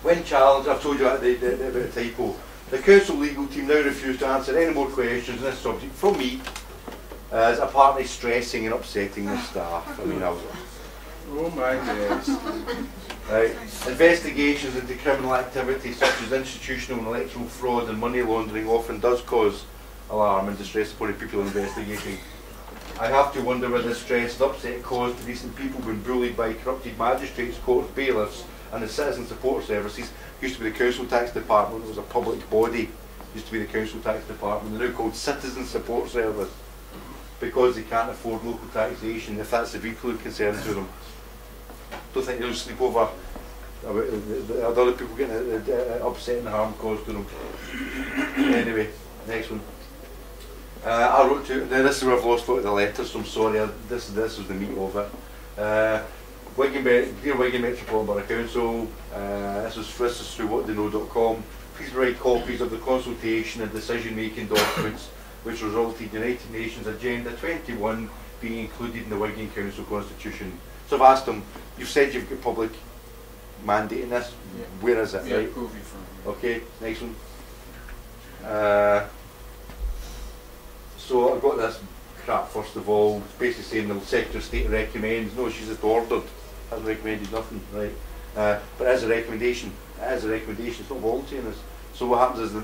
When challenged, I've told you about the, the, the, the typo. The council legal team now refuse to answer any more questions on this subject from me, as apparently stressing and upsetting the staff. I mean, I was, Oh my days. Right. Investigations into criminal activity such as institutional and electoral fraud and money laundering often does cause alarm and distress upon people investigating. I have to wonder whether the stress and upset caused to people being bullied by corrupted magistrates, courts, bailiffs and the citizen support services used to be the council tax department, it was a public body, used to be the council tax department, they're now called citizen support service because they can't afford local taxation if that's of concern to them don't think they'll sleep over the, the, the other people getting upset and harm caused to them. anyway, next one. Uh, I wrote to this is where I've lost foot of the letters, so I'm sorry. I, this this was the meat of it. Uh, Wigan, dear Wigan Metropolitan Borough Council, uh, this is this is through whattheknow.com. Please write copies of the consultation and decision-making documents which resulted in United Nations Agenda 21 being included in the Wigan Council Constitution. So I've asked them, you've said you've got public mandate in this, Yeah. where is it, Yeah, right? prove you from. Okay, next one. Uh, so I got this crap first of all, basically saying the Secretary of State recommends, no, she's just ordered, hasn't recommended nothing, right? Uh, but as a recommendation, as a recommendation, it's not voluntary in this. So what happens is the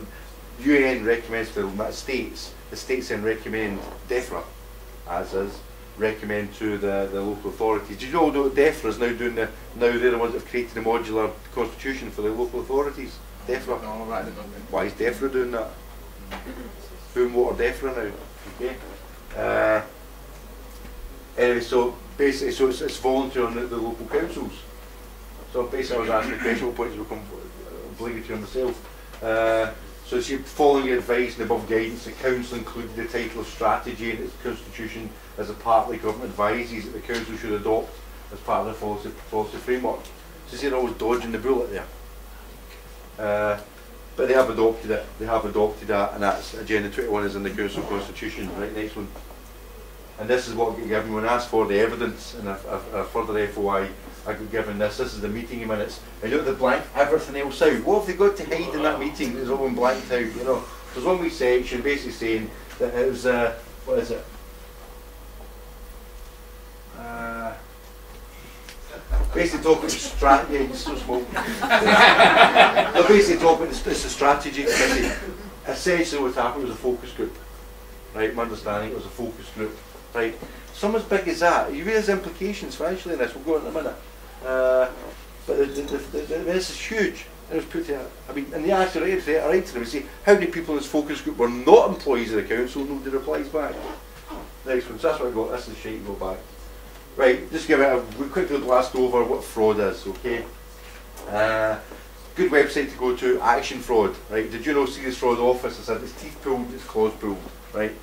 UN recommends to the states, the states then recommend DEFRA, as is, recommend to the, the local authorities. Did you know that DEFRA is now doing the, now they're the ones that have created the modular constitution for the local authorities? DEFRA. No, right. Why is DEFRA doing that? Who and what are DEFRA now? Okay. Uh, anyway, so basically, so it's, it's voluntary on the, the local councils. So basically, I was asking the question, what points become obligatory on myself. Uh, so she following advice and above guidance, the council included the title of strategy in its constitution as a part of the government advises that the council should adopt as part of the policy, policy framework. So they're always dodging the bullet there. Uh, but they have adopted it. They have adopted that, and that's Agenda 21 is in the council constitution. Right, next one. And this is what when asked for the evidence and a, a, a further FOI. I got given this. This is the meeting minutes. And look at the blank everything else out. What have they got to hide in that meeting? It's all been blanked out. You know, there's one wee section basically saying that it was uh, what is it? Uh, basically talking strategy. So small. They're basically talking. It's, it's a strategy committee. Essentially, what happened was a focus group. Right, my understanding it was a focus group. Right, some as big as that. You realise implications financially in this. We'll go in a minute. Uh, but the, the, the, the, the, this is huge. It was put to, I mean, and they actually right, right, right to them and say, how many people in this focus group were not employees of the council? Nobody replies back. Next one, so that's what I got. This is shite, go back. Right, just give it a quickly blast over what fraud is, okay? Uh, good website to go to, Action Fraud, right? Did you know Serious Fraud Office has had its teeth pulled, its claws pulled, right?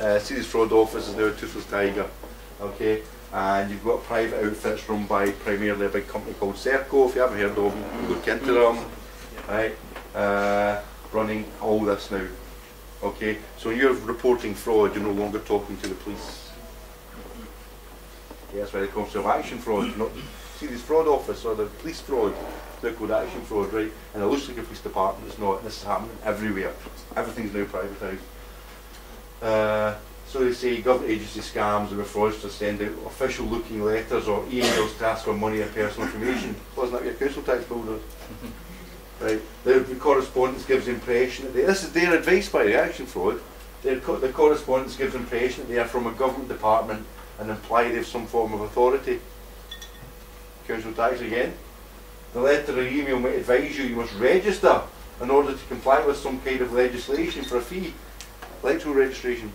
Uh, Serious Fraud Office is now a toothless tiger, okay? And you've got private outfits run by primarily a big company called Serco, if you haven't heard of them, look into them, right? Uh, running all this now, okay? So when you're reporting fraud, you're no longer talking to the police. That's why they call themselves action fraud, not see this fraud office or the police fraud. They're called action fraud, right? And it looks like a police department, it's not. This is happening everywhere. Everything's now privatised. Uh, so they say government agency scams and fraudsters send out official looking letters or emails to ask for money or personal information. Wasn't that your council tax bill does? right? The, the correspondence gives the impression that they, this is their advice by the action fraud. Their co- the correspondence gives the impression that they are from a government department and imply they have some form of authority. Council tax again. The letter or email might advise you you must register in order to comply with some kind of legislation for a fee. Electoral registration.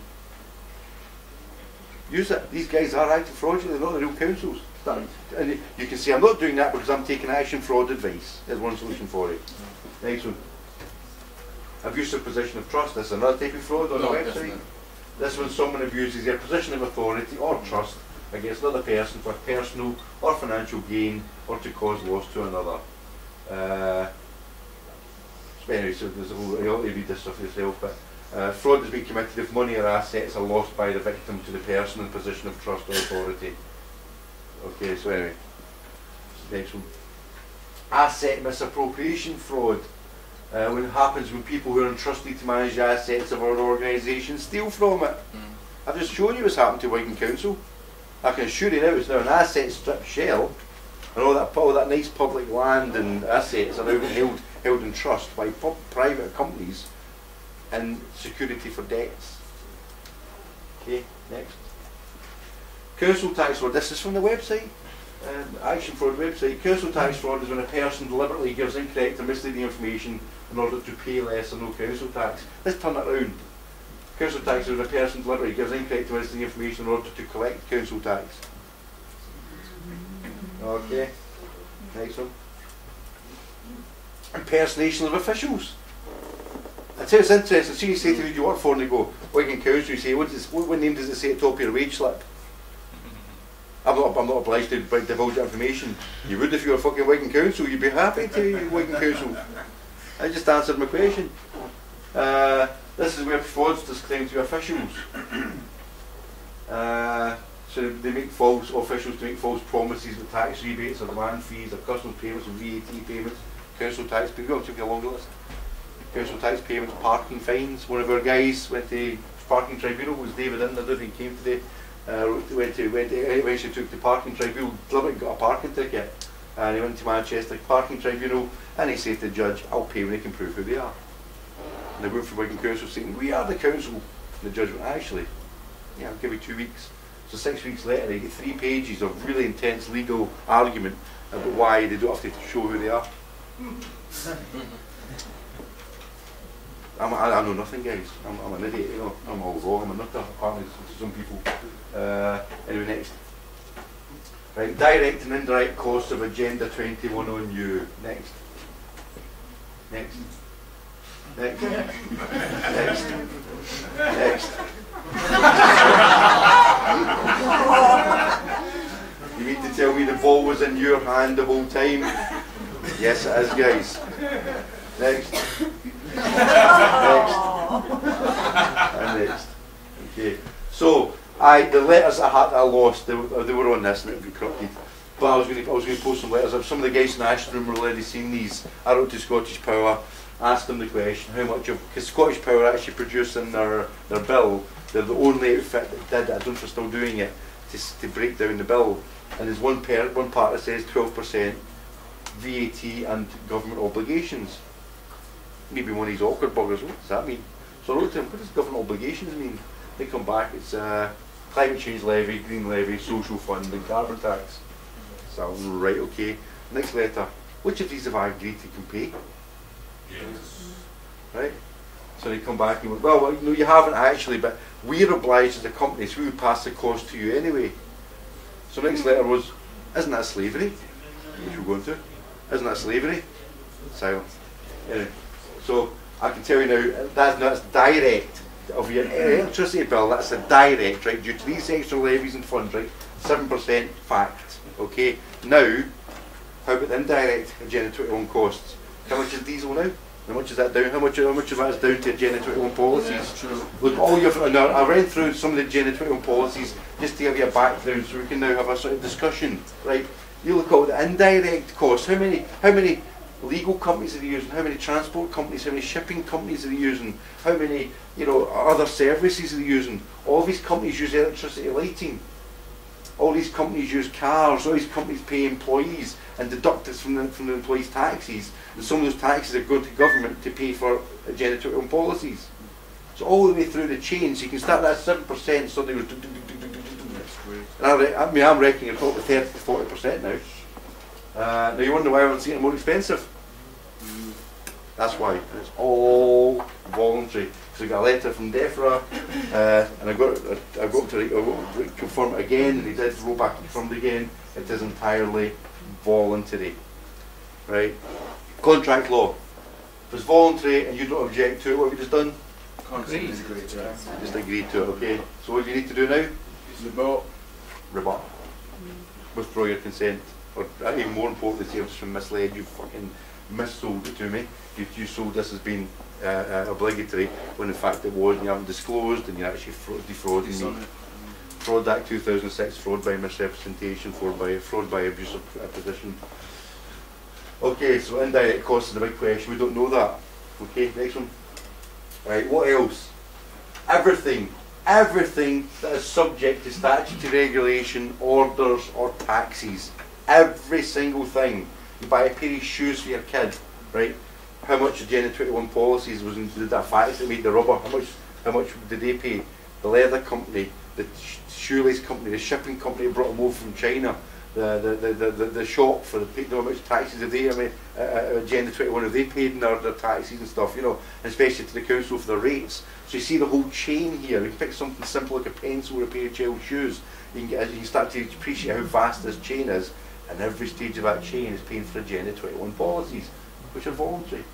Use it. These guys are acting fraudulently, they're not the real councils. That, and you- can see I'm not doing that because I'm taking action fraud advice. There's one solution for it. Next one. Abuse of position of trust. This is another type of fraud on No, the website. This when someone abuses their position of authority or trust against another person for personal or financial gain or to cause loss to another. Uh, anyway, so there's a whole, you ought to read this stuff yourself, but uh, fraud has been committed if money or assets are lost by the victim to the person in position of trust or authority. Okay, so anyway, next one. Asset misappropriation fraud. Uh, when it happens when people who are entrusted to manage the assets of our organisation steal from it. I've just shown you what's happened to Wigan Council. I can assure you now it's now an asset strip shell and all that, all that nice public land and assets are now being held, held in trust by private companies and security for debts. Okay, next. Council tax fraud. This is from the website. Um, action fraud website. Council tax fraud is when a person deliberately gives incorrect or misleading information in order to pay less or no council tax. Let's turn it round. Council tax is when a person deliberately gives incorrect information in order to collect council tax. Okay. Next one. Impersonation of officials. I tell you, it's interesting. See, you say to who you work for, and they go, Wigan Council, you say, what, what, what name does it say at the top of your wage slip? I'm not, I'm not obliged to divulge that information. You would if you were fucking Wigan Council, you'd be happy to, Wigan Council. I just answered my question. Uh, this is where fraudsters claim to be officials. Uh, so they make false officials to make false promises with tax rebates or demand fees or customs payments or VAT payments, council tax payments. Took a longer list. Council tax payments, parking fines. One of our guys went to parking tribunal. Was David in? I don't think he came today. Uh, went to went to, eventually took the parking tribunal. Got a parking ticket, and he went to Manchester parking tribunal, and he said to the judge, "I'll pay when they can prove who they are." And they went from Wigan Council saying, "We are the council." And the judge went, "Actually, yeah, I'll give you two weeks." So six weeks later, they get three pages of really intense legal argument about why they don't have to show who they are. I'm, I, I know nothing, guys. I'm, I'm an idiot. You know, I'm all wrong. I'm a nutter. Apparently, to some people. Uh, anyway, next. Right, direct and indirect costs of Agenda 21 on you. Next. Next. Next. Next. Next. you mean to tell me the ball was in your hand the whole time? Yes, it is, guys. Next. next. and next. Okay. So, I the letters I had I lost, they, were- they were on this and it would be corrupted. But I was going to I was going to post some letters. If some of the guys in the Ashton room were already seen these, I wrote to Scottish Power, asked them the question how much of because Scottish Power actually produced in their their bill. They're the only outfit that did. I don't know if they're still doing it to, to break down the bill. And there's one per, one part that says 12% VAT and government obligations. Maybe one of these awkward buggers. What does that mean? So I wrote to them, what does government obligations mean? They come back, it's uh, climate change levy, green levy, social fund and carbon tax. So right, okay. Next letter. Which of these have I agreed to can Yes. Right? So they come back and go, well, well, no, you haven't actually, but we're obliged as a company, so we would pass the cost to you anyway. So next letter was, isn't that slavery? Which we're going to. Isn't that slavery? Silence. Anyway, so I can tell you now, that's, that's direct of your electricity bill, that's a direct, right, due to these extra levies and funds, right, 7% fact, okay? Now, how about the indirect Agenda 21 costs? How much is diesel now? How much is that down? How much, how much of that is down to Agenda 21 policies? True. Look, all your, now, I ran through some of the Agenda 21 policies just to give you a background so we can now have a sort of discussion, right? You look at the indirect costs. How many, how many legal companies are they using? How many transport companies? How many shipping companies are they using? How many, you know, other services are they using? All these companies use electricity lighting. All these companies use cars. All these companies pay employees and deduct it from the, from the employees' taxes. And some of those taxes are going to government to pay for Agenda 21 policies. So all the way through the chain, so you can start at seven percent. So they. And I, I mean, I'm reckoning it's probably thirty to forty percent now. Uh, now you wonder why I'm seeing it more expensive. That's why. And it's all voluntary. So I got a letter from DEFRA, uh, and I got I got to, I got to confirm it again, and he did roll back and confirm it again. It is entirely voluntary, right? Contract law. If it's voluntary and you don't object to it, what have you just done? Agreed. Agreed to it. Just agreed to it, okay? So what do you need to do now? Rebut. Rebut. Withdraw your consent. Or uh, even more importantly, say I've just been misled, you fucking missold it to me. You, you sold this as being uh, uh, obligatory when in fact it wasn't. You haven't disclosed and you're actually fra- defrauding me. Fraud Act 2006, fraud by misrepresentation, fraud by, fraud by abuse of position. Okay, so indirect cost is the big question. We don't know that. Okay, next one. Right, what else? Everything, everything that is subject to statutory regulation, orders, or taxes. Every single thing. You buy a pair of shoes for your kid, right? How much of Gen 21 policies was included that factory that made the rubber? How much? How much did they pay? The leather company, the sh- shoelace company, the shipping company brought them over from China, the the, the, the, the, shop for the pay- how much taxes have they? I mean, uh, uh, Agenda 21 have they paid in their, their taxes and stuff? You know, especially to the council for the rates. So you see the whole chain here. You can pick something simple like a pencil or a pair of child's shoes. You can get you can start to appreciate how vast this chain is, and every stage of that chain is paying for Agenda 21 policies, which are voluntary.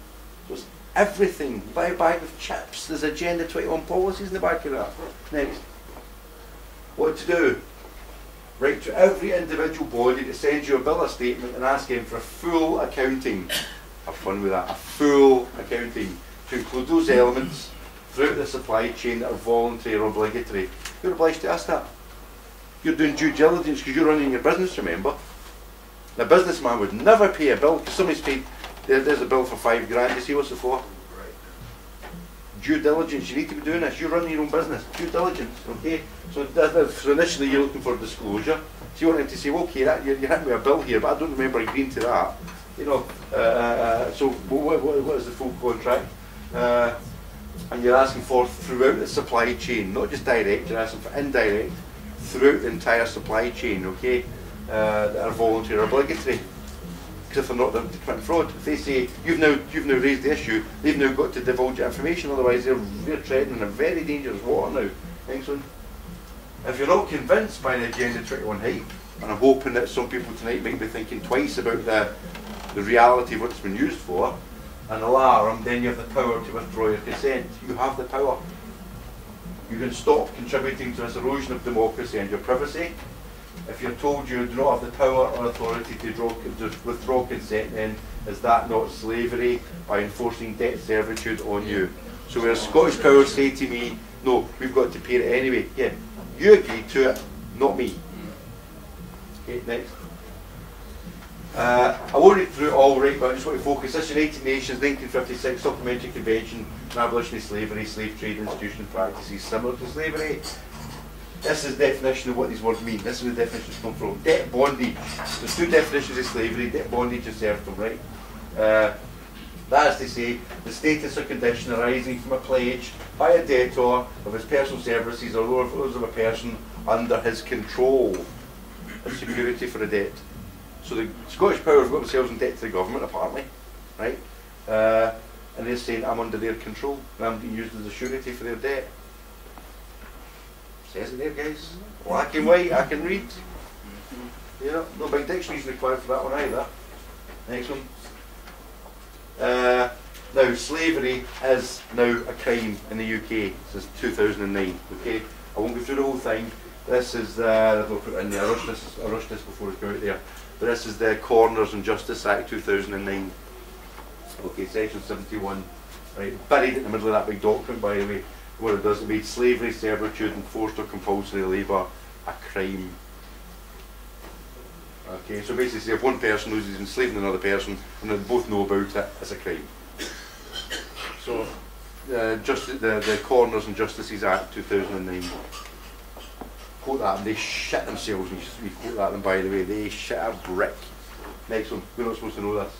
So it's everything. Buy a bag of chips. There's Agenda 21 policies in the back of that. Next. What to do? Write to every individual body to send you a bill of statement and ask them for a full accounting. Have fun with that. A full accounting to include those elements throughout the supply chain that are voluntary or obligatory. You're obliged to ask that. You're doing due diligence because you're running your business, remember? The businessman would never pay a bill somebody's paid, there, there's a bill for five grand. You see what's it for? Due diligence. You need to be doing this. You're running your own business. Due diligence. Okay. So, that, so initially you're looking for disclosure. So you want him to say, well, okay, that, you're, you're me a bill here, but I don't remember agreeing to that. You know. Uh, uh, so what, what, what is the full contract? Uh, and you're asking for throughout the supply chain, not just direct. You're asking for indirect throughout the entire supply chain. Okay. Uh, that are voluntary or obligatory because if they're not, they're committing fraud. If they say you've now you've now raised the issue, they've now got to divulge information. Otherwise, they're they're treading in a very dangerous water now. Next one. If you're not convinced by the Agenda 21 hype, and I'm hoping that some people tonight might be thinking twice about the the reality of what it's been used for, an alarm, then you have the power to withdraw your consent. You have the power. You can stop contributing to this erosion of democracy and your privacy. If you're told you do not have the power or authority to, draw, withdraw consent, then is that not slavery by enforcing debt servitude on you? So where Scottish Power say to me, no, we've got to pay it anyway. Yeah, you agreed to it, not me. Okay, next. Uh, I won't read through it all right, but I just want to focus. This United Nations 1956 Supplementary Convention on Abolition of Slavery, Slave Trade Institution Practices similar to slavery. This is the definition of what these words mean. This is where the definitions come from. Debt bondage. There's two definitions of slavery, debt bondage and serfdom, right? Uh, that is to say, the status or condition arising from a pledge by a debtor of his personal services or those of a person under his control as security for a debt. So the Scottish Power have got themselves in debt to the government, apparently, right? Uh, and they're saying I'm under their control and I'm being used as a surety for their debt. Says it there, guys. Black and white, I can read. Know, no big dictionaries required for that one either. Next one. Uh, now, slavery is now a crime in the UK since 2009. Okay, I won't go through the whole thing. This is uh, I'll put in there. I rushed this, I rushed this before it came out there. But this is the Coroners and Justice Act 2009. Okay, section 71. Right, buried in the middle of that big document, by the way. What it does, it made slavery, servitude, and forced or compulsory labour a crime. Okay, so basically, if one person loses enslaving another person, and they both know about it, it's a crime. So, uh, just the the Coroners and Justices Act 2009. Quote that, and they shit themselves you, we quote that. And by the way, they shit a brick. Next one, we're not supposed to know this,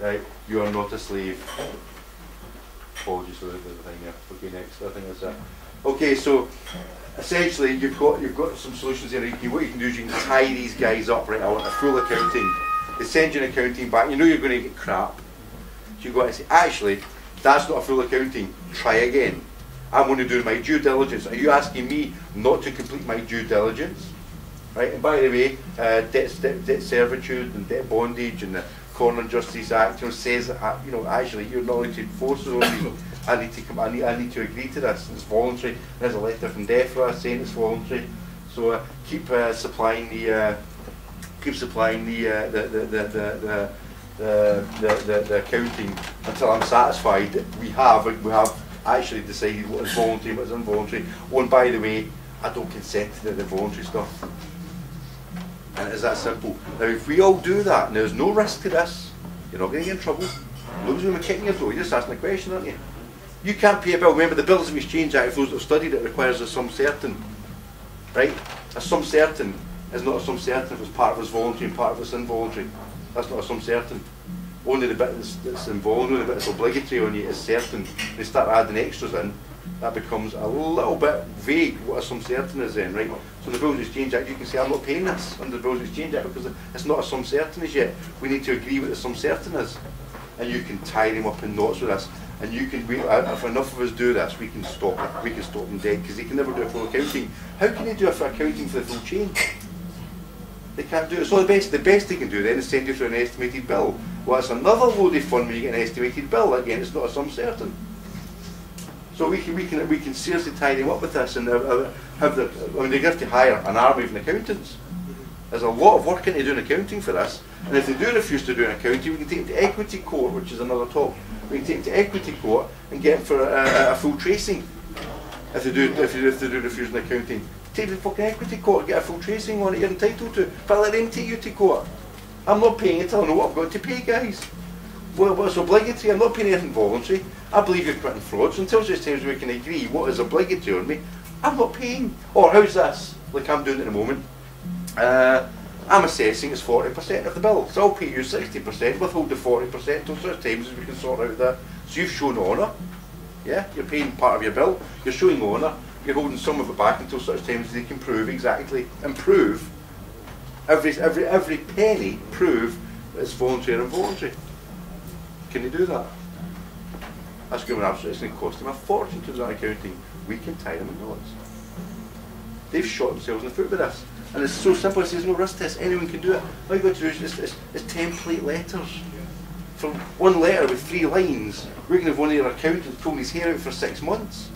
right? You are not a slave. Apologies for the, thing there. Okay, next. I think that's it. Okay, so essentially you've got you've got some solutions here. What you can do is you can tie these guys up, right? I want a full accounting. They send you an accounting back. You know you're going to get crap. So you go out and say, actually, that's not a full accounting. Try again. I'm only doing my due diligence. Are you asking me not to complete my due diligence? Right, and by the way, uh, debt, debt, debt servitude and debt bondage and the Coroner Justice Act, you know, says uh, you know, actually you're not allowed to enforce those. I need to come, I need, I need to agree to this. It's voluntary. There's a letter from DEFRA saying it's voluntary. So uh, keep uh, supplying the, uh, keep supplying the, uh, the, the, the, the, the the, the, the, the accounting until I'm satisfied that we have we have actually decided what is voluntary and what is involuntary. Oh, and by the way, I don't consent to the, the voluntary stuff. And it's that simple. Now, if we all do that, and there's no risk to this, you're not going to get in trouble. Nobody's going to be kicking your door. You're just asking a question, aren't you? You can't pay a bill. Remember, the Bills of Exchange Act, for those that have studied it, requires a sum certain. Right? A sum certain is not a sum certain if it's part of it's voluntary and part of it's involuntary. That's not a sum certain. Only the bit that's, that's involuntary, the bit that's obligatory on you is certain. They start adding extras in, that becomes a little bit vague what a sum certain is then, right? So the of Exchange Act, you can say, I'm not paying this under the of Exchange Act because it's not a sum certain as yet. We need to agree what the sum certain is. And you can tie them up in knots with us. And you can, we, uh, if enough of us do this, we can stop it. We can stop them dead because they can never do a full accounting. How can they do a full accounting for the full chain? They can't do it. So the best, the best they can do then is send you through an estimated bill. Well, it's another load of fun when you get an estimated bill. Again, it's not a sum certain. So we can, we can, we can seriously tie them up with this and have the, I mean, they have to hire an army of accountants. There's a lot of work into doing accounting for this. And if they do refuse to do an accounting, we can take them to equity court, which is another talk. We can take them to equity court and get them for a, a, a full tracing. If they do, if they, if they do refuse an accounting, take them to fucking equity court, get a full tracing on it. You're entitled to. But let them take you to court. I'm not paying until I know what I've got to pay, guys. Well, it's obligatory. I'm not paying anything voluntary. I believe you're committing fraud. So until such times we can agree what is obligatory on me, I'm not paying. Or how's this? Like I'm doing at the moment. Uh, I'm assessing it's 40% of the bill. So I'll pay you 60%, withhold the 40% till such times as we can sort out that. So you've shown honour. Yeah, you're paying part of your bill. You're showing honour. You're holding some of it back until such times as they can prove exactly and prove every every every penny prove it's voluntary or involuntary. Can they do that? That's going to absolutely cost them a fortune to do that accounting. We can tie them in knots. They've shot themselves in the foot with this. And it's so simple, it's, there's no risk test, anyone can do it. All you've got to do is it's, it's, it's template letters. For one letter with three lines, we're going to have one of your accountants pulling his hair out for six months.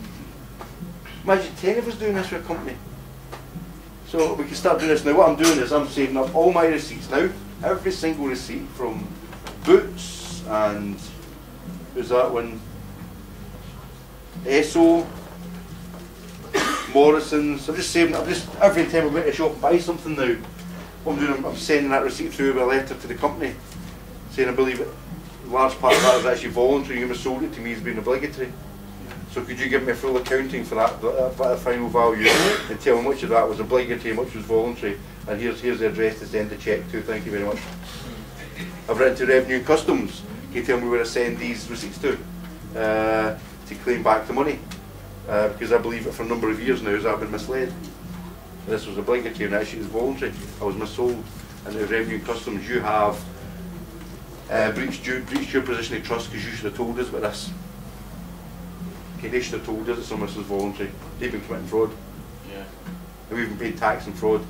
Imagine ten of us doing this for a company. So we can start doing this now. What I'm doing is I'm saving up all my receipts now, every single receipt from Boots and who's that one? Esso, Morrison's. I'm just saving. I'm just every time I go to a shop and buy something now. What I'm doing, I'm sending that receipt through with a letter to the company, saying I believe it. A large part of that is actually voluntary. You must sold it to me as being obligatory. So could you give me a full accounting for that, that, uh, that final value, and tell me which of that was obligatory and which was voluntary? And here's here's the address to send the cheque to. Thank you very much. I've written to Revenue Customs. Can you tell me where to send these receipts to? Uh, to claim back the money. Uh, because I believe it for a number of years now I've been misled. This was a obligatory and actually it was voluntary. I was missold. And the Revenue and Customs, you have uh, breached, you, breached your position of trust because you should have told us about this. Okay, they should have told us that some of this was voluntary. They've been committing fraud. Yeah. And we've been paid tax and fraud.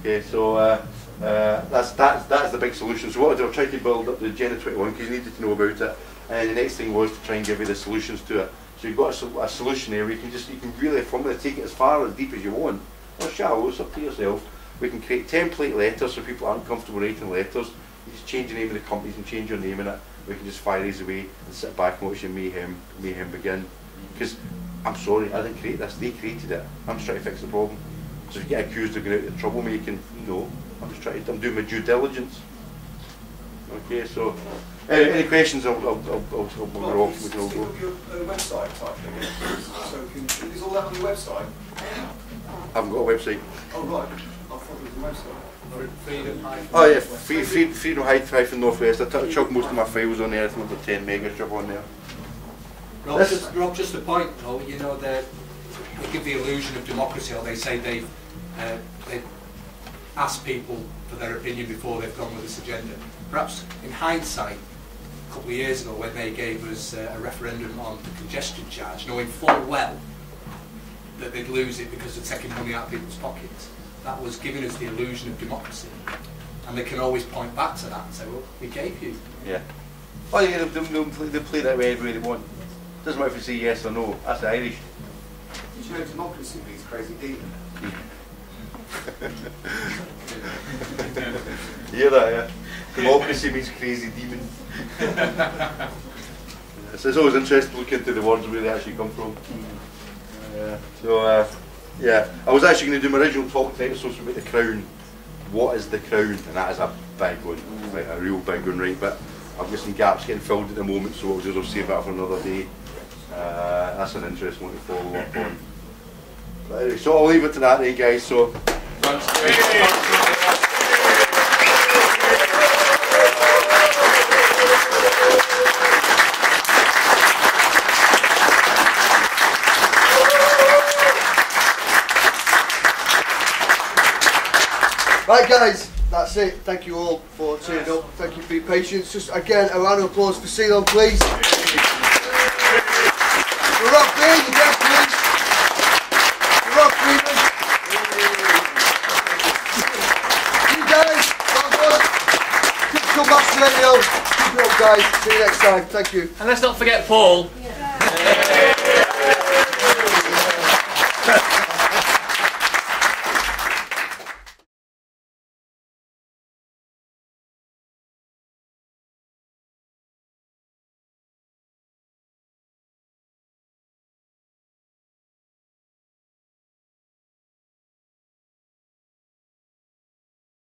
Okay, so uh, uh, that's that's that's the big solution. So what I did, I tried to build up the Agenda 21 because you needed to know about it. And the next thing was to try and give you the solutions to it. So you've got a, a solution there you can just you can really from there take it as far as deep as you want, or shallow. It's up to yourself. We can create template letters so people aren't comfortable writing letters. You just change the name of the companies and change your name in it. We can just fire these away and sit back and watch your mayhem mayhem begin. Because I'm sorry, I didn't create this. They created it. I'm just trying to fix the problem. So if you get accused of going out of troublemaking, no. I'm just trying. To, I'm doing my due diligence. Okay, so any, any questions? I'll, I'll, I'll, I'll, I'll we'll go off. We can all Stick go. your uh, website type thing. So can, is all that on your website? I haven't got a website. Oh right, I thought it was a website. Oh yeah, free, free, freedom height hyphen northwest. I t- chuck most of my files on there. Anything under 10 mega stuff on there. Rob, This- just, Rob, just a point though, you know, that they give the illusion of democracy, or they say they've, uh, they've asked people for their opinion before they've gone with this agenda. Perhaps in hindsight, a couple of years ago when they gave us uh, a referendum on the congestion charge, knowing full well that they'd lose it because they're taking money out of people's pockets. That was giving us the illusion of democracy. And they can always point back to that and say, well, we gave you. Yeah. Oh, yeah, they, they, they, play, they play that way every way they want. Doesn't matter if you say yes or no. That's the Irish. Did you know democracy beats crazy demon? Hear that, yeah? Democracy means crazy demon. Yes, it's always interesting to look into the words where they actually come from. Yeah. So, uh, yeah, I was actually going to do my original talk tonight, to be about the crown. What is the crown? And that is a big one, like a real big one, right? But I've got some gaps getting filled at the moment, so I'll just save that for another day. Uh, that's an interesting one to follow up on. But anyway, so I'll leave it to that then, guys. So, Right, guys, that's it. Thank you all for turning up. Thank you for your patience. Just again, a round of applause for Ceylon, please. For Rob B, you guys, please. For Rob Freeman. You guys, well done. Critical Mass Radio. Keep it up, guys. See you next time. Thank you. And let's not forget Paul.